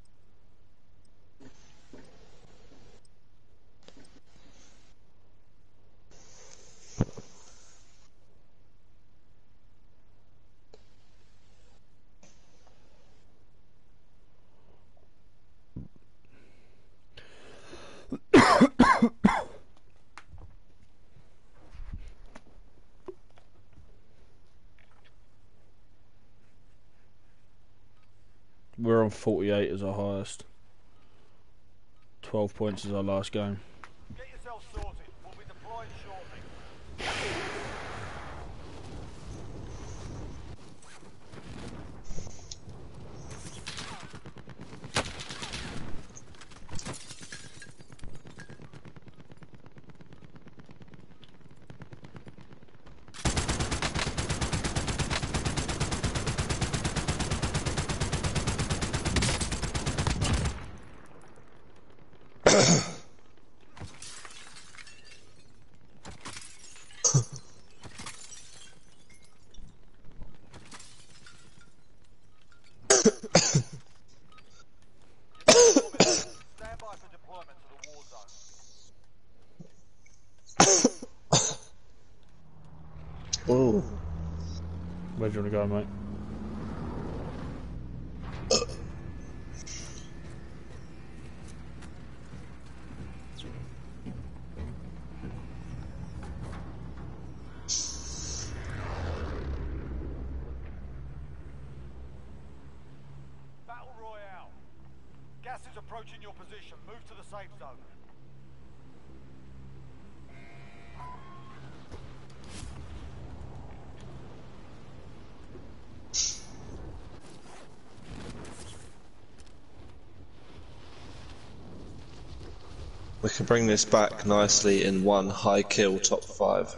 48 is our highest. 12 points is our last game. Get yourself sorted. We'll be deploying shortly. Stand by for deployment to the war zone. Ooh. Where do you want to go, mate? Battle Royale. Gas is approaching your position. Move to the safe zone. We can bring this back nicely in one high kill top five.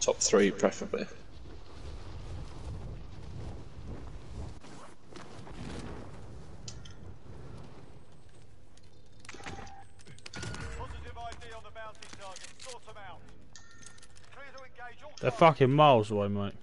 Top three, preferably. Positive ID on the bounty target. Sort them out. Clear to engage all They're fucking miles away, mate.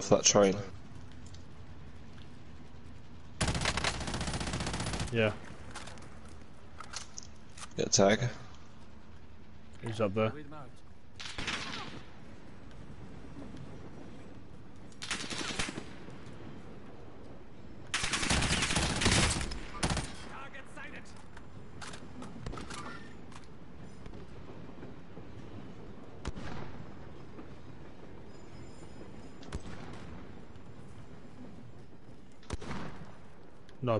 Off that train? Yeah, Get a tag. he's up there.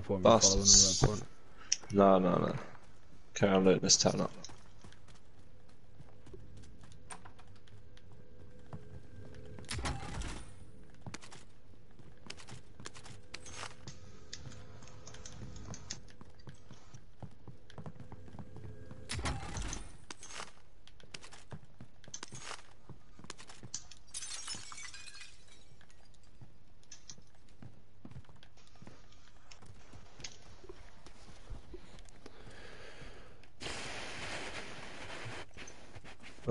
No me following him at Bastards. No, no, no. Carry on looting this town up.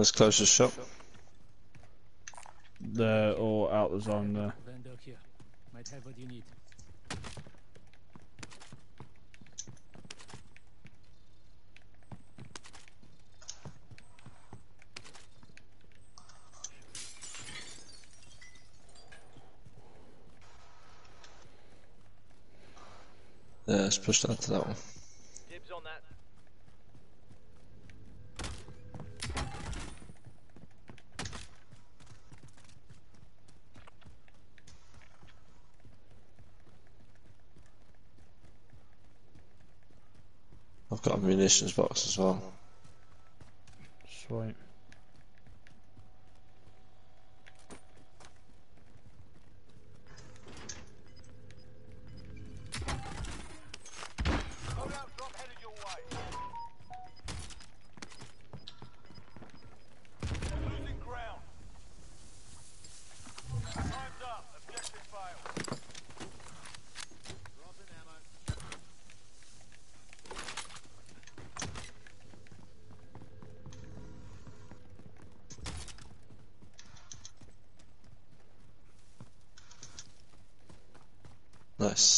Where's closest shop? They're all out the zone there. Vendor here. Might have what you need. Yeah, let's push that to that one. Dibs on that. I've got a munitions box as well. Sweet. Loadout drop headed your way. Losing ground. Time's up. Objective failed. Dropping ammo.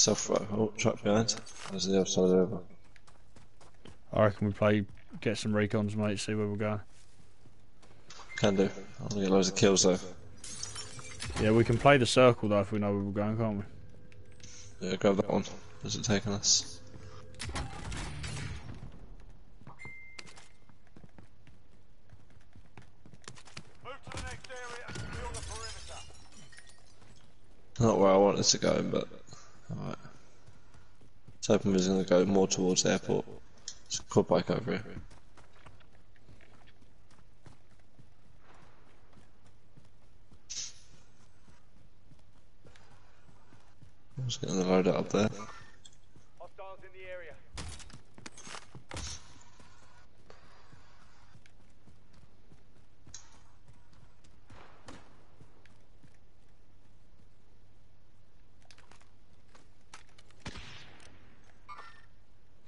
Nice, self oh, truck behind. There's the other side of the river. I reckon we play, get some recons, mate. See where we're going. Can do. I want to get loads of kills though. Yeah, we can play the circle though if we know where we're going, can't we? Yeah, grab that one. Where's it taking us? Move to the next area and secure the perimeter. Not where I wanted to go, but. I was going to go more towards the airport. There's a quad bike over here. I was getting the load up there. Hostiles in the area.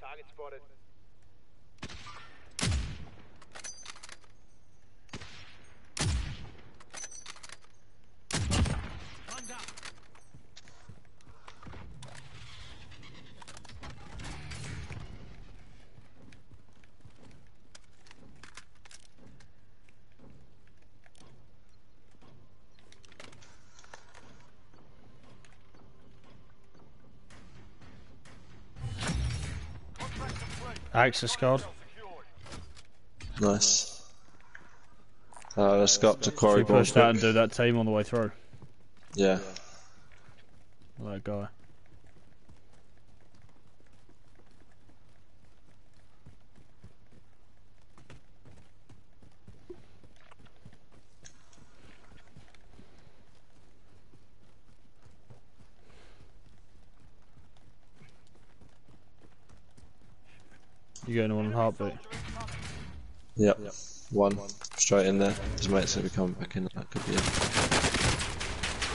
Target spotted. Gunned up. Contract complete. Access card. Nice. Uh, let's go up to Should Quarry we push that and do that team on the way through? Yeah. That guy. You getting one on heartbeat? Yep. One. Straight in there. His mate's going to be coming back in. That could be it.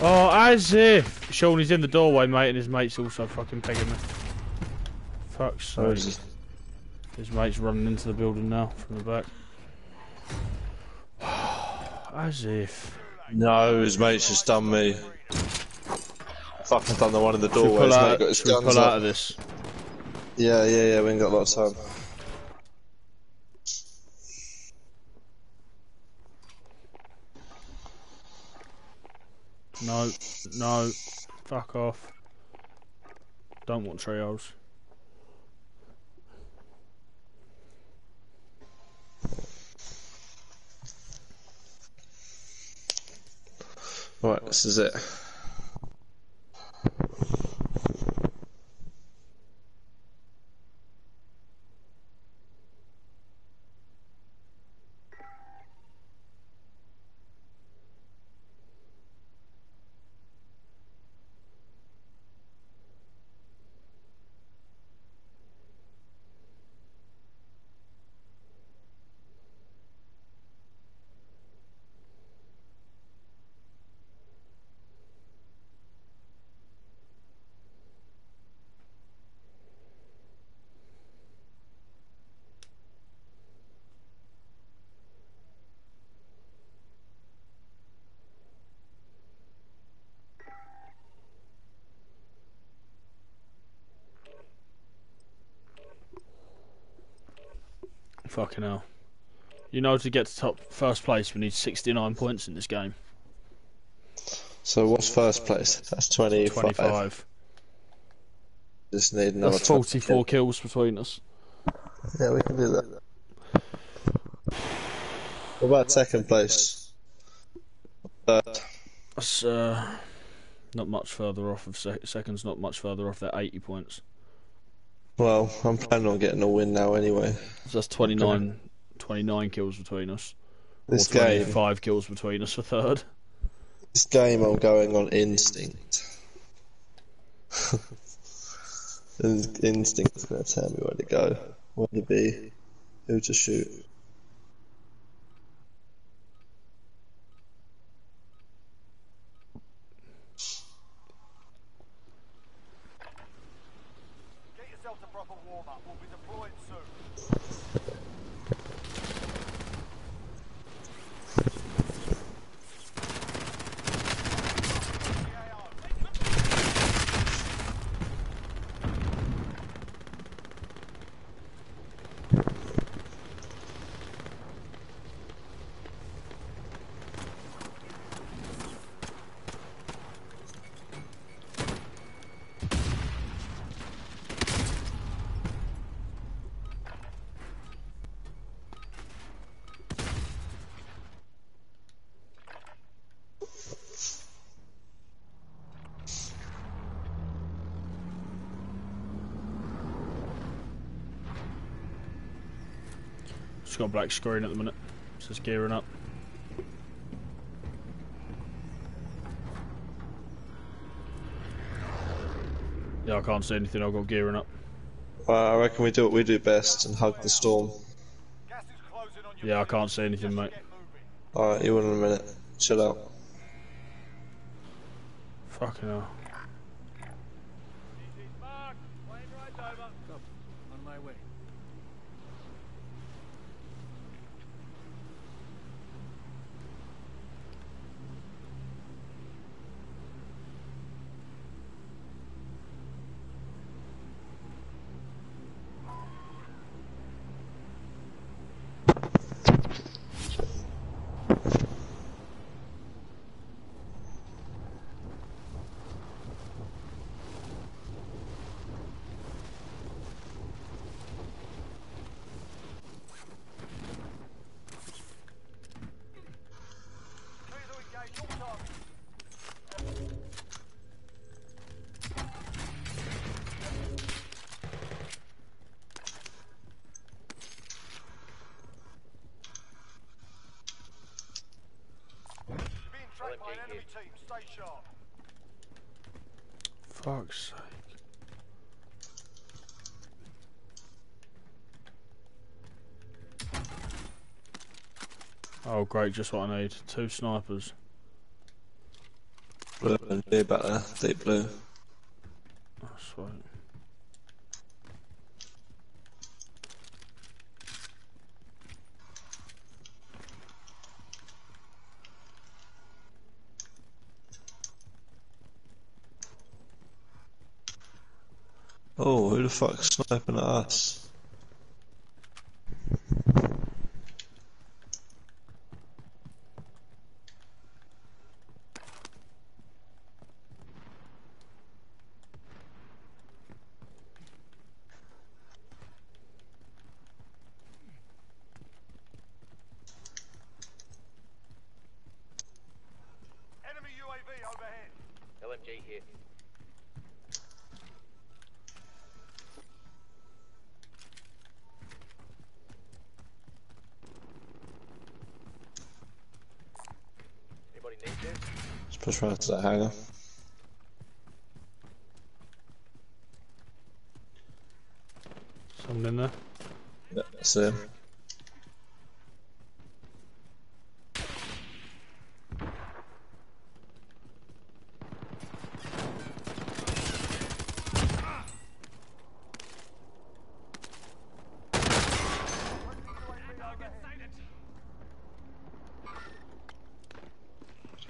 Oh, as if Sean he's in the doorway, mate, and his mate's also fucking pegging me. Fuck's Where is sake. he? His mate's running into the building now from the back. (sighs) As if. No, his mate's just done me. Fucking done the one in the Should doorway. pull His mate out, got his should guns pull out of this? Yeah, yeah, yeah. We ain't got a lot of time. No, no. Fuck off. Don't want trios. Right, this is it. Fucking hell. You know, to get to top first place, we need 69 points in this game. So what's first place? That's 25. 25. Just need another. That's top 44 kills between us. Yeah, we can do that. What about second place? Third. That's uh, not much further off of sec- seconds. Not much further off. They're 80 points. Well, I'm planning on getting a win now anyway. So that's 29, 29 kills between us. This game, 25 kills between us for third. this game, I'm going on instinct. (laughs) Instinct's going to tell me where to go, where to be, who to shoot. Get yourself to proper warm up. We'll be deploying soon. Just got a black screen at the minute. It's just gearing up. Yeah, I can't see anything. I've got gearing up. Well, I reckon we do what we do best and hug the storm. Gas is closing on you. Yeah, I can't see anything, mate. Alright, you in a minute. Chill out. Fucking hell. Mark, plane ride's over. Copy. On my way. Clear to engage all targets. You're being tracked enemy team. Stay sharp. Fuck's sake. Oh, great, just what I need. Two snipers. Blue and blue back there, deep blue. Oh, sweet. Oh, who the fuck's sniping at us? Enemy UAV overhead. LMG here. Anybody need this? Push that hangar. Someone in there? Yeah, that's him.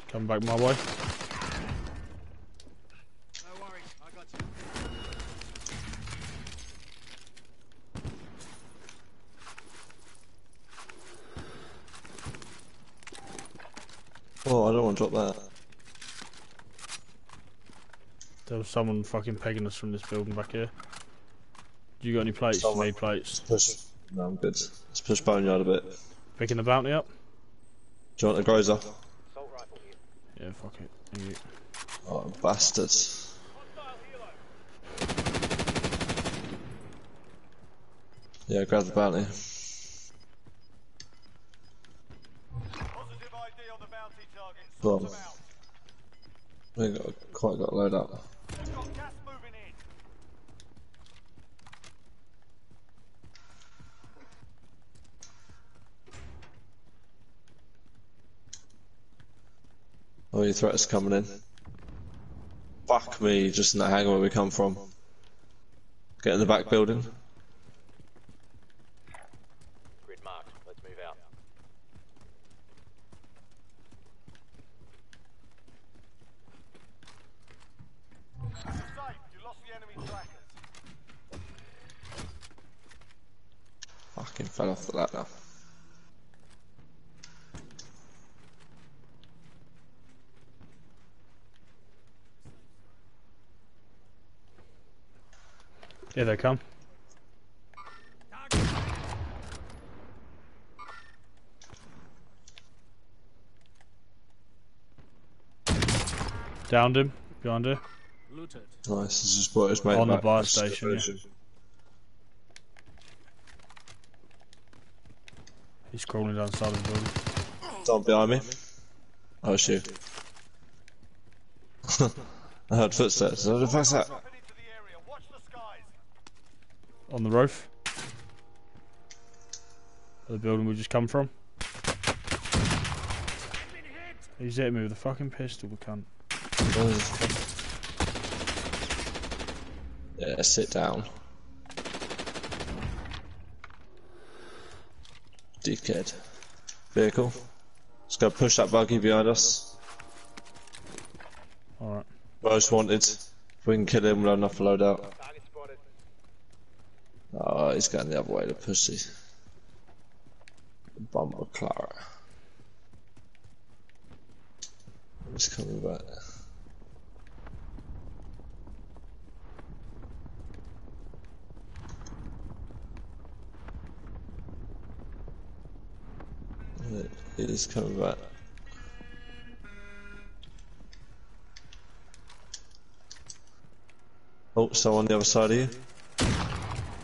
Come back my way. No worries, I got you. Oh, I don't want to drop that. There was someone fucking pegging us from this building back here. Do you got any plates? Someone- You need plates. Push. No, I'm good. Let's push Boneyard a bit. Picking the bounty up? Do you want a Grozer? Assault rifle here. Yeah, fuck it. Thank you. Oh, bastards. Yeah, grab the bounty. Positive ID on the bounty target. Go Sort on. them out. We ain't got, quite got a load up. They've got gas moving in. Oh, your threats coming in. Fuck me, just in that hangar where we come from. Get in the back building. Grid marked. Let's move out. You're safe. You lost the enemy trackers. Fucking fell off the ladder. Here they come. Downed him. Behind her. Looted. Nice, this is what it's made On the back. buy That's the station, yeah. He's crawling down the side of the building. Someone behind me. Oh, it's (laughs) you. I heard footsteps. What the fuck's that? Dropping into the area. Watch the skies. On the roof. Of the building we just come from. He's hitting me with a fucking pistol, the cunt. Yeah, sit down. Dickhead. Vehicle. Let's go push that buggy behind us. Alright. Most wanted. If we can kill him, we'll have enough to load out. Target spotted. Oh, he's going the other way, the pussy. Bumper Clara. He's coming back. Yeah, He's coming back. Oh, so on the other side of you.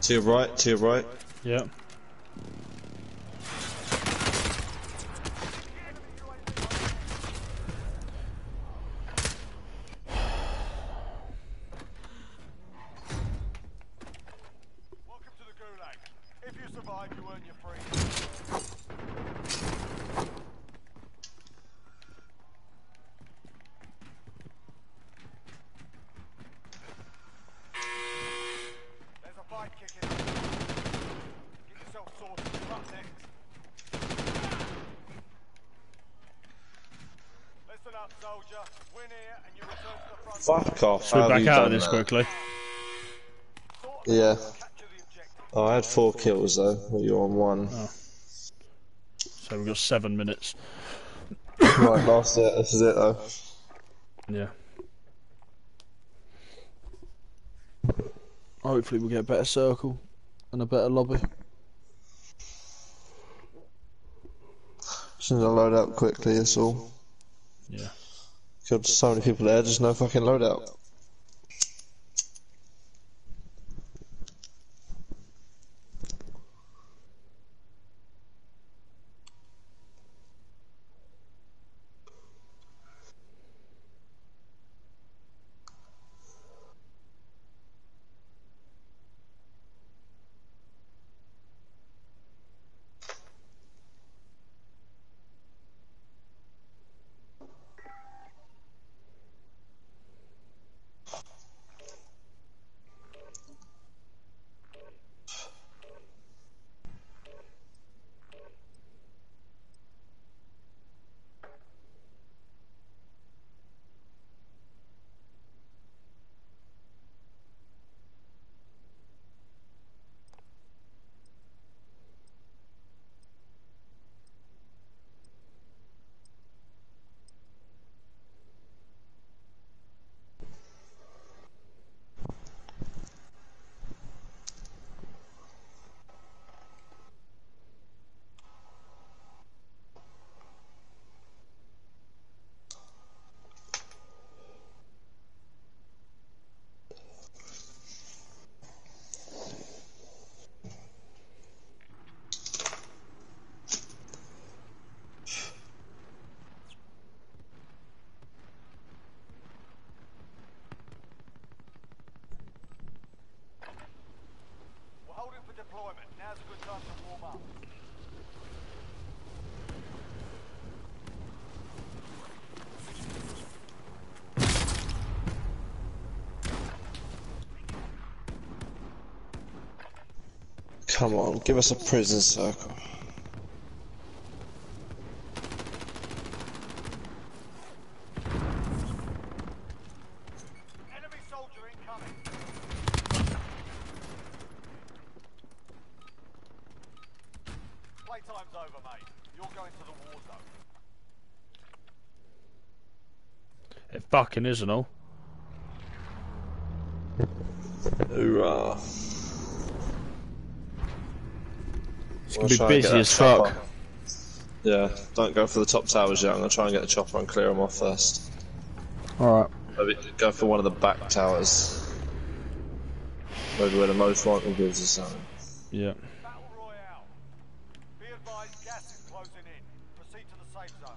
To your right, to your right. Yeah. Welcome to the Gulag. If you survive, you earn your freedom. There's a fight kicking. Get yourself sorted. You're up next. Listen up, soldier. Win here and you return to the front. Fuck how we're have back out of this that? quickly. Yeah. out. Capture the objective. Oh, I had four kills though. Well, you're on one. Oh. So we've got seven minutes. (coughs) right, last it. This is it though. Yeah. Hopefully we'll get a better circle and a better lobby. Just need to load out quickly, that's all. Yeah. Killed so many people there, there's no fucking loadout. Give us a prison circle. Enemy soldier incoming. Playtime's over, Gonna be busy as fuck. Yeah, don't go for the top towers yet. I'm gonna try and get the chopper and clear them off first. Alright. Maybe go for one of the back towers. Maybe where the most likely gives us something. Yeah. Battle Royale. Be advised, gas is closing in. Proceed to the safe zone.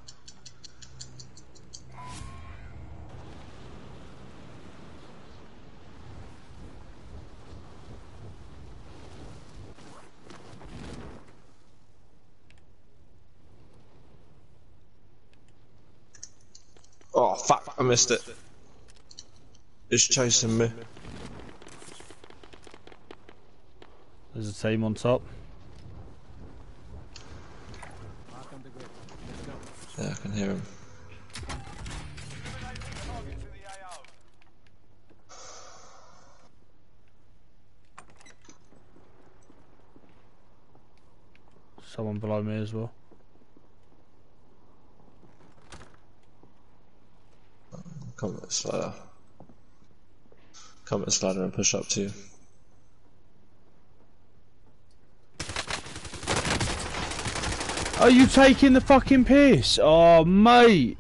Oh fuck, I missed it. It's chasing me. There's a team on top. Mark on the grid. Let's go. Yeah, I can hear him. Eliminate the targets in the AO. Someone below me as well. Come with the slider. Come with the slider and push up to you. Are you taking the fucking piss? Oh, mate.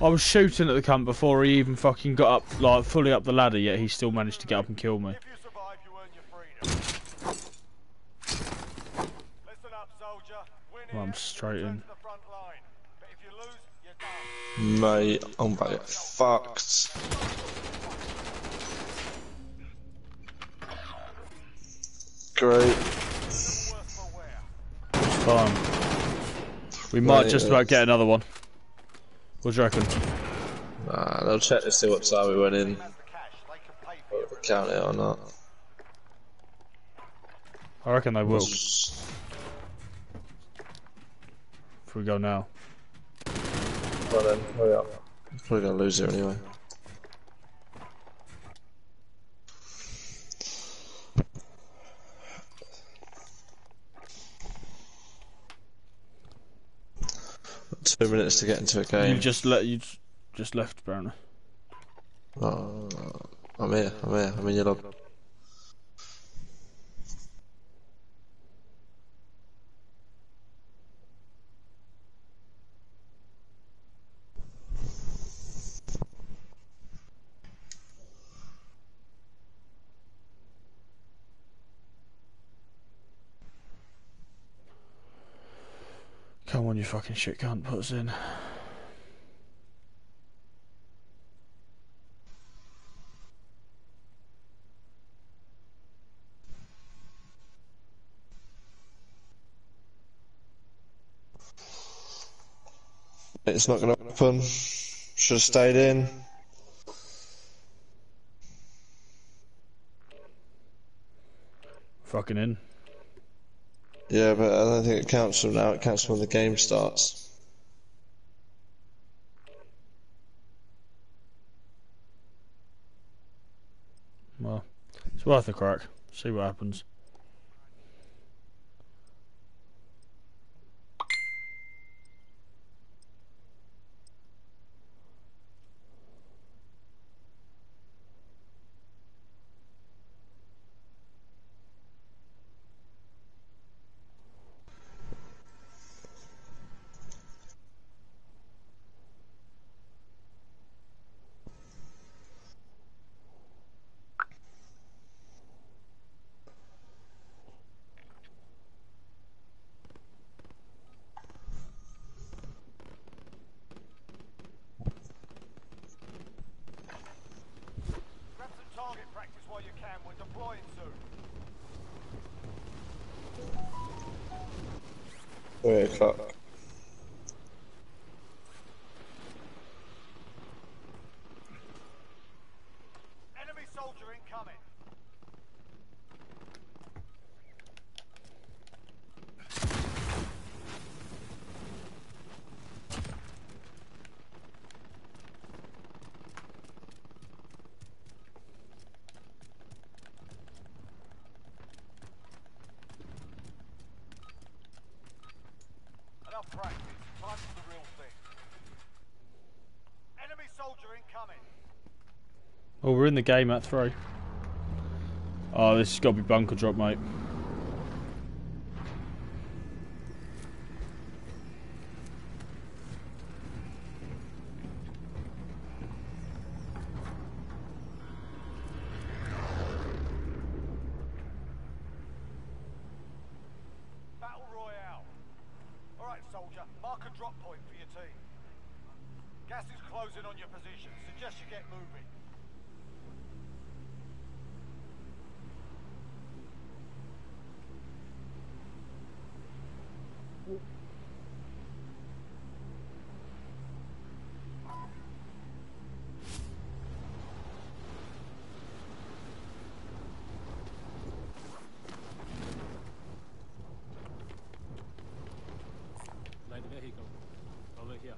I was shooting at the cunt before he even fucking got up, like, fully up the ladder, yet he still managed to get up and kill me. You survive, you earn your freedom. Listen up, Well, I'm straight in. to the front line. But if you lose, you're done. Mate, I'm about to get fucked. Great. Worse for. It's fine. We might Right, just about get another one. What do you reckon? Nah, they'll check to see what side we went in. That's the cash. They can pay for If we count it or not. I reckon they will. If we go now. Well then, hurry up. Probably gonna lose it anyway. Two minutes to get into a game. You game. just let you just left, apparently. Oh, I'm here, I'm here, I'm in your lobby. Come on, you fucking shit cunt, put us in. It's not gonna happen. Should have stayed in. Fucking in. Yeah, but I don't think it counts from now. It counts when the game starts. Well, it's worth a crack. See what happens. The game at three. Oh, this has got to be bunker drop, mate. Battle Royale. Alright, soldier, mark a drop point for your team. Gas is closing on your position. Suggest you get moving. Light vehicle. Over here.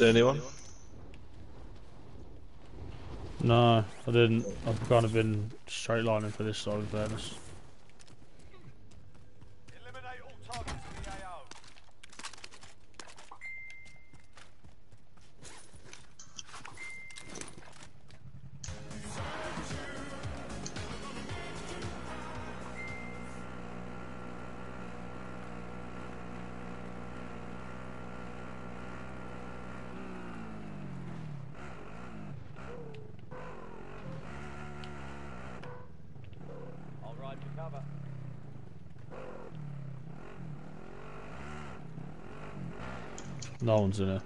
Anyone? No, I didn't. I've kind of been straight lining for this side, in fairness. No one's in it.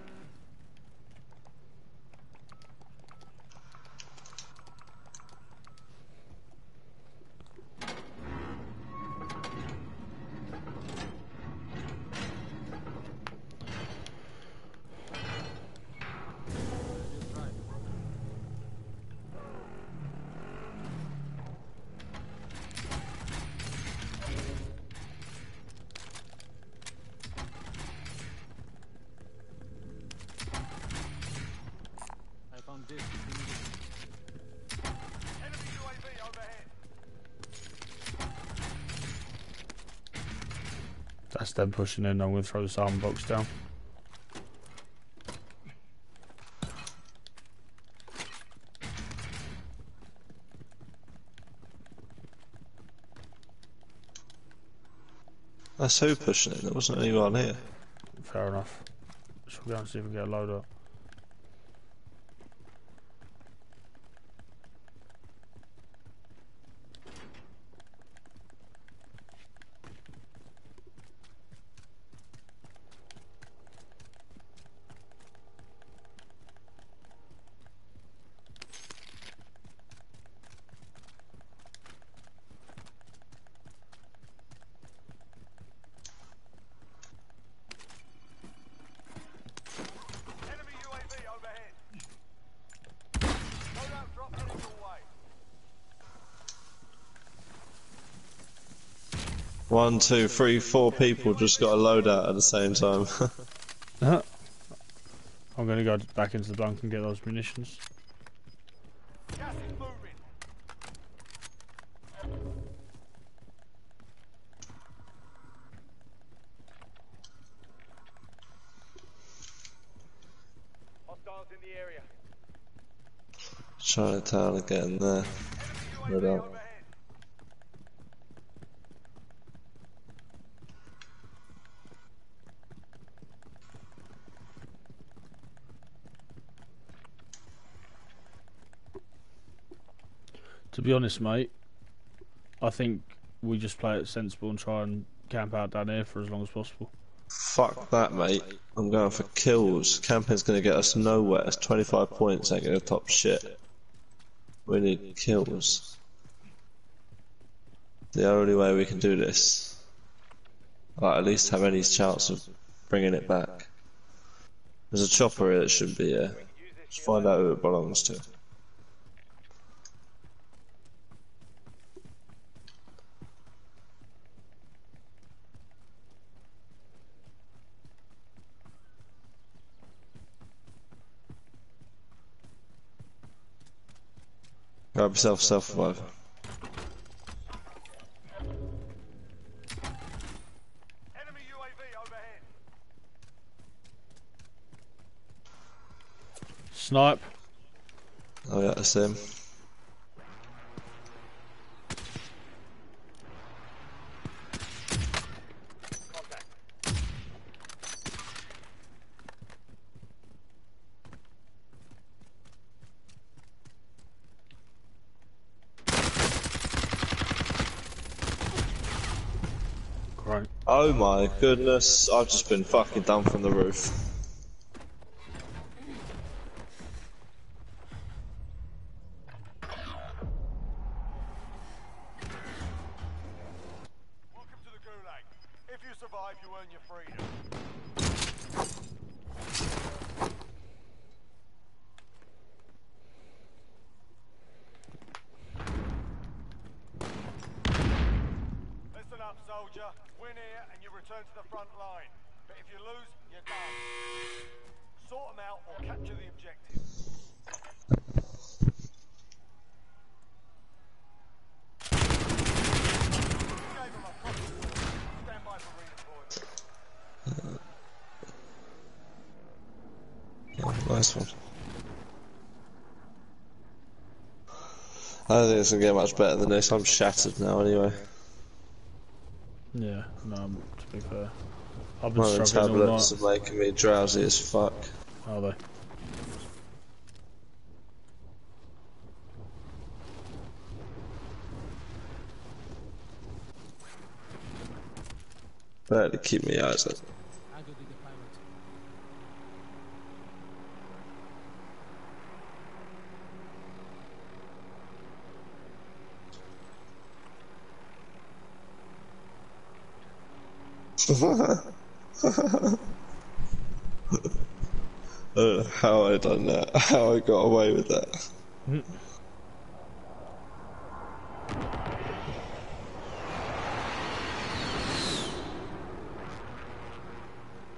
Pushing in. I'm going to throw this arm box down. That's who pushing it. There wasn't anyone here. Fair enough. Shall we go and see if we can get a load up? One, two, three, four people just got a loadout at the same time. (laughs) Uh-huh. I'm going to go back into the bunk and get those munitions. Gas is moving. Hostiles in the area. Chinatown again there. To be honest, mate, I think we just play it sensible and try and camp out down here for as long as possible. Fuck that, mate. I'm going for kills. Camping's gonna get us nowhere. It's 25 points, ain't gonna top shit. We need kills. The only way we can do this. Like, at least have any chance of bringing it back. There's a chopper here that should be here. Let's find out who it belongs to. Grab yourself self revive. Enemy UAV overhead. Snipe. Oh yeah, that's him. Contact. Great. Oh my goodness, I've just been fucking done from the roof. It's gonna get much better than this. I'm shattered now anyway. Yeah, no, to be fair. I've been My struggling all tablets night. are making me drowsy as fuck. Are they? Better to keep my eyes open. I go be the pilot. I don't know how I done that. How I got away with that.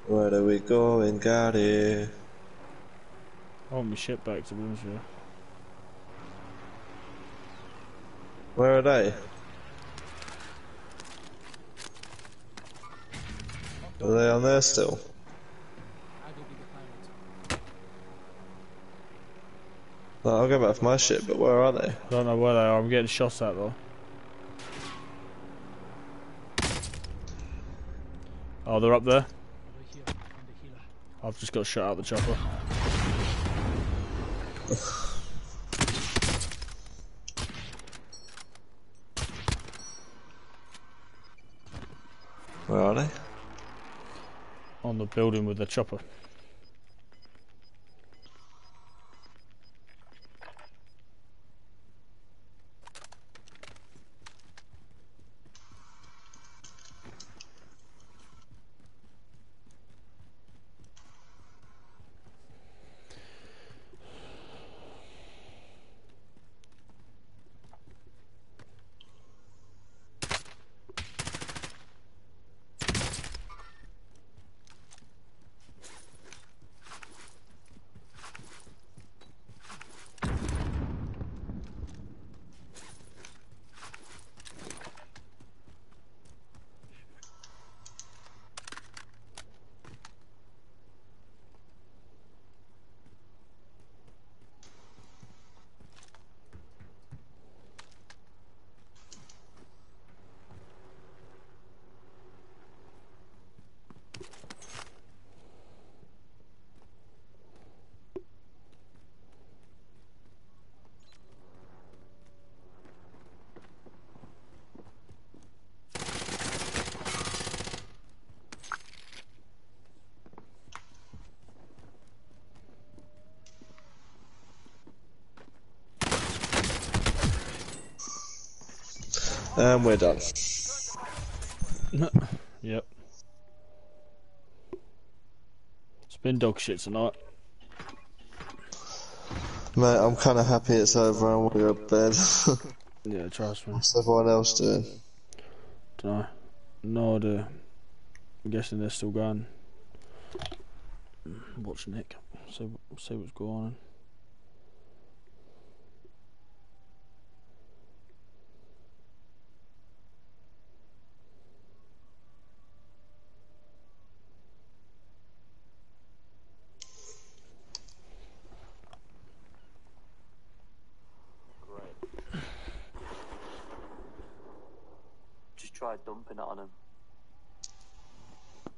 Where do we go and got it? I want my shit back to be honest with you. Where are they? Are they on there still? I go be the pilot. No, I'll go back for my ship, but where are they? I don't know where they are. I'm getting shot at though. Oh, they're up there. I'm the healer. I've just got shot out the chopper. Where are they? Building with the chopper. And we're done. Yep. It's been dog shit tonight. Mate, I'm kind of happy it's over. I want to go to bed. (laughs) Yeah, trust me. What's everyone else doing? Dunno. No idea. I'm guessing they're still going. Watch Nick. See, see what's going on. Great. Just try dumping it on him.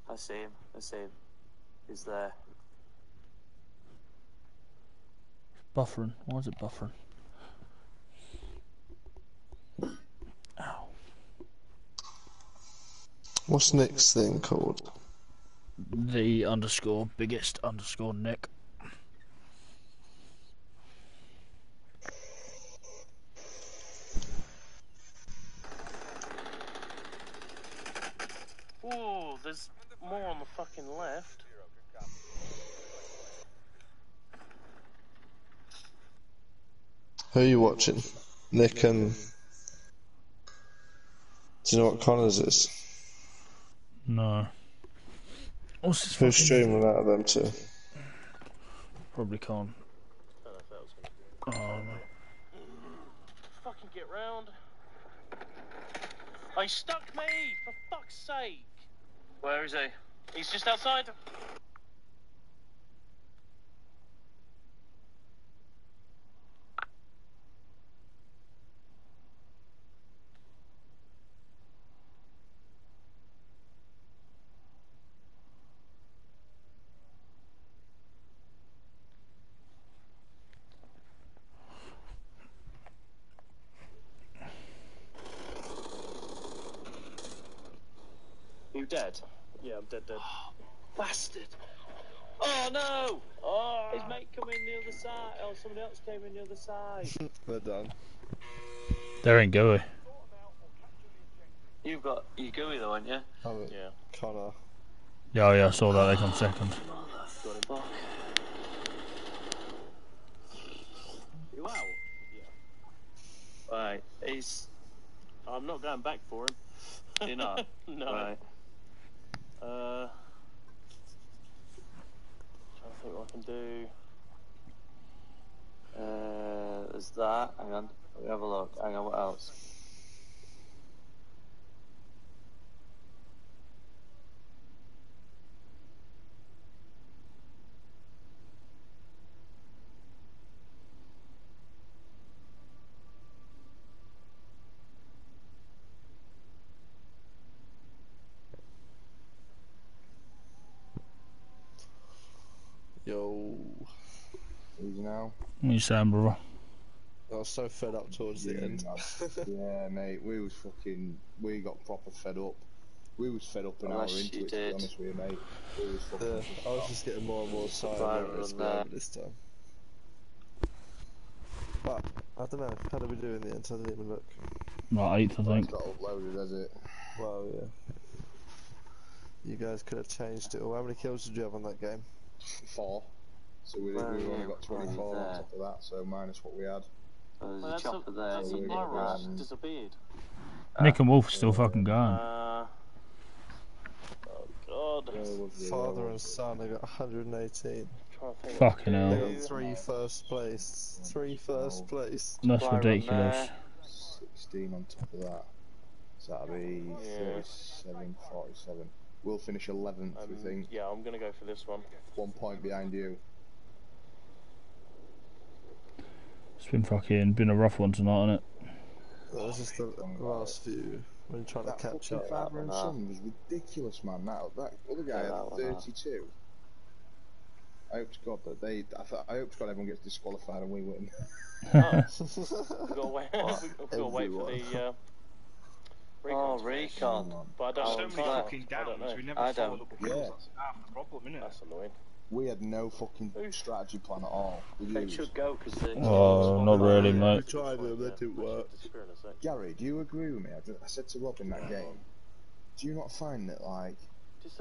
I see him. I see him. He's there. Buffering. Why is it buffering? Ow. What's Nick's thing called? The underscore biggest underscore Nick. Ooh, there's more on the fucking left. Who are you watching? Nick and. Do you know what Connors is? No. What's this Who's fucking- streaming out of them two? Probably can't. Oh, no. Fucking get round. He stuck me! For fuck's sake! Where is he? He's just outside. You dead? Yeah, I'm dead, dead. Bastard! Oh no! Oh, His mate come in the other side. Oh, somebody else came in the other side. (laughs) We're done. There ain't gooey. You've got you gooey though, aren't you? Oh, Yeah. Connor. Yeah, oh, yeah, I saw that. They come second. Fuck. You? Yeah. Right. He's. I'm not going back for him. You're not. (laughs) no. Right. Uh, trying to think what I can do. Uh, there's that. Hang on. Let me have a look. Hang on. What else? Yo. Easy now. What are you saying, brother? I was so fed up towards the end. (laughs) yeah, mate, we was fucking, we got proper fed up. We was fed up an hour into you it, to be honest with you, mate. We was fucking Yeah, I was just getting more and more tired of this on game that. this time. But, I don't know, how did we do in the end? I didn't even look. Right, eighth, I It's think. not uploaded, has it? Well, yeah. You guys could have changed it all. How many kills did you have on that game? Four. So we, Well, we only yeah, got 24 on top of that, so minus what we had. Oh, there's Well, a that's chopper a, there. that's Yeah, a we you got can Lyra grab. disappeared. Nick and Wolf still fucking gone. Uh, oh god. Yeah, it was really Father and son, they got 118. trying to think Fucking hell. They got three first place. Three first place. That's Lyra ridiculous. 16 on top of that. So that'll be Yeah. 37, 47. We'll finish 11th, we Um, think. yeah, I'm gonna go for this one. One point behind you. It's been fucking been a rough one tonight, isn't it? That was just the last few. When you trying to That catch fucking up. father and son was ridiculous, man. That that other guy Yeah, had one, nah. 32. I hope to God that they. I, th- I hope to God everyone gets disqualified and we win. Oh, (laughs) we've got to wait, (laughs) we've got to wait for the. Uh, Oh, recon to finish. recon. But I don't Oh, know. so many it's- fucking I don't know. we never I followed don't. up with Yeah. kills. That's half the problem, innit? That's annoying. We had no fucking strategy plan at all. We They used. should go because they're. Oh, not really, We mate. tried them, they didn't work. Gary, do you agree with me? I, just, I said to Rob in that game. Do you not find that like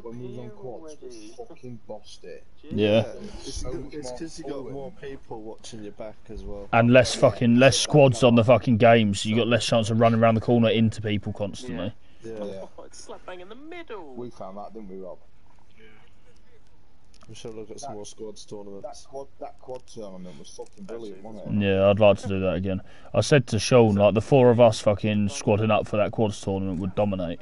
when we was on quads, we fucking bossed it? Yeah. It's it's more because you got more people watching your back as well. And less fucking less squads on the fucking games. So you got less chance of running around the corner into people constantly. Yeah. Yeah, (laughs) Oh, it's slap bang in the middle. we found that, didn't we, Rob? We should look at some more squads That quad, that quad tournament was fucking brilliant, wasn't it? Yeah, I'd like to do that again. I said to Sean, like the four of us fucking squadding up for that quads tournament would dominate.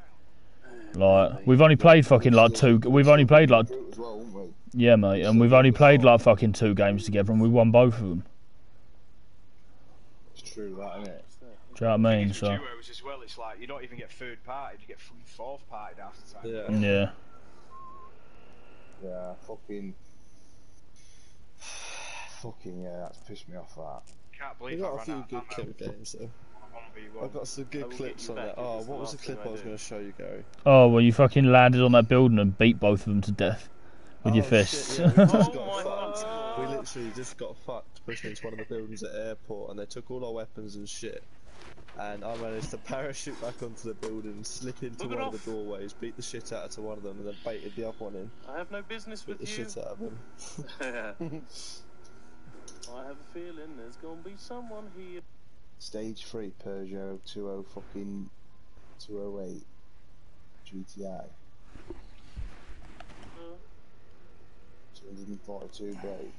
Like we've only played fucking like two. We've only played like Group as well, wouldn't we? yeah, mate, and we've only played like fucking two games together, and we won both of them. It's true, that isn't it? Do you know what I mean? With So duos as well, it's like you don't even get third party, you get fucking fourth party half the time. Yeah. yeah, Yeah, fucking. Fucking yeah, that's pissed me off. That. Can't We believe I got a few out good of kill games though. I've got some good clips on back there. Oh, what was the clip I I was going to show you, Gary? Oh well, you fucking landed on that building and beat both of them to death with your Oh, fists. Shit, yeah, we just (laughs) Oh got fucked. We literally just got fucked pushing into one of the buildings at airport, and they took all our weapons and shit. And I managed to (laughs) parachute back onto the building, slip into Look it one of off. the doorways, beat the shit out of one of them, and then baited the other one in. I have no business Beat with the you. shit out of him. (laughs) I have a feeling there's gonna be someone here. Stage three Peugeot 20 fucking 208 uh. GTI. 242 brake.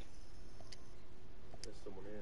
There's someone here.